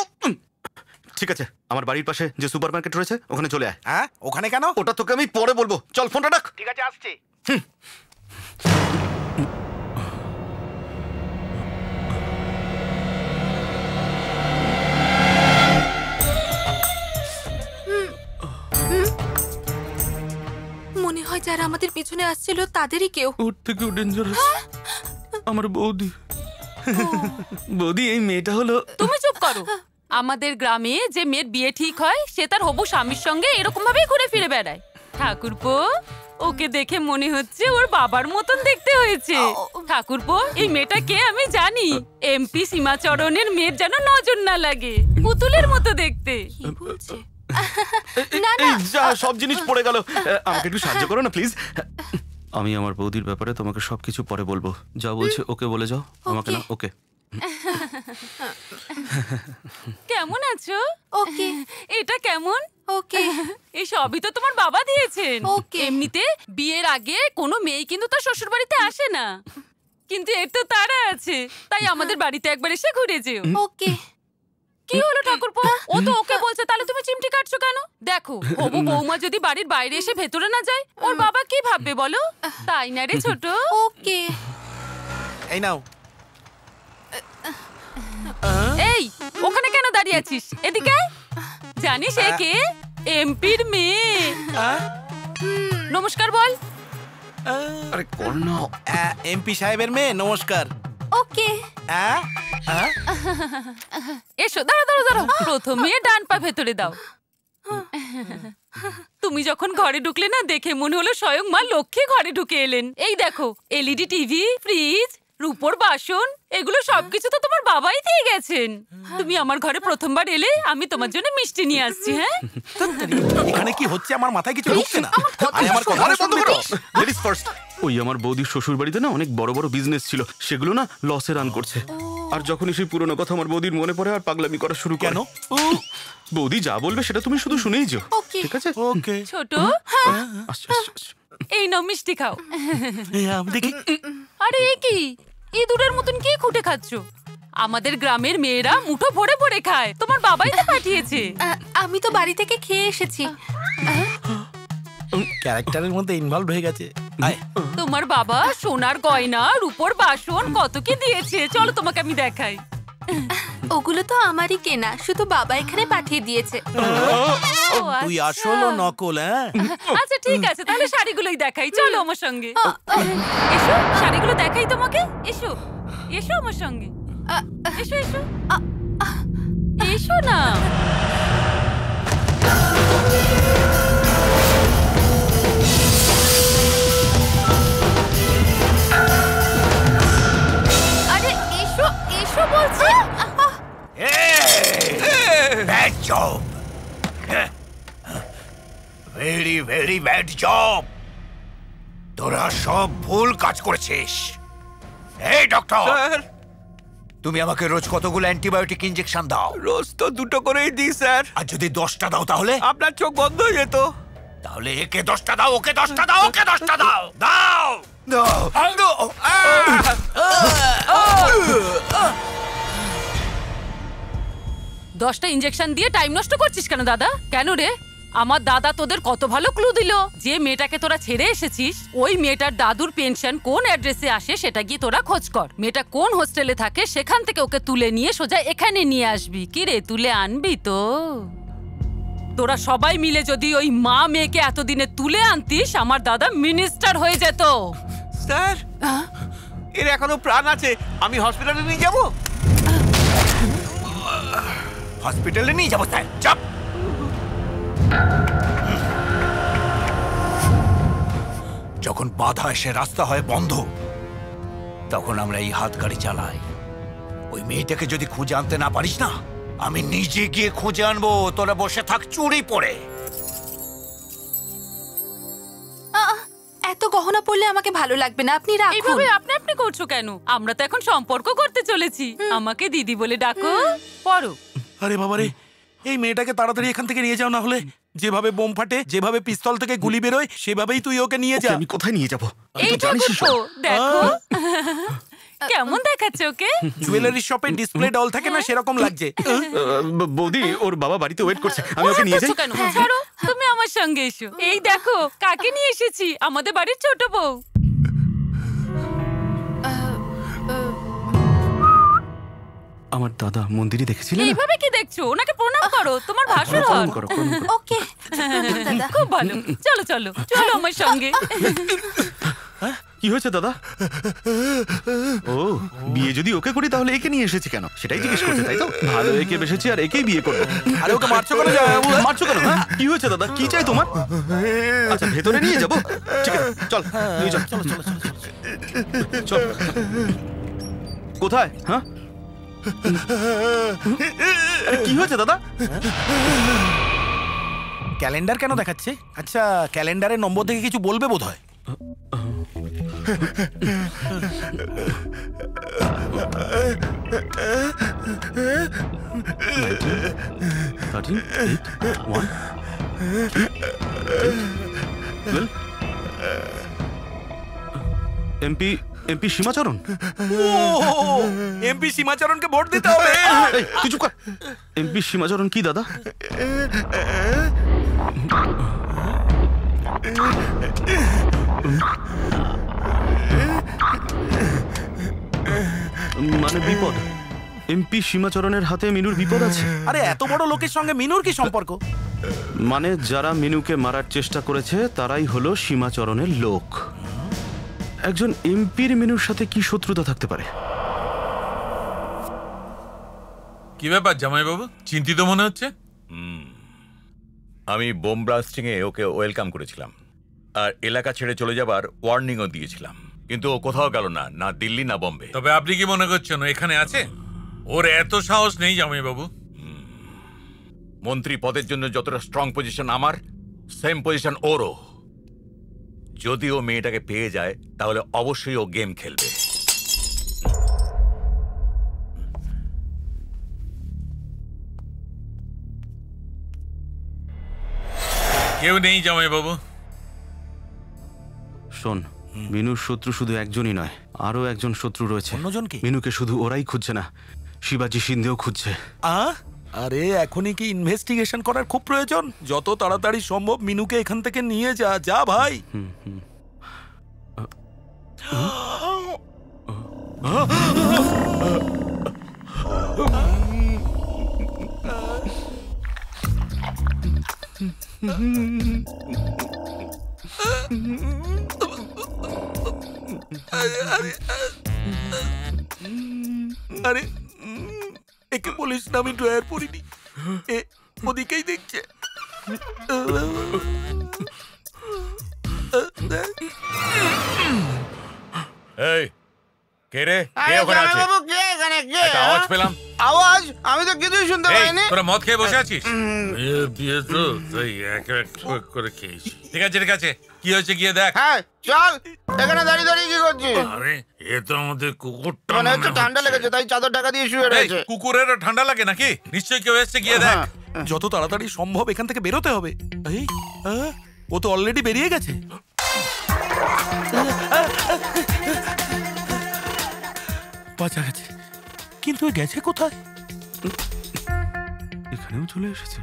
ঠিক আছে আমার বাড়ির পাশে যে সুপার মার্কেট রয়েছে ওখানে চলে আয়। হ্যাঁ? ওখানে কেন? ওটা তোকে আমি পরে বলব। চল ফোনটা রাখ। ঠিক আছে আসছি। মনে হয় যারা আমাদের পিছনে আসছিল তাদেরই কেউ। ওর থেকেও ডেঞ্জারাস আমার বৌদি। বৌদি এই মেয়েটা হলো তুমি চুপ করো। আমাদের গ্রামে যে মেয়ের বিয়ে ঠিক হয় সে তার হবু স্বামীর সঙ্গে এরকম ভাবেই ঘুরে ফিরে বেড়ায়। ঠাকুরপো ওকে দেখে মনে হচ্ছে ওর বাবার মতন দেখতে হয়েছে। ঠাকুরপো এই মেয়েটা কে আমি জানি। এমপি সীমাচরণের মেয়ের যেন নজর না লাগে পুতুলের মতো দেখতে। না যা সব জিনিস পড়ে গেল। আমাকে একটু সাহায্য করো না প্লিজ আমি আমার বৌদির ব্যাপারে তোমাকে সবকিছু পরে বলব। যা বলছে ওকে বলে যাও। আমাকে না ওকে। কেমন আছো? ওকে। এটা কেমন? ওকে। এই সবই তো তোমার বাবা দিয়েছেন। ওকে। এমনিতে বিয়ের আগে কোনো মেয়ে কিন্তু তার শ্বশুর বাড়িতে আসে না। কিন্তু এর তো তারা আছে। তাই আমাদের বাড়িতে একবার এসে ঘুরে যেও। ওকে। কি হলো ঠাকুরপো? ও তো ওকে বলছে তাহলে তুমি চিমটি কাটছো কেন? দেখো হবু বৌমা যদি বাড়ির বাইরে এসে ভেতরে না যায় ওর বাবা কি ভাববে বলো? তাই না রে ছোট? ওকে। এই নাও। এই ওখানে কেন দাঁড়িয়ে আছিস? এদিকে জানিস এ কে? এমপির মেয়ে। নমস্কার বল। আরে কর না এমপি সাহেবের মেয়ে নমস্কার। ওকে এসো দাঁড়া দাঁড়া দাঁড়া প্রথমে ডান পা ভেতরে দাও। তুমি যখন ঘরে ঢুকলে না দেখে মনে হলো স্বয়ং মা লক্ষ্মী ঘরে ঢুকে এলেন। এই দেখো এলইডি টিভি ফ্রিজ রূপোর বাসন এগুলো সবকিছু তো তোমার বাবাই দিয়ে গেছেন। তুমি আমার ঘরে প্রথমবার এলে আমি তোমার জন্য মিষ্টি নিয়ে আসছি হ্যাঁ? এখানে কি হচ্ছে? আমার মাথায় কিছু ঢুকছে না। আরে আমার কথা বন্ধ করো। লেডিস ফার্স্ট ওই আমার বৌদির শ্বশুর বাড়িতে না অনেক বড় বড় বিজনেস ছিল। সেগুলো না লসে রান করছে। আর যখনই সেই পুরনো কথা আমার বৌদির মনে পড়ে আর পাগলামি করা শুরু কেন? বৌদি যা বলবে সেটা তুমি শুধু শুনেই যাও। ঠিক আছে? ওকে। ছোট। আসছে, আসছে, আসছে। এই নাও মিষ্টি খাও। দেখি। আরে এ কি? ইঁদুরের মতন কি খুঁটে খাচ্ছ? আমাদের গ্রামের মেয়েরা মুঠো ভরে ভরে খায়। তোমার বাবাই তো পাঠিয়েছে। আমি তো বাড়ি থেকে খেয়ে এসেছি। ক্যারেক্টারের মধ্যে ইনভলভ হয়ে গেছে। আয়। তোমার বাবা সোনার গয়না রূপোর বাসন কত কি দিয়েছে? চলো তোমাকে আমি দেখাই। ওগুলো তো আমারই কেনা শুধু বাবা এখানে পাঠিয়ে দিয়েছে। তুই আসল ও নকল হ্যাঁ? আচ্ছা ঠিক আছে তাহলে শাড়িগুলোই দেখাই। চলো আমার সঙ্গে। এসো শাড়িগুলো দেখাই তোমাকে। এসো এসো আমার সঙ্গে। এসো এসো। এসো না। Bad job very very bad job তোরা সব ভুল কাজ করেছিস। এই ডক্টর স্যার! তুমি আমাকে রোজ কতগুলো অ্যান্টিবায়োটিক ইঞ্জেকশন দাও? রোজ তো দুটো করেই দিই স্যার। আর যদি দশটা দাও তাহলে? আপনার চোখ বন্ধ হয়ে যেত। তাহলে একে দশটা দাও ওকে দশটা দাও ওকে দশটা দাও। দাও! দাও। দশটা ইঞ্জেকশন দিয়ে টাইম নষ্ট করছিস কেন দাদা? কেন রে? আমার দাদা তোদের কত ভালো ক্লু দিল। যে মেয়েটাকে তোরা ছেড়ে এসেছিস ওই মেয়েটার দাদুর পেনশন কোন অ্যাড্রেসে আসে সেটা গিয়ে তোরা খোঁজ কর। মেয়েটা কোন হোস্টেলে থাকে সেখান থেকে ওকে তুলে নিয়ে সোজা এখানে নিয়ে আসবি। কি রে তুলে আনবি তো? তোরা সবাই মিলে যদি ওই মা মেয়েকে এতদিনে তুলে আনতিস আমার দাদা মিনিস্টার হয়ে যেত। স্যার এর এখনও প্রাণ আছে। আমি হসপিটালে নিয়ে যাব? হসপিটালে নিয়ে যাব স্যার। চাপ! যখন বাধা এসে রাস্তা হয় বন্ধ তখন আমরা এই হাত গাড়ি চালাই। ওই মেয়েটাকে যদি খুঁজে আনতে না পারিস না আমি নিজে গিয়ে খুঁজে আনব। তোরা বসে থাক চুরি পড়ে। আহ, এত গহনা পড়লে আমাকে ভালো লাগবে না। আপনি রাখুন। এইভাবে আপনি আপনি করছ কেন? আমরা তো এখন সম্পর্ক করতে চলেছি। আমাকে দিদি বলে ডাকো। পড়ো। আরে বাবারে এই মেয়েটাকে তাড়াতাড়ি এখান থেকে নিয়ে যাও না হলে। যেভাবে বোম ফাটে যেভাবে পিস্তল থেকে গুলি বেরোয় সেভাবেই তুই ওকে নিয়ে যা। আমি কোথায় নিয়ে যাব? এই দেখো। কেমন দেখাচ্ছে ওকে? জুয়েলারি শপে ডিসপ্লে ডল থাকে না সেরকম লাগছে। বৌদি ওর বাবা বাড়িতে ওয়েট করছে। আমি ওকে নিয়ে যাই। তুমি আমার সঙ্গে এসো। এই দেখো কাকে নিয়ে এসেছি? আমাদের বাড়ির ছোট বউ। আমার দাদা মন্দিরে দেখেছিলেন না? এইভাবে কি দেখছ? ওনাকে প্রণাম করো তোমার ভাসুর হন করো, প্রণাম করো। ওকে খুব ভালো। চলো চলো চলো আমার সঙ্গে। কি হয়েছে দাদা? ও বিয়ে যদি ওকে করি তাহলে একে নিয়ে এসেছি কেন? সেটাই জিজ্ঞেস করতে তাই তো? ভালো একে বেসেছি আর একেই বিয়ে করব। আরে ওকে মারছো কেন যা মারছো কেন হ্যাঁ? কি হয়েছে দাদা? কি চাই তোমার? আচ্ছা ভেতরে নিয়ে যাব। ঠিক আছে চল নিয়ে চল চল চল। চল। কোথায়? হ্যাঁ? কি হয়েছে, দাদা? ক্যালেন্ডার কেন দেখাচ্ছে? আচ্ছা ক্যালেন্ডারের নম্বর থেকে কিছু বলবে বোধ হয় এমপি এমপি সীমাচরণ? এমপি সীমাচরণকে ভোট দিতে হবে। তুই চুপ কর। এমপি সীমাচরণ কি দাদা? মানে বিপদ। এমপি সীমাচরণের হাতে মিনুর বিপদ আছে। আরে এত বড় লোকের সঙ্গে মিনুর কি সম্পর্ক? মানে যারা মিনুকে মারার চেষ্টা করেছে তারাই হলো সীমাচরণের লোক। একজন এমপির মেনুর সাথে কি শত্রুতা থাকতে পারে? কি ব্যাপার জামাইবাবু? চিন্তিত মনে হচ্ছে? আমি বোম ব্লাস্টিং এ ওকে ওয়েলকাম করেছিলাম। আর এলাকা ছেড়ে চলে যাবার ওয়ার্নিংও দিয়েছিলাম। কিন্তু ও কোথাও গেল না না দিল্লি না বম্বে। তবে আপনি কি মনে করছেন ও এখানে আছে? ওর এত সাহস নেই জামাইবাবু। মন্ত্রী পদের জন্য যতটা স্ট্রং পজিশন আমার সেম পজিশন ওরও। যদি ও মেয়েটাকে পেয়ে যায় তাহলে অবশ্যই ও গেম খেলবে। কেউ নেই জামাই বাবু শোন মিনুর শত্রু শুধু একজনই নয় আরও একজন শত্রু রয়েছে। অন্যজন কি? মিনুকে শুধু ওরাই খুঁজছে না শিবাজি সিন্ধেও খুঁজছে। আ? আরে, এখনই কি ইনভেস্টিগেশন করার খুব প্রয়োজন? যত তাড়াতাড়ি সম্ভব মিনুকে এখান থেকে নিয়ে যা যা ভাই। আরে আরে আরে একে বলিস না আমি ড্রয়ার পরিনি। এ ওদিকেই দেখছে। এই কে রে? কে ওখানে আছে? জামাইবাবু, কে এখানে? কে? একটা আওয়াজ হ্যাঁ? পেলাম। আওয়াজ? আমি তো কিছুই শুনতে পাইনি। তোরা মদ খেয়ে বসে আছিস? বিয়ে বিয়ে তো তাই এক এক করে খেয়েছি। ঠিক আছে ঠিক আছে। কি হয়েছে গিয়ে দেখ। হ্যাঁ চল। এখানে দাঁড়িয়ে দাঁড়িয়ে কি করছিস? আরে এ তো আমাদের কুকুরটা মানে হচ্ছে ঠান্ডা লেগেছে তাই চাদর টাকা দিয়ে শুয়ে রয়েছে। কুকুরের ঠান্ডা লাগে নাকি? নিশ্চয়ই কেউ এসছে গিয়ে দেখ। যত তাড়াতাড়ি সম্ভব এখান থেকে বেরোতে হবে। এই ও তো অলরেডি বেরিয়ে গেছে। বাঁচা গেছে। কিন্তু গেছে কোথায়? এখানেও চলে এসেছে।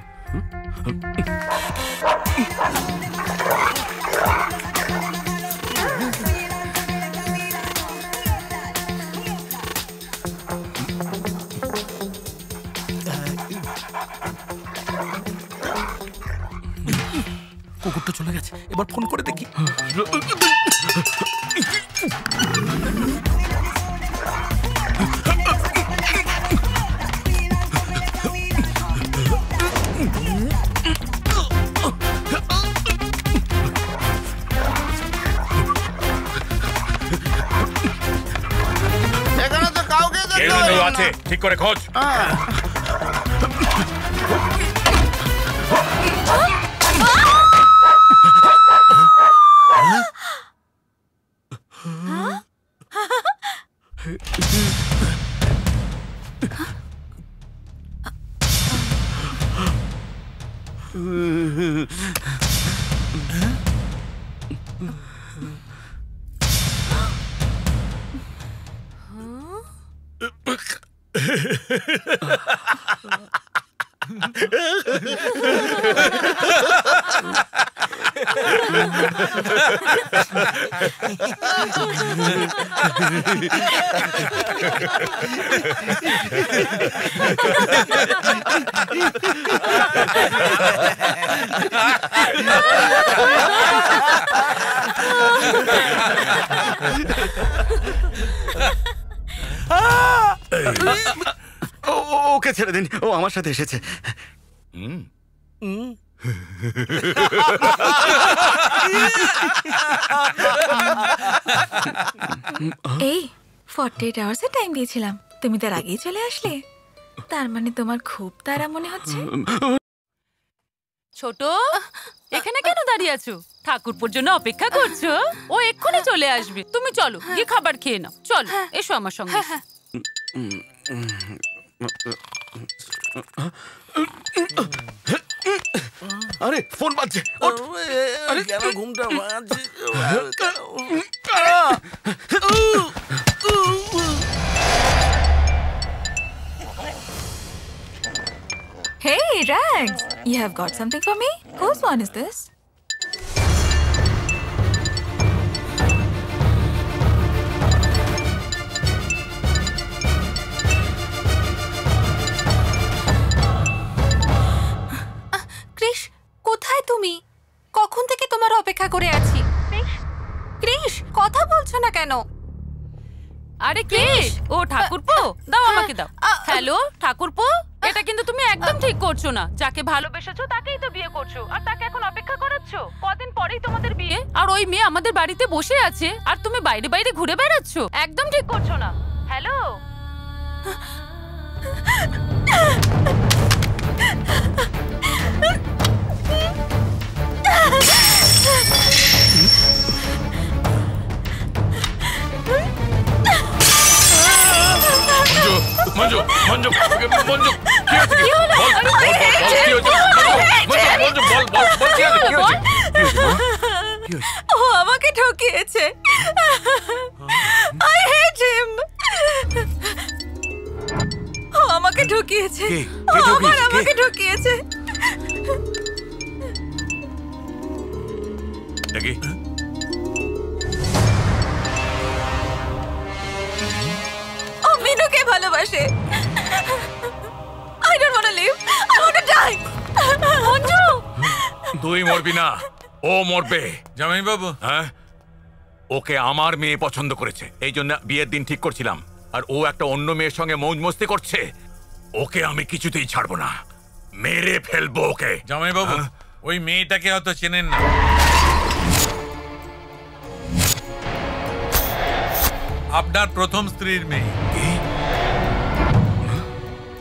কুকুরটা চলে গেছে। এবার ফোন করে দেখি। তো কাউকে কে দেখতে যেন পাইনি না। আছে। ঠিক করে খোঁজ। সাথে এসেছে। এই ফর্টি এইট আওয়ার্সের টাইম দিয়েছিলাম। তুমি তার আগেই চলে আসলে। তার মানে তোমার খুব তারা মনে হচ্ছে। ছোট এখানে কেন দাঁড়িয়ে আছো? ঠাকুরপুর জন্য অপেক্ষা করছ? ও এক্ষুনি চলে আসবে। তুমি চলো গিয়ে খাবার খেয়ে নাও। চলো এসো আমার সঙ্গে। আরে ফোন বাজছে ওঠ। আরে কেন ঘুমটা ভাঙছে Hey, Rags! You have got something for me? Whose one is this? Chris কোথায় তুমি? কখন থেকে তোমার অপেক্ষা করে আছি? ক্রিস কথা বলছো না কেন? আরে কে ও ঠাকুরপো দাও আমাকে দাও। হ্যালো ঠাকুরপো এটা কিন্তু তুমি একদম ঠিক করছ না। যাকে ভালোবেসেছো তাকেই তো বিয়ে করছ। আর তাকে এখন অপেক্ষা করাচ্ছো? কদিন পরেই তোমাদের বিয়ে। আর ওই মেয়ে আমাদের বাড়িতে বসে আছে আর তুমি বাইরে বাইরে ঘুরে বেড়াচ্ছো? একদম ঠিক করছ না। হ্যালো? মঞ্জু মঞ্জু মঞ্জু কি হয়েছে কি? বল, বল, বল, বল, কি হয়েছে? মঞ্জু, মঞ্জু, বল, বল, বল, কি হয়েছে, কি হয়েছে? ও আমাকে ঠকিয়েছে আই হেট হিম ও আমাকে ঠকিয়েছে কে? ও কে আবার ঠকিয়েছে? কে? আমাকে ঠকিয়েছে দেখি। ও মিনুকে ভালোবাসে। I don't want to live I want to die Manju তুই মরবি না। ও মরবে। জামাই বাবু হ্যাঁ? ওকে আমার মেয়ে পছন্দ করেছে। এই জন্য বিয়ের দিন ঠিক করছিলাম। আর ও একটা অন্য মেয়ের সঙ্গে মৌজ মস্তি করছে। ওকে আমি কিছুতেই ছাড়বো না। মেরে ফেলব ওকে। জামাই বাবু ওই মেয়েটাকে হয়তো চেনেন না। আপনার প্রথম স্ত্রীর মেয়ে।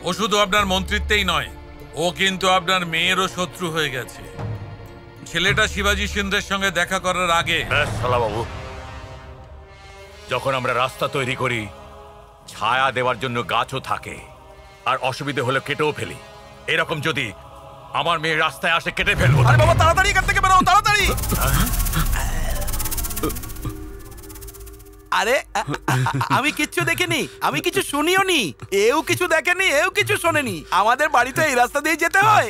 ও শুধু আপনার মন্ত্রিত্বেই নয় ও কিন্তু আপনার মেয়েরও শত্রু হয়ে গেছে। ছেলেটা শিবাজি সিন্ধের সঙ্গে দেখা করার আগে বাবু যখন আমরা রাস্তা তৈরি করি ছায়া দেওয়ার জন্য গাছও থাকে আর অসুবিধে হলে কেটেও ফেলি। এরকম যদি আমার মেয়ে রাস্তায় আসে কেটে ফেলব। আরে বাবা তাড়াতাড়ি এখান থেকে বেরো তাড়াতাড়ি! আরে আমি কিচ্ছু দেখিনি আমি কিছু শুনিও নি এও কিছু দেখেনি এও কিছু শোনেনি। আমাদের বাড়িতে এই রাস্তা দিয়ে যেতে হয়।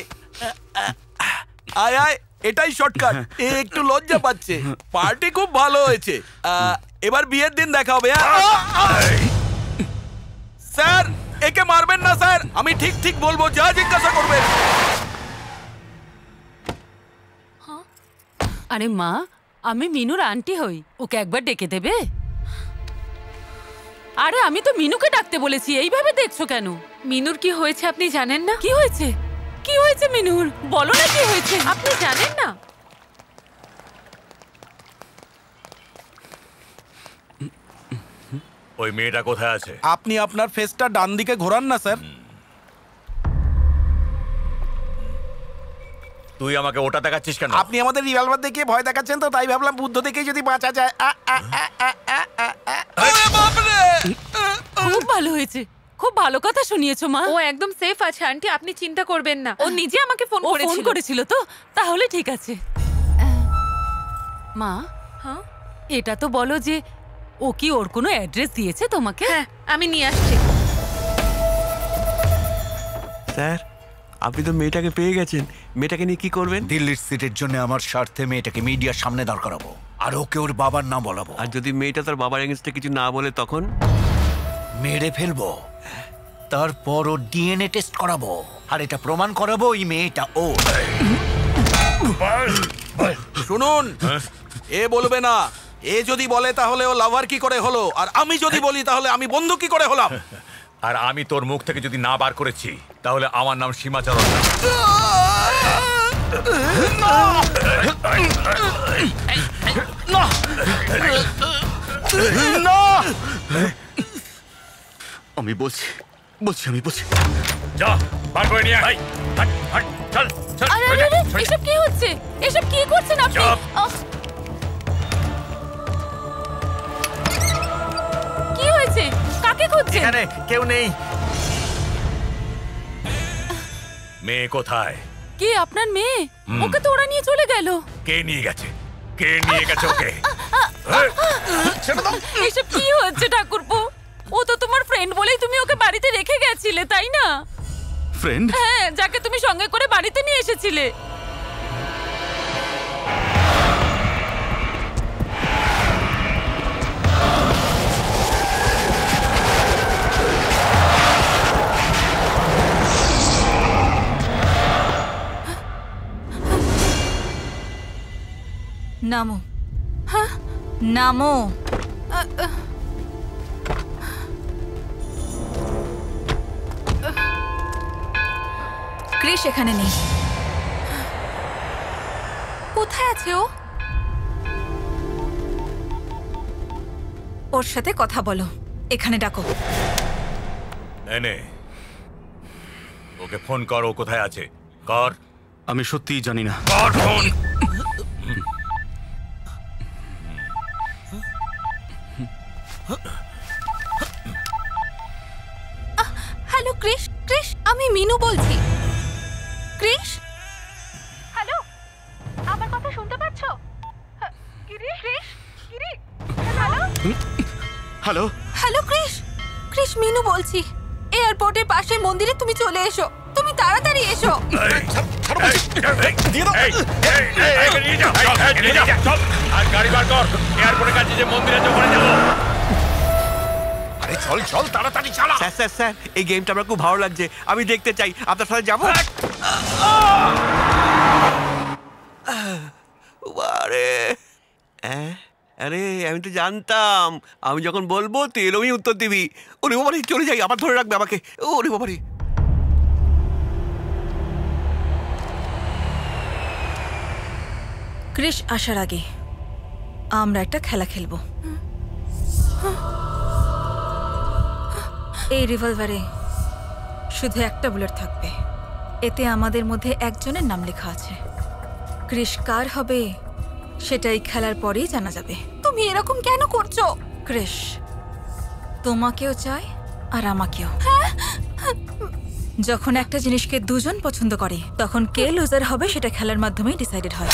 আয় আয় এটাই শর্টকাট এ একটু লজ্জা পাচ্ছে। পার্টি খুব ভালো হয়েছে। আহ, এবার বিয়ের দিন দেখা হবে হ্যাঁ? স্যার! একে মারবেন না, স্যার। আমি ঠিক ঠিক বলব, যা জিজ্ঞাসা করবেন। আরে মা, আমি মিনুর আন্টি হই। ওকে একবার ডেকে দেবে? আরে, আমি তো মিনুকে ডাকতে বলেছি, এইভাবে দেখছ কেন? মিনুর কি হয়েছে আপনি জানেন না? কি হয়েছে? কি হয়েছে মিনুর? বলো না কি হয়েছে। আপনি জানেন না? ওই মেয়েটা কোথায় আছে? আপনি আপনার ফেসটা ডান দিকে ঘোরান না স্যার। তুই আমাকে ওটা দেখাচ্ছিস কেন? আপনি আমাদের রিভলভার দেখিয়ে ভয় দেখাচ্ছেন তো তাই ভাবলাম বুদ্ধ দেখে যদি বাঁচা যায়! খুব ভালো হয়েছে। খুব ভালো কথা শুনিয়েছো মা। ও একদম সেফ আছে আন্টি আপনি চিন্তা করবেন না। ও নিজে আমাকে ফোন ও ফোন করেছিল। করেছিল তো তাহলে ঠিক আছে। মা হ্যাঁ? এটা তো বলো যে ও কি ওর কোনো অ্যাড্রেস দিয়েছে তোমাকে? হ্যাঁ আমি নিয়ে আসছি। স্যার আপনি তো মেয়েটাকে পেয়ে গেছেন। মেয়েটাকে নিয়ে কি করবেন? দিল্লির সিটের জন্য আমার স্বার্থে মেয়েটাকে মিডিয়ার সামনে দাঁড় করাবো। আর ওকে ওর বাবার নাম বলাবো। আর যদি মেয়েটা তার বাবার এগেনস্টে কিছু না বলে তখন? মেরে ফেলব। তারপর ওর ডিএনএ টেস্ট করাবো। আর এটা প্রমাণ করাবো ওই মেয়েটা ও। শুনুন এ বলবে না। এ যদি বলে তাহলে ও লাভার কি করে হলো? আর আমি যদি বলি তাহলে আমি বন্ধু কি করে হলাম? আর আমি তোর মুখ থেকে যদি না বার করেছি তাহলে আমার নাম সীমাচরণ না। না! আমি বলছি বলছি আমি বলছি। যা বার করে নিয়ে আয়। হাট, হাট, চল চল। আরে আরে আরে, এসব কি হচ্ছে? এসব কি করছেন আপনি? কি হয়েছে? কাকে খুঁজছেন? এখানে কেউ নেই। মেয়ে কোথায়? কি আপনার মেয়ে? ওকে তো ওরা নিয়ে চলে গেল। কে নিয়ে গেছে? কে নিয়ে গেছে ওকে? এসব কি হচ্ছে ঠাকুরপো? ও তো তোমার ফ্রেন্ড বলেই তুমি ওকে বাড়িতে রেখে গেছিলে তাই না? ফ্রেন্ড হ্যাঁ যাকে তুমি সঙ্গে করে বাড়িতে নিয়ে এসেছিলে। নামো। নামো। ক্রিস এখানে নেই। কোথায় আছে ও? ওর সাথে কথা বলো। এখানে ডাকো। এনে ওকে ফোন কর ও কোথায় আছে? কর। আমি সত্যিই জানি না। কর ফোন। হ্যালো ক্রিস ক্রিস আমি মিনু বলছি ক্রিস হ্যালো আমার কথা শুনতে পাচ্ছ hello hello hello Chris Chris Minu বলছি এয়ারপোর্টের পাশে মন্দিরে তুমি চলে এসো তুমি তাড়াতাড়ি এসো আর গাড়ি বার কর এয়ারপোর্টের কাছে যে মন্দির ওখানে যাব আরে চল চল তাড়াতাড়ি চালা। স্যার স্যার স্যার এই গেমটা আমার খুব ভালো লাগছে। আমি দেখতে চাই। আপনার সাথে যাব? আরে হ্যাঁ আরে আমি তো জানতাম। আমি যখন বলব তুই এরমই উত্তর দিবি। ওরে বাবারে চলে যাই আবার ধরে রাখবে আমাকে। ওরে বাবারে। ক্রিস আসার আগে আমরা একটা খেলা খেলব। এই রিভলভারে শুধু একটা বুলেট থাকবে। এতে আমাদের মধ্যে একজনের নাম লেখা আছে। ক্রিশ কার হবে সেটাই খেলার পরেই জানা যাবে। তুমি এরকম কেন করছ? ক্রিশ তোমাকেও চাই আর আমাকেও। যখন একটা জিনিসকে দুজন পছন্দ করে, তখন কে লুজার হবে সেটা খেলার মাধ্যমেই ডিসাইডেড হয়।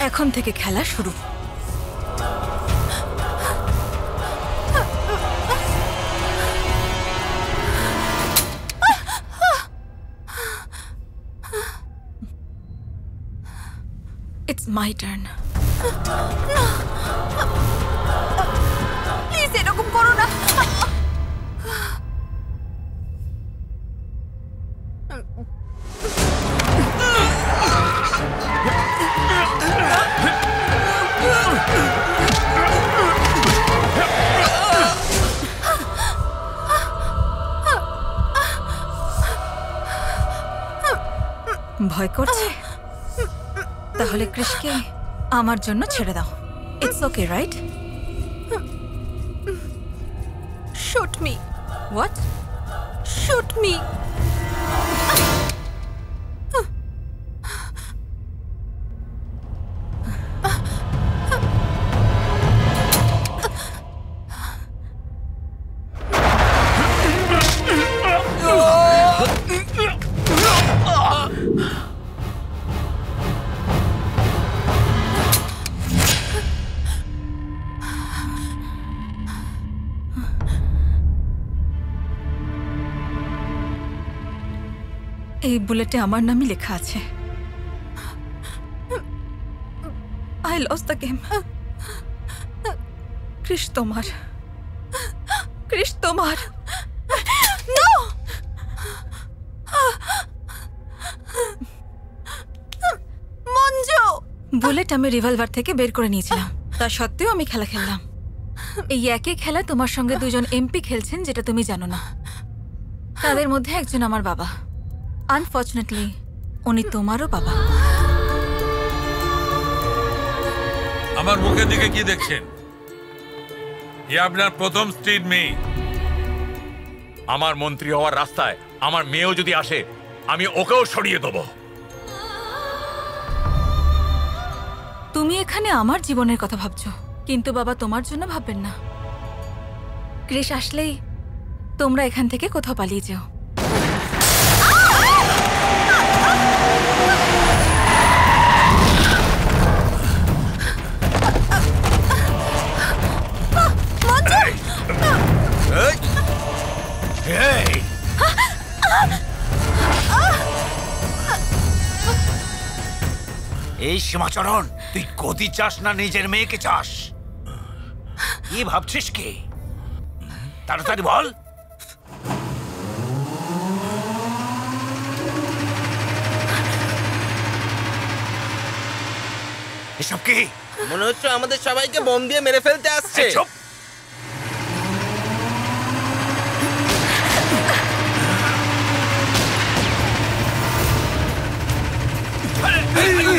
এখন থেকে খেলা শুরু। ইটস মাই টার্ন আমার জন্য ছেড়ে দাও। It's okay right shoot me what shoot me বুলেটে আমার নামই লেখা আছে। I lost the game Krish তোমার। কৃষ তোমার। বুলেট আমি রিভলভার থেকে বের করে নিয়েছিলাম। তা সত্ত্বেও আমি খেলা খেললাম। এই একই খেলা তোমার সঙ্গে দুজন এমপি খেলছেন, যেটা তুমি জানো না। তাদের মধ্যে একজন আমার বাবা। আনফর্চুনেটলি উনি তোমারও বাবা। আমার মুখের দিকে কি দেখছেন? এ আপনার প্রথম স্ট্রিট মেয়ে। আমার মন্ত্রী হওয়ার রাস্তায় আমার মেয়েও যদি আসে আমি ওকেও সরিয়ে দেবো। তুমি এখানে আমার জীবনের কথা ভাবছ কিন্তু বাবা তোমার জন্য ভাববেন না। ক্রিস আসলেই তোমরা এখান থেকে কোথাও পালিয়ে যেও। এই সীমাচরণ তুই গতি চাস না নিজের মেয়েকে চাস? কি ভাবছিস কি? তাড়াতাড়ি বল। এসব কি? মনে হচ্ছে আমাদের সবাইকে বোম দিয়ে মেরে ফেলতে আসছে। চুপ!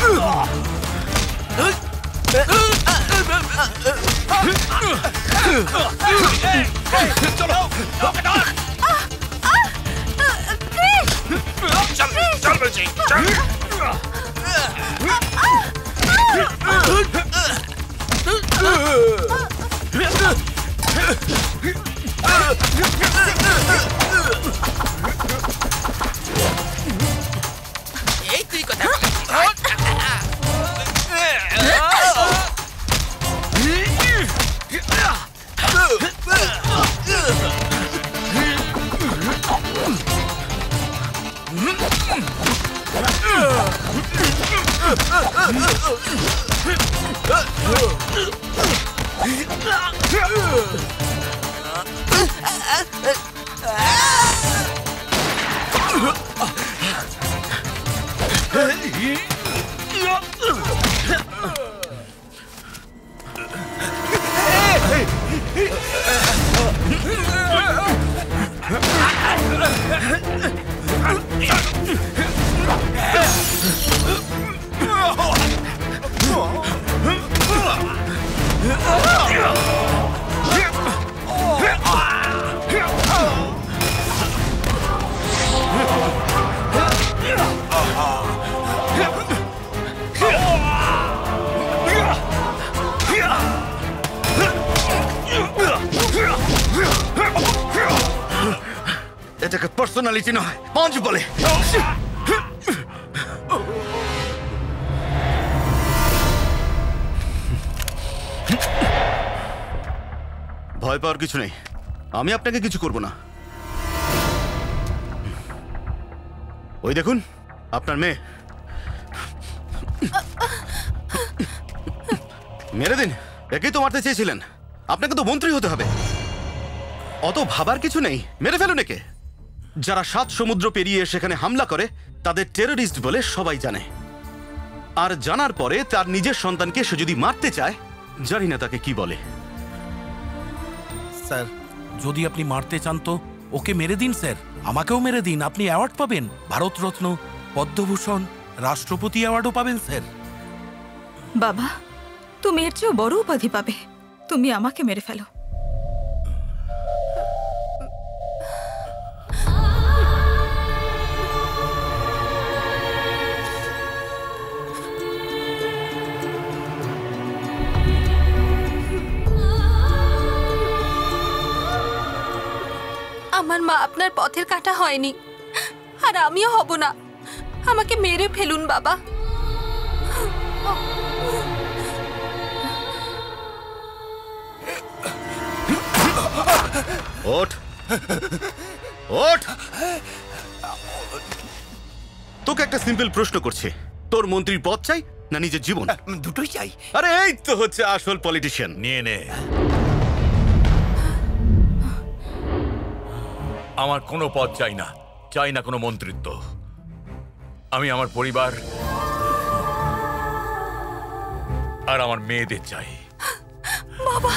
কি এসব সরে যা ধর ওকে কিছু নেই। আমি আপনাকে কিছু করব না। ওই দেখুন, আপনার মেয়ে। মেরে দিন, একেই তো মারতে চেয়েছিলেন। আপনাকে তো মন্ত্রী হতে হবে। অত ভাবার কিছু নেই, মেরে ফেলুন একে। যারা সাত সমুদ্র পেরিয়ে সেখানে হামলা করে, তাদের টেররিস্ট বলে সবাই জানে। আর জানার পরে তার নিজের সন্তানকে সে যদি মারতে চায়, জানি না তাকে কি বলে। স্যার। যদি আপনি মারতে চান তো ওকে মেরে দিন, স্যার। আমাকেও মেরে দিন, আপনি অ্যাওয়ার্ড পাবেন। ভারতরত্ন পদ্মভূষণ, রাষ্ট্রপতি অ্যাওয়ার্ডও পাবেন, স্যার। বাবা, তুমি এর চেয়েও বড় উপাধি পাবে। তুমি আমাকে মেরে ফেলো। আপনার পথের কাটা হয়নি। আর আমিও হব না। আমাকে মেরে ফেলুন বাবা। ওঠ। ওঠ। তোকে একটা সিম্পল প্রশ্ন করছে। তোর মন্ত্রীর পদ চাই না নিজের জীবন? দুটোই চাই। আরে এই তো হচ্ছে আসল পলিটিশিয়ান নিয়ে নে। আমার কোনো পদ চাই না। চাই না কোনো মন্ত্রিত্ব। আমি আমার পরিবার আর আমার মেয়েদের চাই। বাবা।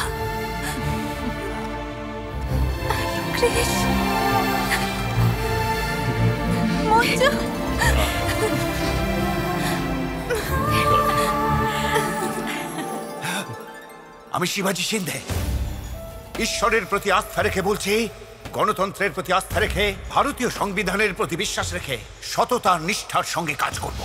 আমি শিবাজি সিন্ধে। ঈশ্বরের প্রতি আস্থা রেখে বলছি গণতন্ত্রের প্রতি আস্থা রেখে ভারতীয় সংবিধানের প্রতি বিশ্বাস রেখে সততা নিষ্ঠার সঙ্গে কাজ করব।